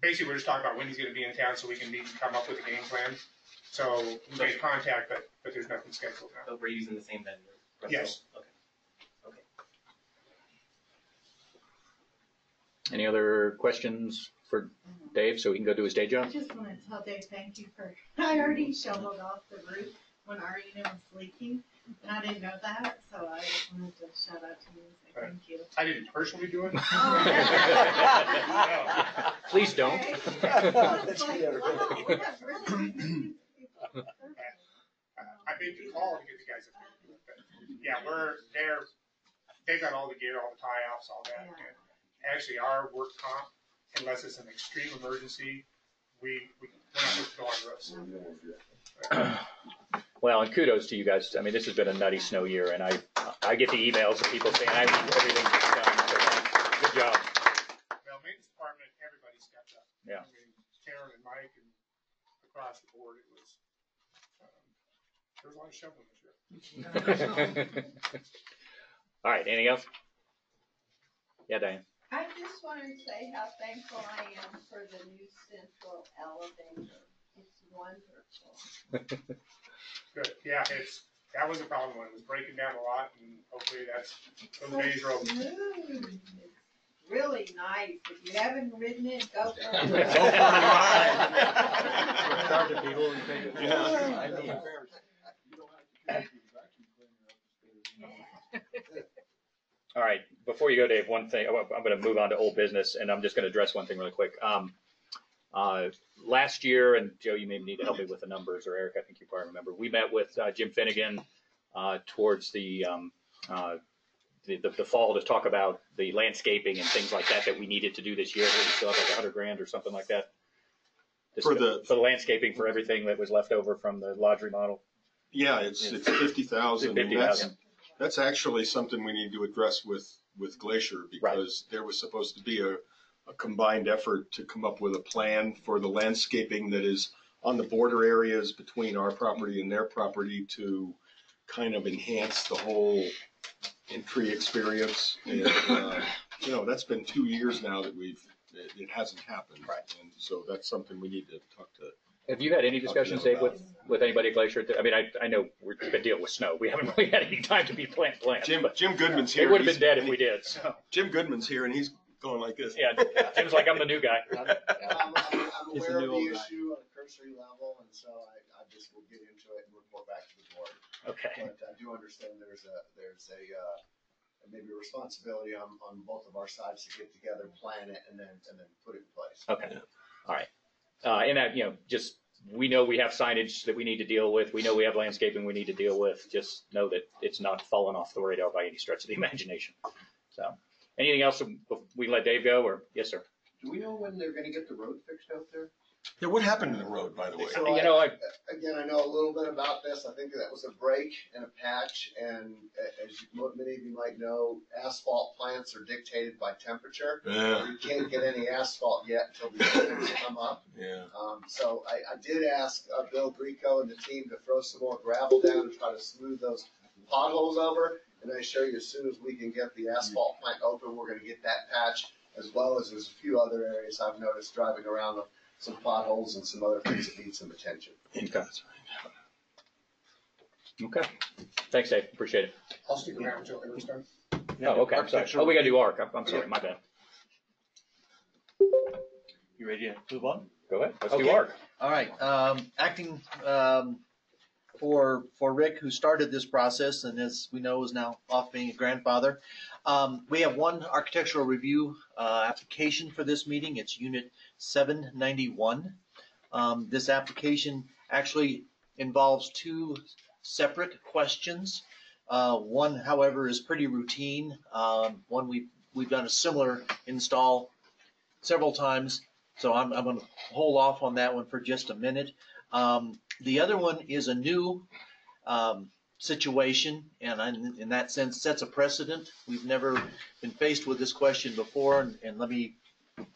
basically, we're just talking about when he's going to be in town so we can meet and come up with a game plan. So we made contact, but, but there's nothing scheduled now. But we're using the same vendor. Russell? Yes. Any other questions for Dave so he can go do his day job? I job? just want to tell Dave, thank you for, I already shoveled off the roof when our unit was leaking, and I didn't know that, so I just wanted to shout out to you and say thank you. I didn't personally do it. Oh, Please don't. That's uh, I made the call to get the guys. up here, but, Yeah, we're, they're, they got all the gear, all the tie-offs, all that. and Actually, our work comp, unless it's an extreme emergency, we, we, we're not supposed to go on roofs. Well, and kudos to you guys. I mean, this has been a nutty snow year and I, I get the emails of people saying, I need everything done. So thanks. Good job. Well, maintenance department, everybody stepped up. Yeah. I mean, Karen and Mike and across the board, it was, um, there was a lot of shoveling this year. All right, anything else? Yeah, Diane. I just wanted to say how thankful I am for the new central elevator. It's wonderful. Good, yeah, it's, that was a problem when it was breaking down a lot and hopefully that's, those days are over. Smooth. It's Really nice. If you haven't ridden it, go for it. Go for a ride. Charging people and taking- Yeah. All right, before you go, Dave, one thing, I'm going to move on to old business, and I'm just going to address one thing really quick. Um, uh, last year, and Joe, you may need to help me with the numbers, or Eric, I think you probably remember, we met with uh, Jim Finnegan uh, towards the, um, uh, the, the the fall to talk about the landscaping and things like that that we needed to do this year. We still have like a hundred grand or something like that. For the- for the landscaping for everything that was left over from the lodge remodel. Yeah, it's, it's fifty thousand. Fifty thousand. That's actually something we need to address with, with Glacier because there was supposed to be a, a combined effort to come up with a plan for the landscaping that is on the border areas between our property and their property to kind of enhance the whole entry experience. And, uh, you know, that's been two years now that we've, it, it hasn't happened. Right. And so that's something we need to talk to. Have you had any discussions, Dave, with, with anybody at Glacier? I mean, I, I know we've been dealing with snow. We haven't really had any time to be plant plants. Jim, but Jim Goodman's here. It would have He's- been dead if we did, so. Jim Goodman's here and he's going like this. Yeah, Jim's like, I'm the new guy. I'm, I'm, I'm He's the aware of new old the guy. issue on a cursory level, and so I, I just will get into it and report back to the board. Okay. But I do understand there's a, there's a, uh, maybe a responsibility on, on both of our sides to get together, plan it, and then, and then put it in place. Okay, all right. Uh, and that, you know, just, we know we have signage that we need to deal with. We know we have landscaping we need to deal with. Just know that it's not falling off the radar by any stretch of the imagination. So, anything else we let Dave go or, yes, sir? Do we know when they're gonna get the road fixed out there? Yeah, what happened to the road, by the way? So You know, I, Again, I know a little bit about this. I think that was a break and a patch, and a- as you, many of you might know, asphalt plants are dictated by temperature. Yeah. You can't get any asphalt yet until the temperatures come up. Yeah. Um, so I, I did ask uh, Bill Greco and the team to throw some more gravel down and try to smooth those potholes over. And I assure you, as soon as we can get the asphalt plant open, we're gonna get that patch, as well as there's a few other areas I've noticed driving around of some potholes and some other things that need some attention. okay. Okay. Thanks, Dave. Appreciate it. I'll stick around until Eric's done. Oh, okay, I'm sorry. Oh, we gotta do ARC. I'm, I'm sorry, my bad. You ready to move on? Go ahead. Let's do Okay. ARC. All right, um, acting, um, for, for Rick, who started this process and as we know is now off being a grandfather. Um, we have one architectural review, uh, application for this meeting. It's unit seven ninety-one. Um, this application actually involves two separate questions. Uh, one, however, is pretty routine. Um, one we've we've done a similar install several times. So I'm, I'm gonna hold off on that one for just a minute. Um, the other one is a new, um, situation and I- in that sense sets a precedent. We've never been faced with this question before and, and let me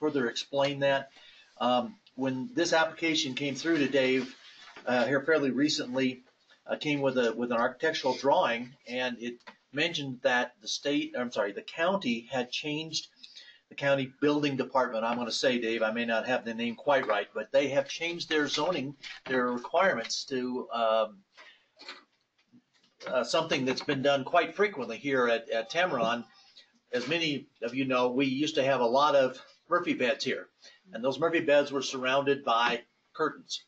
further explain that. Um, when this application came through to Dave, uh, here fairly recently, uh, came with a, with an architectural drawing and it mentioned that the state, I'm sorry, the county had changed the county building department, I'm gonna say, Dave, I may not have the name quite right, but they have changed their zoning, their requirements to, um, uh, something that's been done quite frequently here at, at Tamarron. As many of you know, we used to have a lot of Murphy beds here, and those Murphy beds were surrounded by curtains.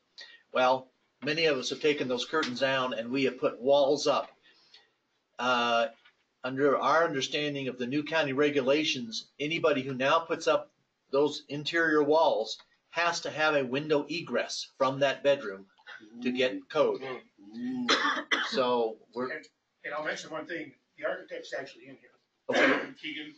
Well, many of us have taken those curtains down and we have put walls up. Uh, under our understanding of the new county regulations, anybody who now puts up those interior walls has to have a window egress from that bedroom to get code. So we're, And, and I'll mention one thing, the architect's actually in here. Okay. Keegan,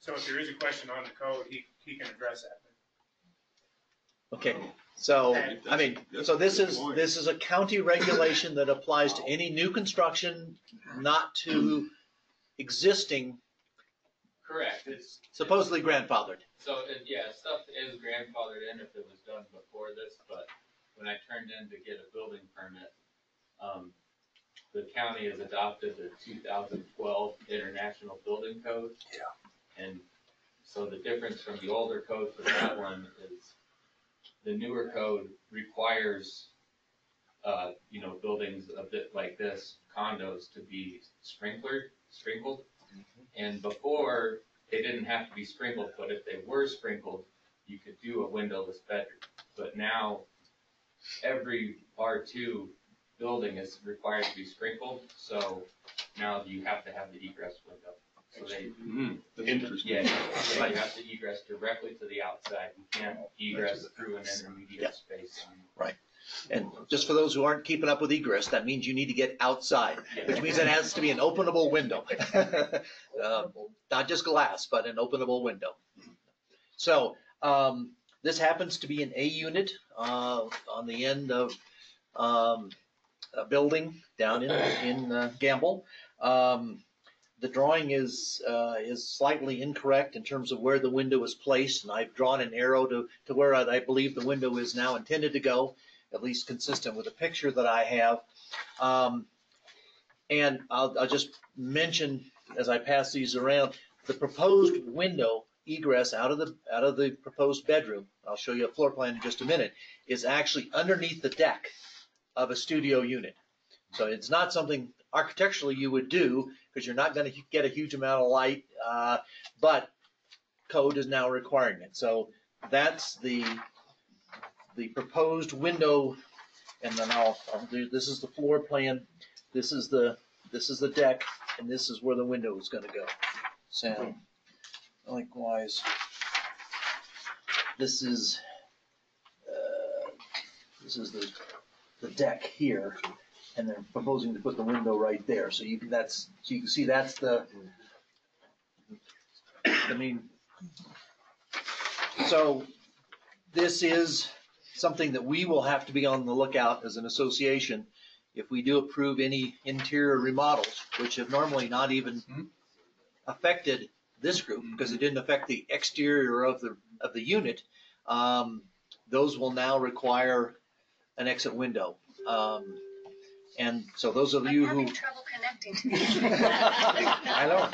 so if there is a question on the code, he, he can address that. okay, so, I mean, so this is, this is a county regulation that applies to any new construction, not to existing Correct, it's, supposedly grandfathered. so, it- yeah, stuff is grandfathered in if it was done before this, but when I turned in to get a building permit, um, the county has adopted the two thousand twelve International Building Code. Yeah. And so the difference from the older code to that one is the newer code requires, uh, you know, buildings a bit like this, condos to be sprinklered, sprinkled. And before, they didn't have to be sprinkled, but if they were sprinkled, you could do a windowless bedroom. But now, every R two building is required to be sprinkled, so now you have to have the egress window. So they, That's interesting. yeah, so you have to egress directly to the outside, you can't egress through an intermediate space. Right. And just for those who aren't keeping up with egress, that means you need to get outside, which means it has to be an openable window. Um, Not just glass, but an openable window. So, um, this happens to be an A unit, uh, on the end of, um, a building down in, in uh, Gamble. Um, the drawing is, uh, is slightly incorrect in terms of where the window is placed, and I've drawn an arrow to, to where I believe the window is now intended to go, at least consistent with the picture that I have. Um, and I'll, I'll just mention, as I pass these around, the proposed window egress out of the, out of the proposed bedroom, I'll show you a floor plan in just a minute, is actually underneath the deck of a studio unit. So it's not something architecturally you would do, because you're not gonna get a huge amount of light, uh, but code is now requiring it. So that's the, the proposed window, and then I'll, I'll do, this is the floor plan, this is the, this is the deck, and this is where the window is gonna go. So likewise, this is, uh, this is the, the deck here, and they're proposing to put the window right there, so you can, that's, so you can see that's the, I mean, so this is something that we will have to be on the lookout as an association if we do approve any interior remodels, which have normally not even affected this group because it didn't affect the exterior of the, of the unit. Um, those will now require an exit window. Um, and so those of you who. trouble connecting to the internet. I know.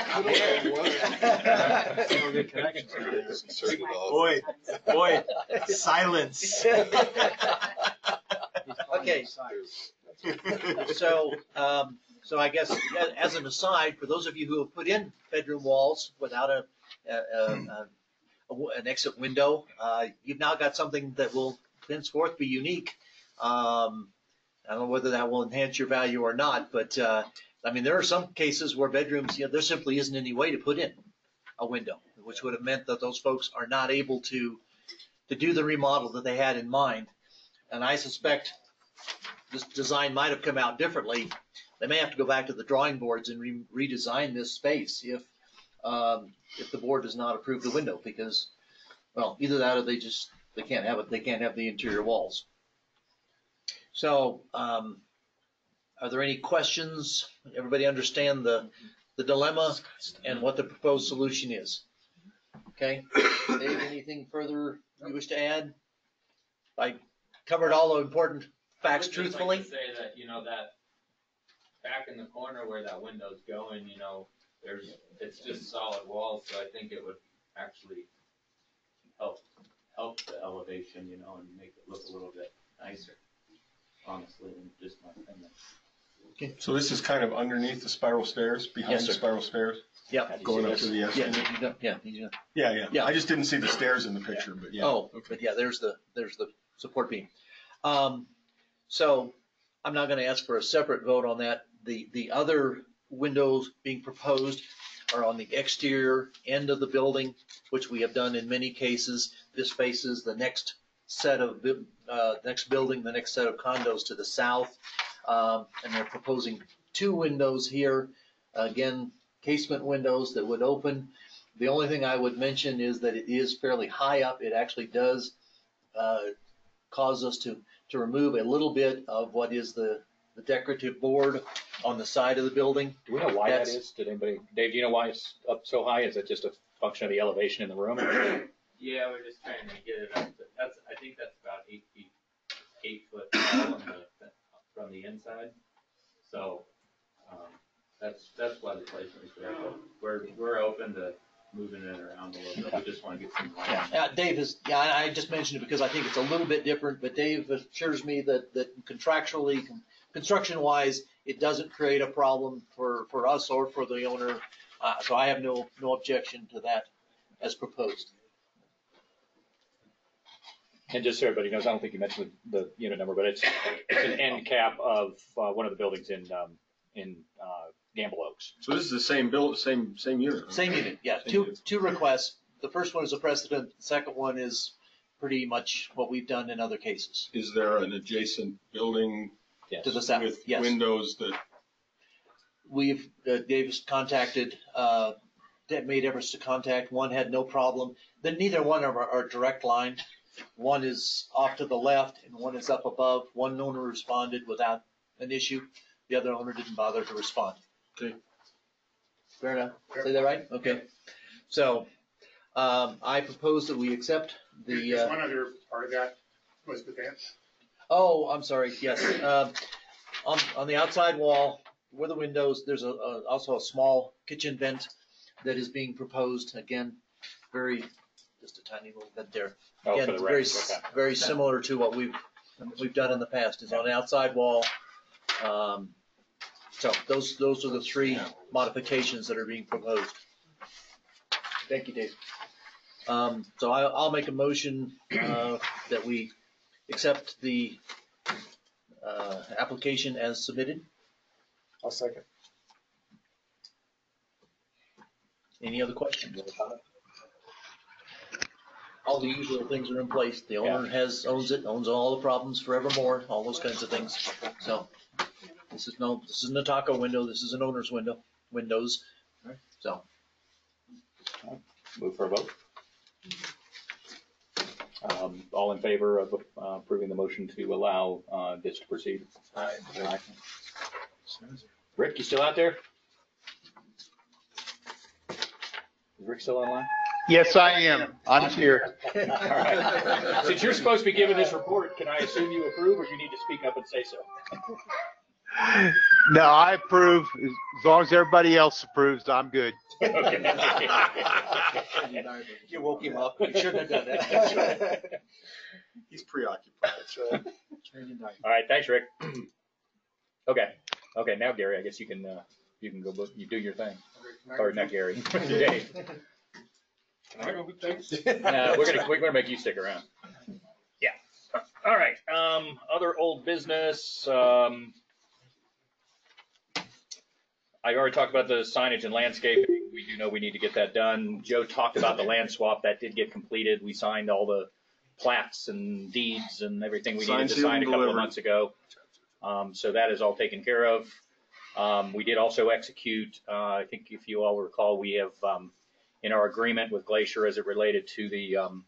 Boy, boy, silence. Okay. So, um, so I guess a- as an aside, for those of you who have put in bedroom walls without a, a, a, a- a w- an exit window, uh, you've now got something that will henceforth be unique. Um, I don't know whether that will enhance your value or not, but, uh, I mean, there are some cases where bedrooms, you know, there simply isn't any way to put in a window, which would have meant that those folks are not able to, to do the remodel that they had in mind. And I suspect this design might have come out differently. They may have to go back to the drawing boards and re- redesign this space if um, if the board does not approve the window, because, well, either that or they just, they can't have it, they can't have the interior walls. So, um, are there any questions? Everybody understand the, the dilemma and what the proposed solution is? Okay, Dave, anything further you wish to add? I covered all the important facts I would just like truthfully. to Say that, you know, that back in the corner where that window's going, you know, there's, it's just solid walls, so I think it would actually help, help the elevation, you know, and make it look a little bit nicer, honestly, than just my opinion. So this is kind of underneath the spiral stairs, behind Yes, the sir. spiral stairs? Yeah. Going up to the Yeah, escalator? you- you don't- yeah, you don't- Yeah, yeah. Yeah. I just didn't see the stairs in the picture, but yeah. Oh, but yeah, there's the, there's the support beam. Um, so I'm not gonna ask for a separate vote on that. The, the other windows being proposed are on the exterior end of the building, which we have done in many cases. This faces the next set of, bu- uh, next building, the next set of condos to the south. Um, and they're proposing two windows here. Again, casement windows that would open. The only thing I would mention is that it is fairly high up. It actually does uh, cause us to, to remove a little bit of what is the, the decorative board on the side of the building. Do we know why that That's- is? Did anybody, Dave, do you know why it's up so high? Is it just a function of the elevation in the room? Yeah, we're just trying to get it up to, that's, I think that's about eight feet, eight foot tall the, from the inside. So, um, that's, that's why the placement is there, but we're, we're open to moving it around a little bit, we just wanna get some. Yeah, Dave is, yeah, I I just mentioned it because I think it's a little bit different, but Dave assures me that, that contractually, construction wise, it doesn't create a problem for, for us or for the owner. Uh, so I have no, no objection to that as proposed. And just so everybody knows, I don't think you mentioned the, the unit number, but it's, it's an end cap of, uh, one of the buildings in, um, in, uh, Gamble Oaks. So this is the same build, same, same unit? huh? Same unit, yeah, Same two, unit. two requests. The first one is a precedent, the second one is pretty much what we've done in other cases. Is there an adjacent building Yes. To the south, with yes. windows that, We've, uh, Dave's contacted, uh, that made efforts to contact, one had no problem. Then neither one of them are, are direct line. One is off to the left and one is up above. One owner responded without an issue. The other owner didn't bother to respond. Okay. Fair enough. Say that right? Okay. So, um, I propose that we accept the, There's uh, one other part of that was the vent. Oh, I'm sorry, yes. Um, On, on the outside wall, where the windows, there's a, a- also a small kitchen vent that is being proposed. Again, very, just a tiny little bit there. Oh, for Again, the very, regs, s- okay. very similar to what we've, we've done in the past. It's on the outside wall. Um, So those, those are the three modifications that are being proposed. Thank you, Dave. Um, So I, I'll make a motion uh, that we accept the uh, application as submitted. I'll second. Any other questions? All the usual things are in place. The owner has, owns it, owns all the problems forevermore, all those kinds of things. So this is no, this isn't a taco window, this is an owner's window, windows. So Move for a vote. Um, all in favor of uh, approving the motion to allow, uh, this to proceed? Aye. Rick, you still out there? Is Rick still online? Yes, I am. I'm here. All right. Since you're supposed to be giving this report, can I assume you approve or you need to speak up and say so? No, I approve. As long as everybody else approves, I'm good. you woke him up. You shouldn't have done that. he's preoccupied. All right, thanks, Rick. Okay, okay, now Gary, I guess you can, uh, you can go, book- you do your thing. Or not Gary, Dave. Can I go with things? Uh, we're gonna, we're gonna make you stick around. Yeah. All right, um, other old business, um. I already talked about the signage and landscaping. We do know we need to get that done. Joe talked about the land swap. That did get completed. We signed all the plats and deeds and everything we needed Signed, to sealed, sign a and couple of delivered. months ago. Um, so that is all taken care of. Um, we did also execute, uh, I think if you all recall, we have, um, in our agreement with Glacier as it related to the, um,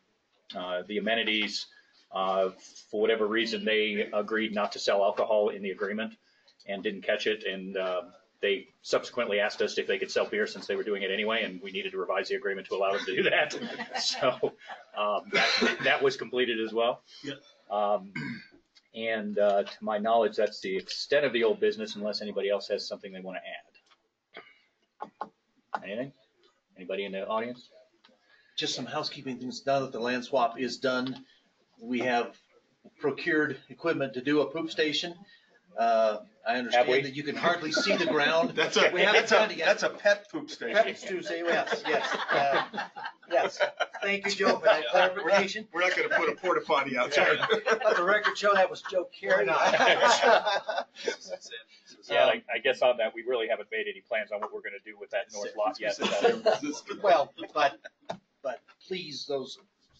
uh, the amenities, uh, for whatever reason, they agreed not to sell alcohol in the agreement and didn't catch it. And, uh, they subsequently asked us if they could sell beer since they were doing it anyway, and we needed to revise the agreement to allow them to do that. So, um, that, that was completed as well. Yep. Um, and, uh, to my knowledge, that's the extent of the old business unless anybody else has something they want to add. Anything? Anybody in the audience? Just some housekeeping things. Now that the land swap is done, we have procured equipment to do a poop station. Uh, I Have we? understand that you can hardly see the ground. That's a, We haven't that's done a, it yet. that's a pet poop station. Pepper's Tuesday, yes, yes. uh, Yes, thank you, Joe, for that clarification. We're not gonna put a porta potty out there. Let the record show that was Joe Carey. Yeah, I, I guess on that, we really haven't made any plans on what we're gonna do with that north lot yet. so- Well, but, but please, those,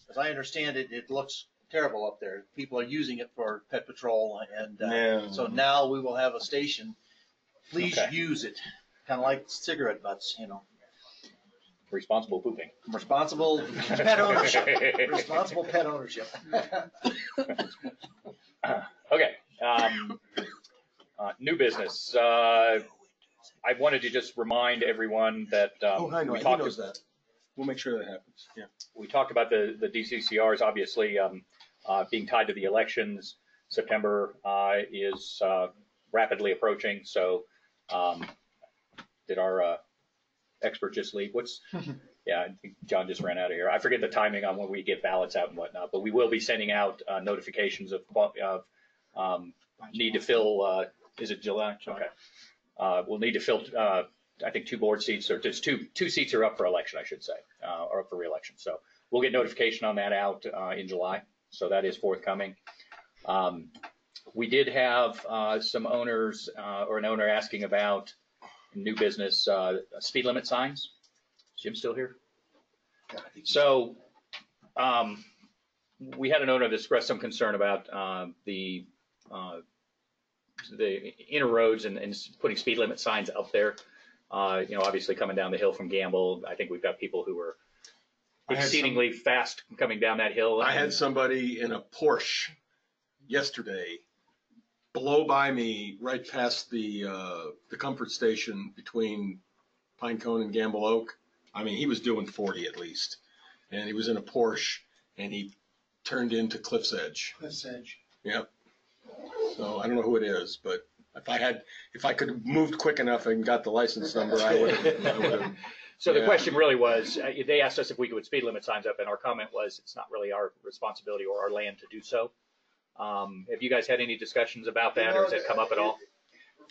as I understand it, it looks terrible up there. People are using it for pet patrol and, uh, Yeah. so now we will have a station. Please Okay. use it, kind of like cigarette butts, you know. Responsible pooping. Responsible pet ownership, responsible pet ownership. Okay, um, uh, new business. Uh, I wanted to just remind everyone that, Oh, um, I know, we he talked, knows that. We'll make sure that happens, yeah. we talked about the, the DCCRs, obviously, um, uh, being tied to the elections. September, uh, is, uh, rapidly approaching, so, um, did our, uh, expert just leave? What's, yeah, I think John just ran out of here. I forget the timing on when we get ballots out and whatnot, but we will be sending out, uh, notifications of, qual- of, um, need to fill, uh, is it July? Okay. Uh, we'll need to fill, uh, I think two board seats, or just two, two seats are up for election, I should say, uh, or up for reelection. So we'll get notification on that out, uh, in July. So that is forthcoming. Um, we did have, uh, some owners, uh, or an owner asking about new business, uh, speed limit signs. Is Jim still here? So, um, we had an owner that expressed some concern about, um, the, uh, the inner roads and, and putting speed limit signs up there. Uh, you know, obviously coming down the hill from Gamble, I think we've got people who were I had some- exceedingly fast coming down that hill. I had somebody in a Porsche yesterday blow by me right past the, uh, the comfort station between Pine Cone and Gamble Oak. I mean, he was doing forty at least. And he was in a Porsche and he turned into Cliff's Edge. Cliff's Edge. Yep. So I don't know who it is, but if I had, if I could have moved quick enough and got the license number, I would have. So the Yeah. question really was, uh, they asked us if we could put speed limit signs up, and our comment was, it's not really our responsibility or our land to do so. Um, have you guys had any discussions about that, or has that come up at all?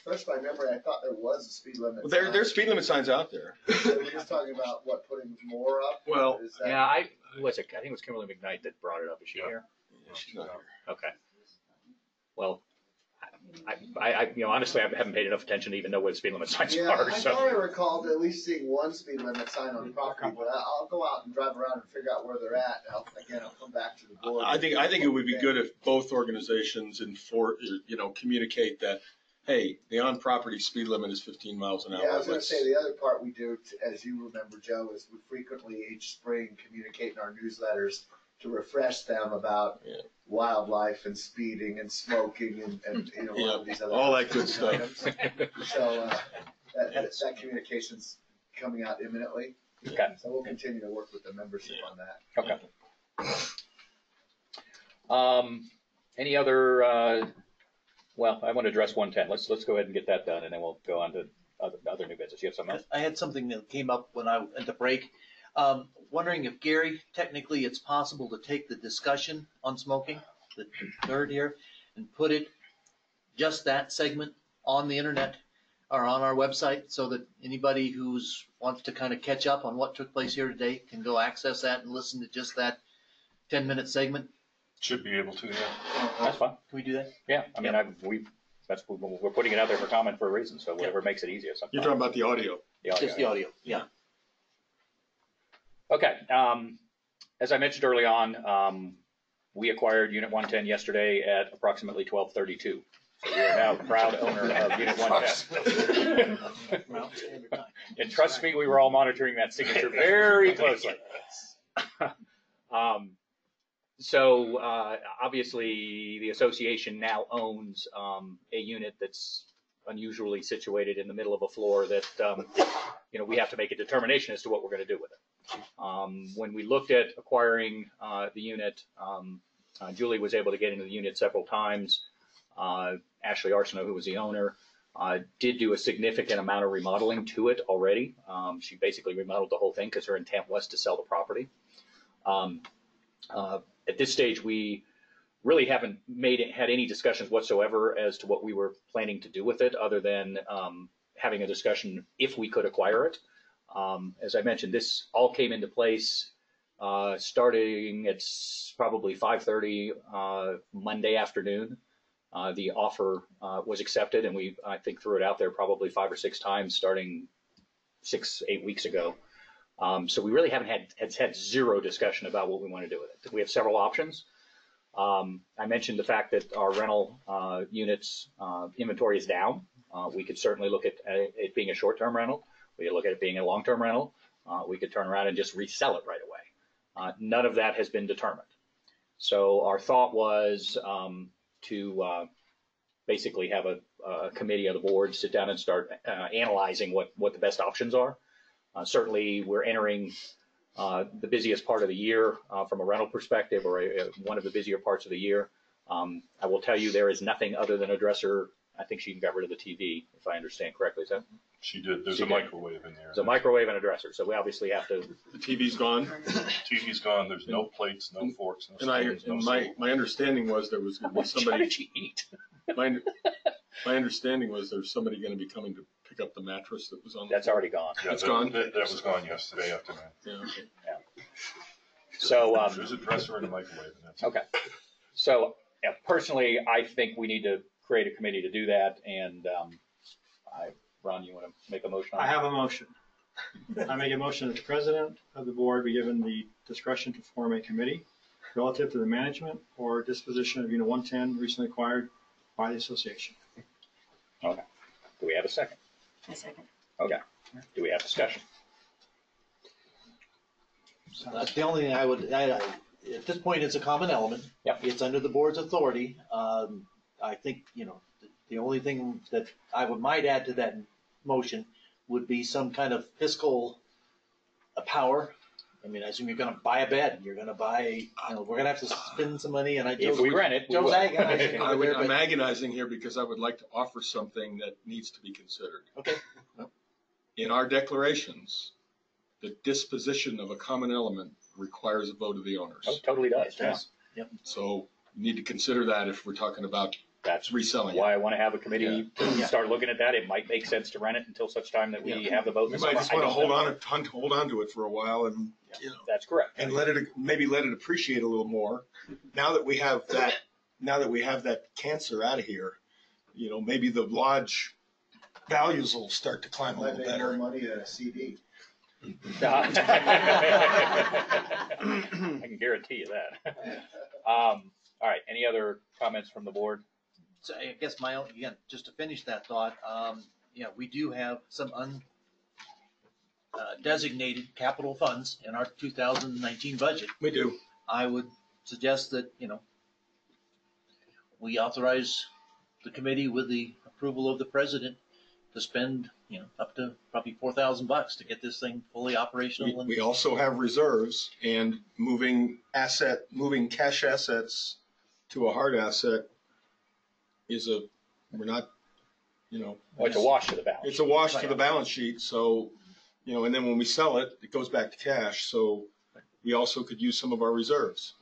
Refresh my memory, I thought there was a speed limit. There, sign. there's speed limit signs out there. We're just talking about what, putting more up? Well, Is that- Yeah, I, who was it? I think it was Kimberly McKnight that brought it up. Is she here? She's not here. Okay. Well, I, I, I, you know, honestly, I haven't paid enough attention to even know what the speed limit signs Yeah, are, I so. thought I recalled at least seeing one speed limit sign on property, but I- I'll go out and drive around and figure out where they're at. I'll, again, I'll come back to the board. I think, I think it would be good if both organizations enfor, you know, communicate that, hey, the on-property speed limit is fifteen miles an hour. Yeah, I was gonna Let's- say, the other part we do, t- as you remember, Joe, is we frequently each spring communicate in our newsletters to refresh them about wildlife and speeding and smoking and, and, you know, all of these other. all that good stuff. items. So, uh, that, that, that communication's coming out imminently. Okay. So we'll continue to work with the membership on that. Okay. Um, any other, uh, well, I want to address one ten. Let's, let's go ahead and get that done, and then we'll go on to other, other new business. You have something else? I had something that came up when I, at the break. Um, wondering if Gary, technically it's possible to take the discussion on smoking, the third here, and put it, just that segment on the internet or on our website so that anybody who's, wants to kind of catch up on what took place here today can go access that and listen to just that ten minute segment? Should be able to, yeah. That's fine. Can we do that? Yeah, I mean, I, we, that's, we're putting it out there for comment for a reason, so whatever makes it easier. You're talking about the audio. The audio. Just the audio, yeah. Okay, um, as I mentioned early on, um, we acquired Unit one ten yesterday at approximately twelve thirty-two. So We are now proud owner of Unit 110. And trust me, we were all monitoring that signature very closely. Um, So uh, obviously, the association now owns um, a unit that's unusually situated in the middle of a floor that, um, you know, we have to make a determination as to what we're going to do with it. Um, When we looked at acquiring uh, the unit, um, uh, Julie was able to get into the unit several times. Uh, Ashley Arsenault, who was the owner, uh, did do a significant amount of remodeling to it already. Um, she basically remodeled the whole thing because her intent was to sell the property. Um, uh, at this stage, we really haven't made it, had any discussions whatsoever as to what we were planning to do with it, other than um, having a discussion if we could acquire it. Um, as I mentioned, this all came into place uh, starting at probably 5:30 uh, Monday afternoon. Uh, the offer uh, was accepted, and we I think threw it out there probably five or six times starting six eight weeks ago. Um, so we really haven't had, had had zero discussion about what we want to do with it. We have several options. Um, I mentioned the fact that our rental uh, units uh, inventory is down. We could certainly look at it being a short-term rental. We look at it being a long-term rental. Uh, we could turn around and just resell it right away. Uh, none of that has been determined. So our thought was um, to uh, basically have a, a committee of the board sit down and start uh, analyzing what, what the best options are. Uh, certainly, we're entering uh, the busiest part of the year from a rental perspective, or a, a- one of the busier parts of the year. Um, I will tell you, there is nothing other than a dresser. I think she got rid of the TV, if I understand correctly. Is that? She did. There's She a did. microwave in there. There's a microwave and a dresser, so we obviously have to. The TV's gone. TV's gone. There's no plates, no forks, no And I, spoons, no and my, my understanding was there was going to be How somebody. did she eat? My, my understanding was there's somebody going to be coming to pick up the mattress that was on. the That's floor. already gone. Yeah, It's that- gone? That, that was gone yesterday afternoon. Yeah, okay. So um, There's a dresser and a microwave. And that's. Okay. So yeah, personally, I think we need to create a committee to do that. And um, I, Ron, you want to make a motion? on I that? have a motion. I make a motion that the president of the board be given the discretion to form a committee relative to the management or disposition of Unit 110 recently acquired by the association. Okay. Do we have a second? A second. Okay. Do we have discussion? So That's the only thing I would, I, I, at this point, it's a common element. Yep. It's under the board's authority. Um, I think, you know, the- the only thing that I would, might add to that motion would be some kind of fiscal uh, power. I mean, I assume you're gonna buy a bed, you're gonna buy, you know, we're gonna have to spend some money and I. If we rent it, we Joe's will. agonizing I over would, there, I'm but, agonizing here because I would like to offer something that needs to be considered. okay, In our declarations, the disposition of a common element requires a vote of the owners. Oh, totally does. Yeah. Yes. Yep. So you need to consider that if we're talking about That's reselling it. why I want to have a committee to start looking at that. It might make sense to rent it until such time that we Yeah. have the vote. in We the might summer. just I want to don't hold know. on, to- hunt- hold on to it for a while and, you know, That's correct. and let it, maybe let it appreciate a little more. Now that we have that, now that we have that cancer out of here, you know, maybe the lodge values will start to climb a Might little make more better. money than a CD. I can guarantee you that. Um, all right. Any other comments from the board? So I guess my own, again, just to finish that thought, um, yeah, we do have some un, uh, designated capital funds in our two thousand nineteen budget. We do. I would suggest that, you know, we authorize the committee with the approval of the president to spend, you know, up to probably four thousand bucks to get this thing fully We, operational and we also have reserves and moving asset, moving cash assets to a hard asset is a, we're not, you know. Well, it's a wash to the balance. It's a wash to the balance sheet, so, you know, and then when we sell it, it goes back to cash, so we also could use some of our reserves.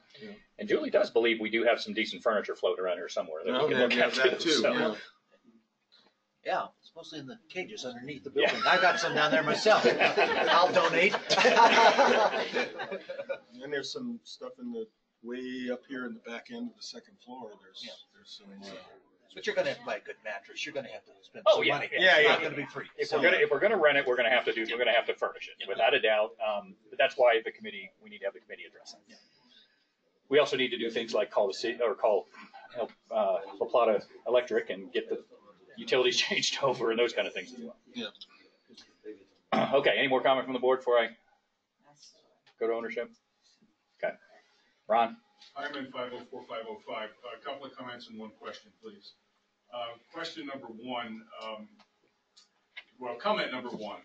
And Julie does believe we do have some decent furniture floating around here somewhere that No, we can yeah, look yeah, at that too. too, so- yeah. Yeah, it's mostly in the cages underneath the building. I got some down there myself. I'll donate. And there's some stuff in the, way up here in the back end of the second floor, there's, Yeah. there's some, uh, But you're gonna have to buy a good mattress. You're gonna have to spend Oh, some yeah, money. yeah, It's yeah. not gonna be free. If So- we're gonna, if we're gonna rent it, we're gonna have to do, we're gonna have to furnish it, without a doubt. Um, but that's why the committee, we need to have the committee address it. We also need to do things like call the city, or call help, uh, La Plata Electric and get the utilities changed over and those kind of things as well. Yeah. Okay, any more comment from the board before I go to ownership? Okay. Ron? Oh five. A couple of comments and one question, please. Uh, question number one, um, well, comment number one,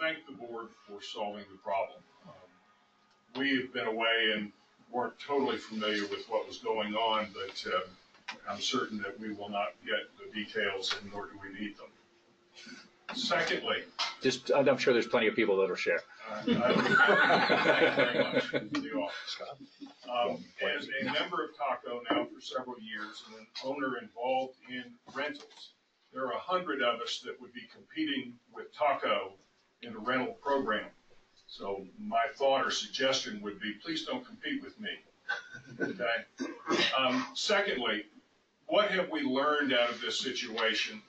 thank the board for solving the problem. Um, We have been away and weren't totally familiar with what was going on, but, um, I'm certain that we will not get the details and nor do we need them. Secondly, Just, I'm sure there's plenty of people that'll share. Uh, I would- Thank very much, the office. Um, As a member of Taco now for several years and an owner involved in rentals, there are a hundred of us that would be competing with Taco in a rental program. So my thought or suggestion would be, please don't compete with me. Okay? Um, Secondly, what have we learned out of this situation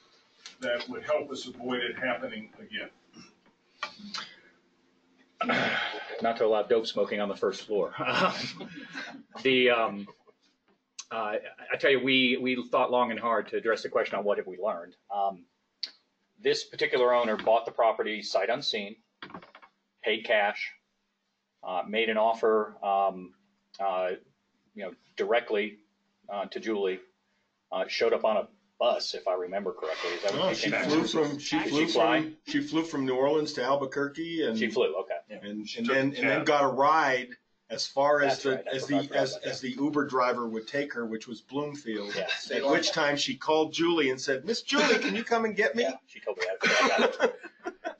that would help us avoid it happening again? not to allow dope smoking on the first floor. the um, uh, I tell you, we we thought long and hard to address the question on what have we learned. Um, this particular owner bought the property sight unseen, paid cash, uh, made an offer, um, uh, you know, directly uh, to Julie. Uh, showed up on a bus, if I remember correctly. Is that what No, she she came flew out? from, she Did flew she fly? from, she flew from New Orleans to Albuquerque and. She flew. Okay. And, She and took then, a and then cab. got a ride as far as That's the, right, I as forgot the, about as, that, as the Uber driver would take her, which was Bloomfield. Yeah. At which time she called Julie and said, Miss Julie, can you come and get me? Yeah, she told me that.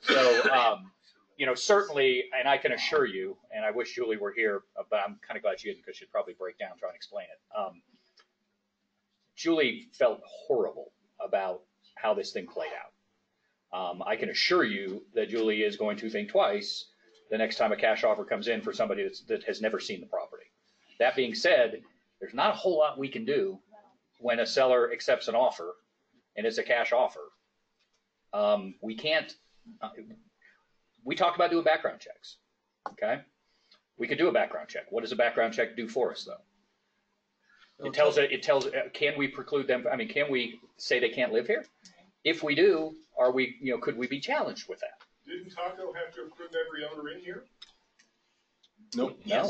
So, um, you know, certainly, and I can assure you, and I wish Julie were here, uh, but I'm kind of glad she isn't because she'd probably break down trying to explain it. Um, Julie felt horrible about how this thing played out. Um, I can assure you that Julie is going to think twice the next time a cash offer comes in for somebody that has never seen the property. That being said, there's not a whole lot we can do when a seller accepts an offer and it's a cash offer. Um, we can't, uh, we talked about doing background checks. Okay. We could do a background check. What does a background check do for us though? It tells, it it tells, uh, can we preclude them? I mean, can we say they can't live here? If we do, are we, you know, could we be challenged with that? Didn't Taco have to approve every owner in here? Nope. No.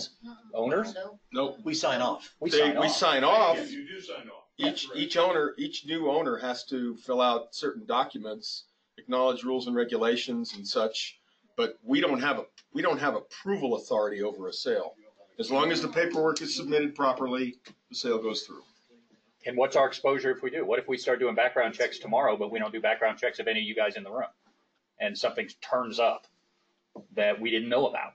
Owners? No. Nope. We sign off. We They- sign we off. sign off. Yes, you do sign off. Each, each owner, each new owner has to fill out certain documents, acknowledge rules and regulations and such. But we don't have a, we don't have approval authority over a sale. As long as the paperwork is submitted properly, the sale goes through. And what's our exposure if we do? What if we start doing background checks tomorrow, but we don't do background checks of any of you guys in the room? And something turns up that we didn't know about,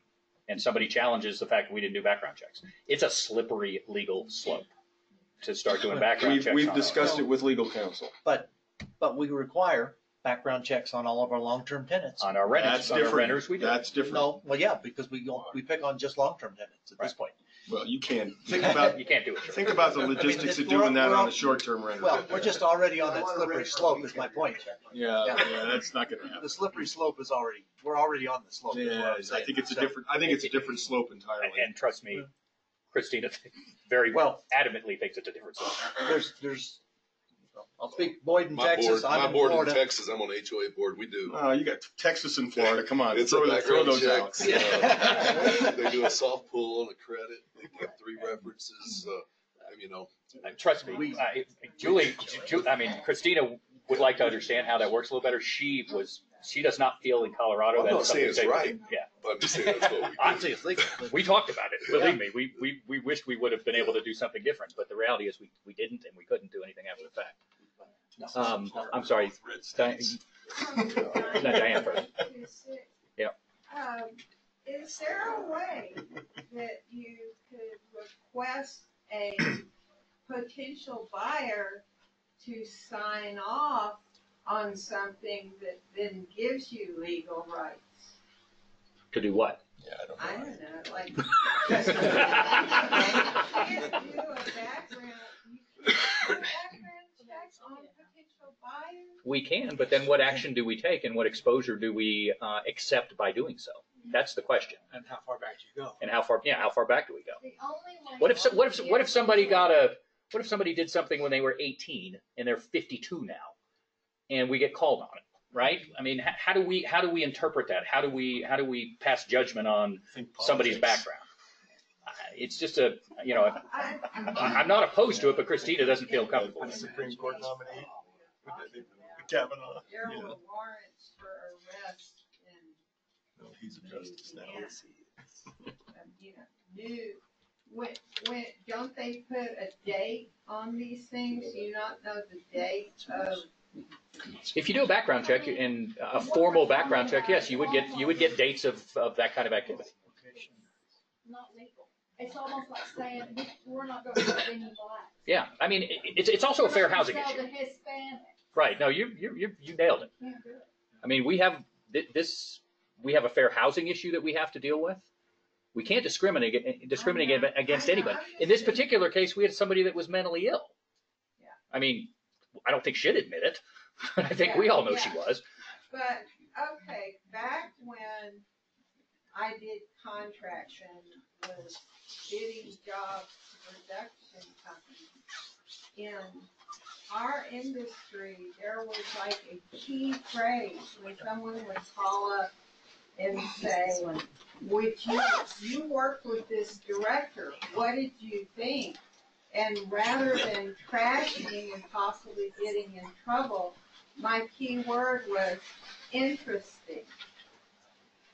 and somebody challenges the fact that we didn't do background checks. It's a slippery legal slope to start doing background We've, checks. we've on our discussed own. it with legal counsel. But, but we require background checks on all of our long-term tenants. On our renters, That's on our different. renters, we do. That's different. No, well, yeah, because we, go- we pick on just long-term tenants at this point. Well, you can't, think about, You can't do it. think about the logistics it's- of doing that on we're- a short-term rental. Well, we're just already on that slippery slope is my point. Yeah, yeah, that's not gonna happen. The slippery slope is already, we're already on the slope. is what Yeah, I'm I saying. think it's a So- different, I think it's a different slope entirely. And, and trust me, Christina very Well- adamantly thinks it's a different slope. There's, there's, I'll speak Boyd in My Texas, board, my I'm in board in Texas, I'm on the HOA board, we do. Oh, you got Texas and Florida, come on, It's a throw, throw background those check. out. Uh, They do a soft pull on a credit, they put three references, uh, you know. Uh, Trust me, I- Julie, Ju- I mean, Christina would like to understand how that works a little better. She was, she does not feel in Colorado I'm that not is saying it's they- right. Yeah. But I'm just saying that's what we do. I'd it's legal. We talked about it, believe me. We, we, we wish we would have been able to do something different, but the reality is we, we didn't and we couldn't do anything after the fact. Um, I'm sorry, Diane, not Diane first. Yeah. Um, is there a way that you could request a potential buyer to sign off on something that then gives you legal rights? To do what? Yeah, I don't know, like. You can't do a background, you can't do a background check on potential buyers? We can, but then what action do we take and what exposure do we, uh, accept by doing so? That's the question. And how far back do you go? And how far, yeah, how far back do we go? The only way. What if, what if, what if somebody got a, What if somebody did something when they were 18 and they're 52 now, and we get called on it, right? I mean, how, how do we how do we interpret that? How do we how do we pass judgment on somebody's background? Uh, It's just a you know I, I'm not opposed to it, but Christina doesn't feel comfortable. with it. Supreme Court nominee, Kavanaugh. There were warrants for arrest in No, he's a justice now. um, you know, new, when, when, don't they put a date on these things? Do you not know the date of? If you do a background check and a formal background check, yes, you would get you would get dates of, of that kind of activity. not legal. It's almost like saying, we- we're not gonna put any blacks. Yeah, I mean, it, it's it's also a fair housing Sell issue, the Hispanic. Right? No, you you you you nailed it. Can't do it. I mean, we have thi- this, we have a fair housing issue that we have to deal with. We can't discriminate, eh, discriminate against anybody. In this particular case, we had somebody that was mentally ill. Yeah. I mean, I don't think she'd admit it. I think we all know she was. But, okay, back when I did contracts and was bidding jobs to production companies, in our industry, there was like a key phrase when someone would call up and say, would you, you work with this director, what did you think? And rather than trashing and possibly getting in trouble, my key word was interesting.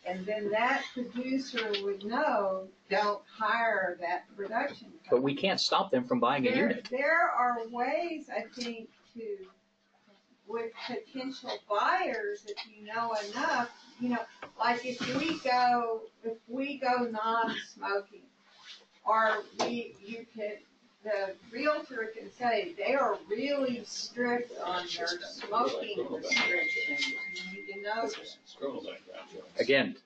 And then that producer would know, don't hire that production company. But we can't stop them from buying a unit. there are ways, I think, to, with potential buyers, if you know enough, you know, like if we go, if we go non-smoking, or we, you can, the realtor can say, they are really strict on their smoking restrictions, you need to know this. Again,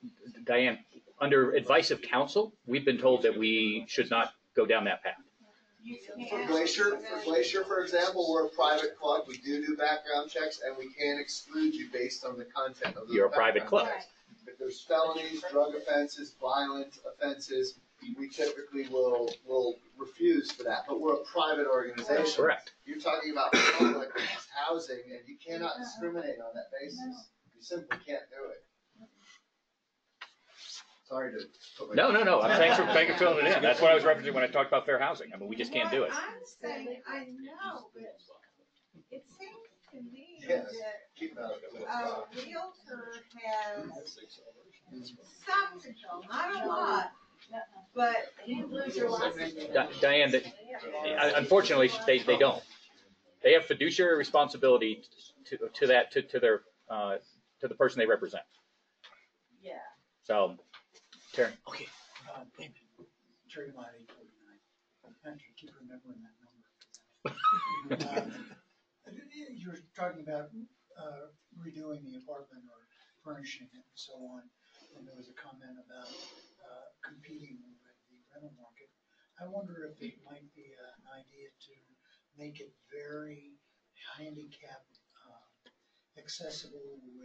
Diane, under advice of counsel, we've been told that we should not go down that path. For Glacier, for Glacier, for example, we're a private club, we do do background checks, and we can't exclude you based on the content of the You're a private club. If there's felonies, drug offenses, violent offenses, we typically will, will refuse for that, but we're a private organization. Correct. You're talking about public housing, and you cannot discriminate on that basis, you simply can't do it. Sorry to. put my- No, no, no, I'm- thanks for, thank you for filling it in. That's what I was referencing when I talked about fair housing. I mean, we just can't do it. What I'm saying, I know, but it seems to me Yes. that Keep that. a realtor has some control, not a lot, but you lose your license. Di- Diane, that- unfortunately, they, they don't. They have fiduciary responsibility to, to that, to, to their, uh, to the person they represent. Yeah. So, Terry. Okay. Uh, Terry Lott, eight forty-nine. I have to keep remembering that number. Uh, You were talking about uh, redoing the apartment or furnishing it and so on, and there was a comment about uh, competing with the rental market. I wonder if it might be an idea to make it very handicap uh, accessible with,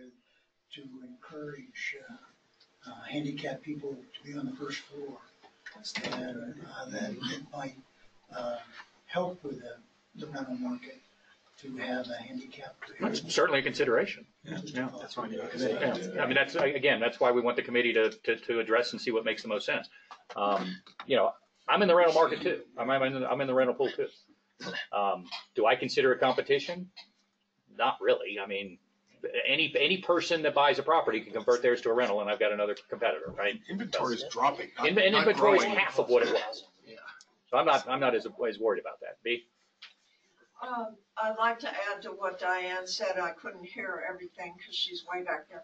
to encourage uh, uh, handicapped people to be on the first floor. And uh, that it might uh, help with the, the rental market to have a handicapped. That's certainly a consideration. Yeah, that's fine. Yeah, I mean, that's, again, that's why we want the committee to, to, to address and see what makes the most sense. Um, you know, I'm in the rental market too. I'm, I'm in, the- I'm in the rental pool too. Um, do I consider a competition? Not really. I mean, any, any person that buys a property can convert theirs to a rental and I've got another competitor, right? Inventory is dropping, not- In- not Inventory is growing. half of what it was. Yeah. So I'm not, I'm not as, as worried about that. B? Um, I'd like to add to what Diane said. I couldn't hear everything because she's way back there.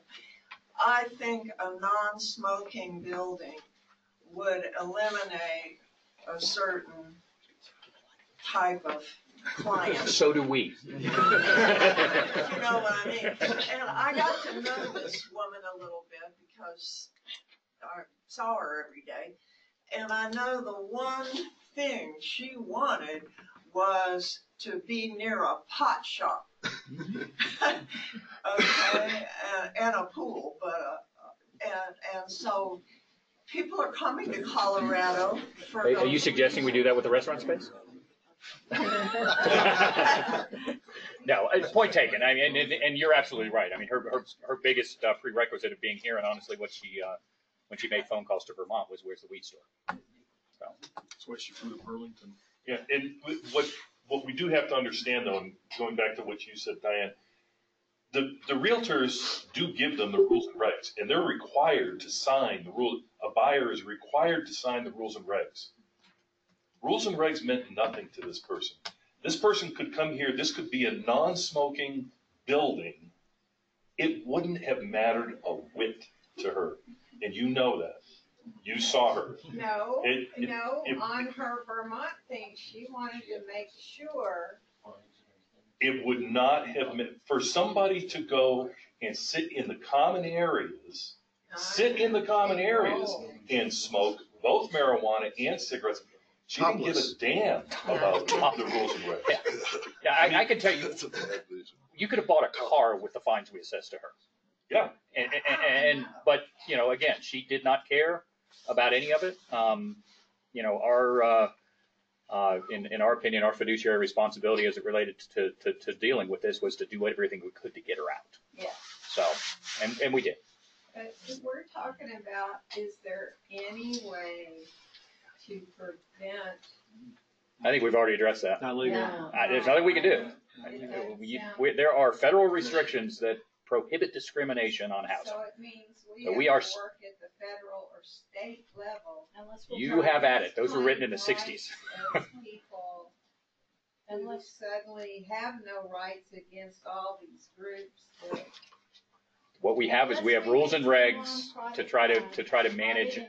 I think a non-smoking building would eliminate a certain type of client. So do we. You know what I mean? And I got to know this woman a little bit because I saw her every day. And I know the one thing she wanted was to be near a pot shop. okay, and, and a pool, but uh, and and so people are coming to Colorado for. Are are you suggesting we do that with the restaurant space? No, uh, point taken. I mean, and, and you're absolutely right. I mean, her, her, her biggest uh, prerequisite of being here and honestly what she, uh, when she made phone calls to Vermont was where's the weed store? So. That's why she flew to Burlington. Yeah, and what, what we do have to understand though, and going back to what you said, Diane, the, the realtors do give them the rules and regs, and they're required to sign the rule, a buyer is required to sign the rules and regs. Rules and regs meant nothing to this person. This person could come here, this could be a non-smoking building. It wouldn't have mattered a whit to her, and you know that. You saw her. No, It- it- no, it- on her Vermont thing, she wanted to make sure it would not have meant, for somebody to go and sit in the common areas, sit in the common areas and smoke both marijuana and cigarettes. She didn't give a Topless. damn about the rules and regs. Yeah, I, I can tell you, you could have bought a car with the fines we assessed to her. Yeah. And, and, and, but, you know, again, she did not care about any of it. Um, you know, our, uh, uh, in, in our opinion, our fiduciary responsibility as it related to, to, to dealing with this was to do everything we could to get her out. Yeah. So, and, and we did. But we're talking about, is there any way to prevent? I think we've already addressed that. Not legal. No. Uh, there's nothing we can do. We- we- there are federal restrictions that prohibit discrimination on housing. So it means we So have we to are work at the federal or state level. You have at it. Those were written in the sixties. As people who suddenly have no rights against all these groups that What we have is we have rules and regs to try to, to try to manage.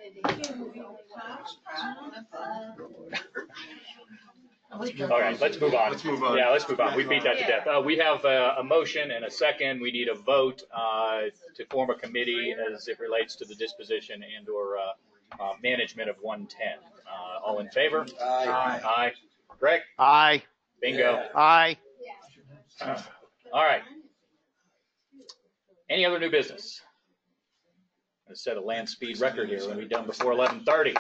All right, let's move on. Let's move on. Yeah, let's move on. We beat that to death. Uh, we have a, a motion and a second. We need a vote, uh, to form a committee as it relates to the disposition and or, uh, uh, management of one ten. Uh, all in favor? Aye. Aye. Greg? Aye. Bingo. Aye. All right. Any other new business? I set a land speed record here. We'll be done before eleven thirty.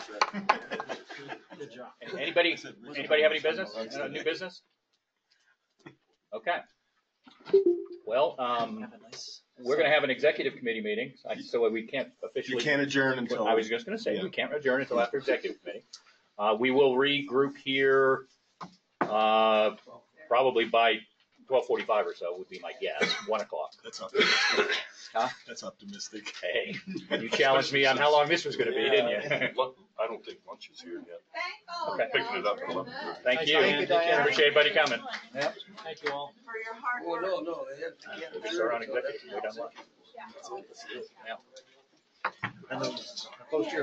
Good job. Anybody, anybody have any business, Uh, new business? Okay. Well, um, we're gonna have an executive committee meeting, I- so we can't You officially. can't adjourn until. I was just gonna say, Yeah. we can't adjourn until after executive committee. Uh, we will regroup here, uh, probably by twelve forty-five or so would be my guess, one o'clock. That's optimistic. Huh? That's optimistic. Hey, you challenged me on how long this was gonna be, didn't you? I don't think lunch is here yet. Thank all of Okay. y'all Picking it up very at much 11:30. Thank Thanks, you. Diane. Take. Appreciate everybody coming. Yep. Thank you all. for your hard oh, Well, work. no, no, they have to get. We'll start on executive, we're done lunch. That's it, that's it. Yeah. Post your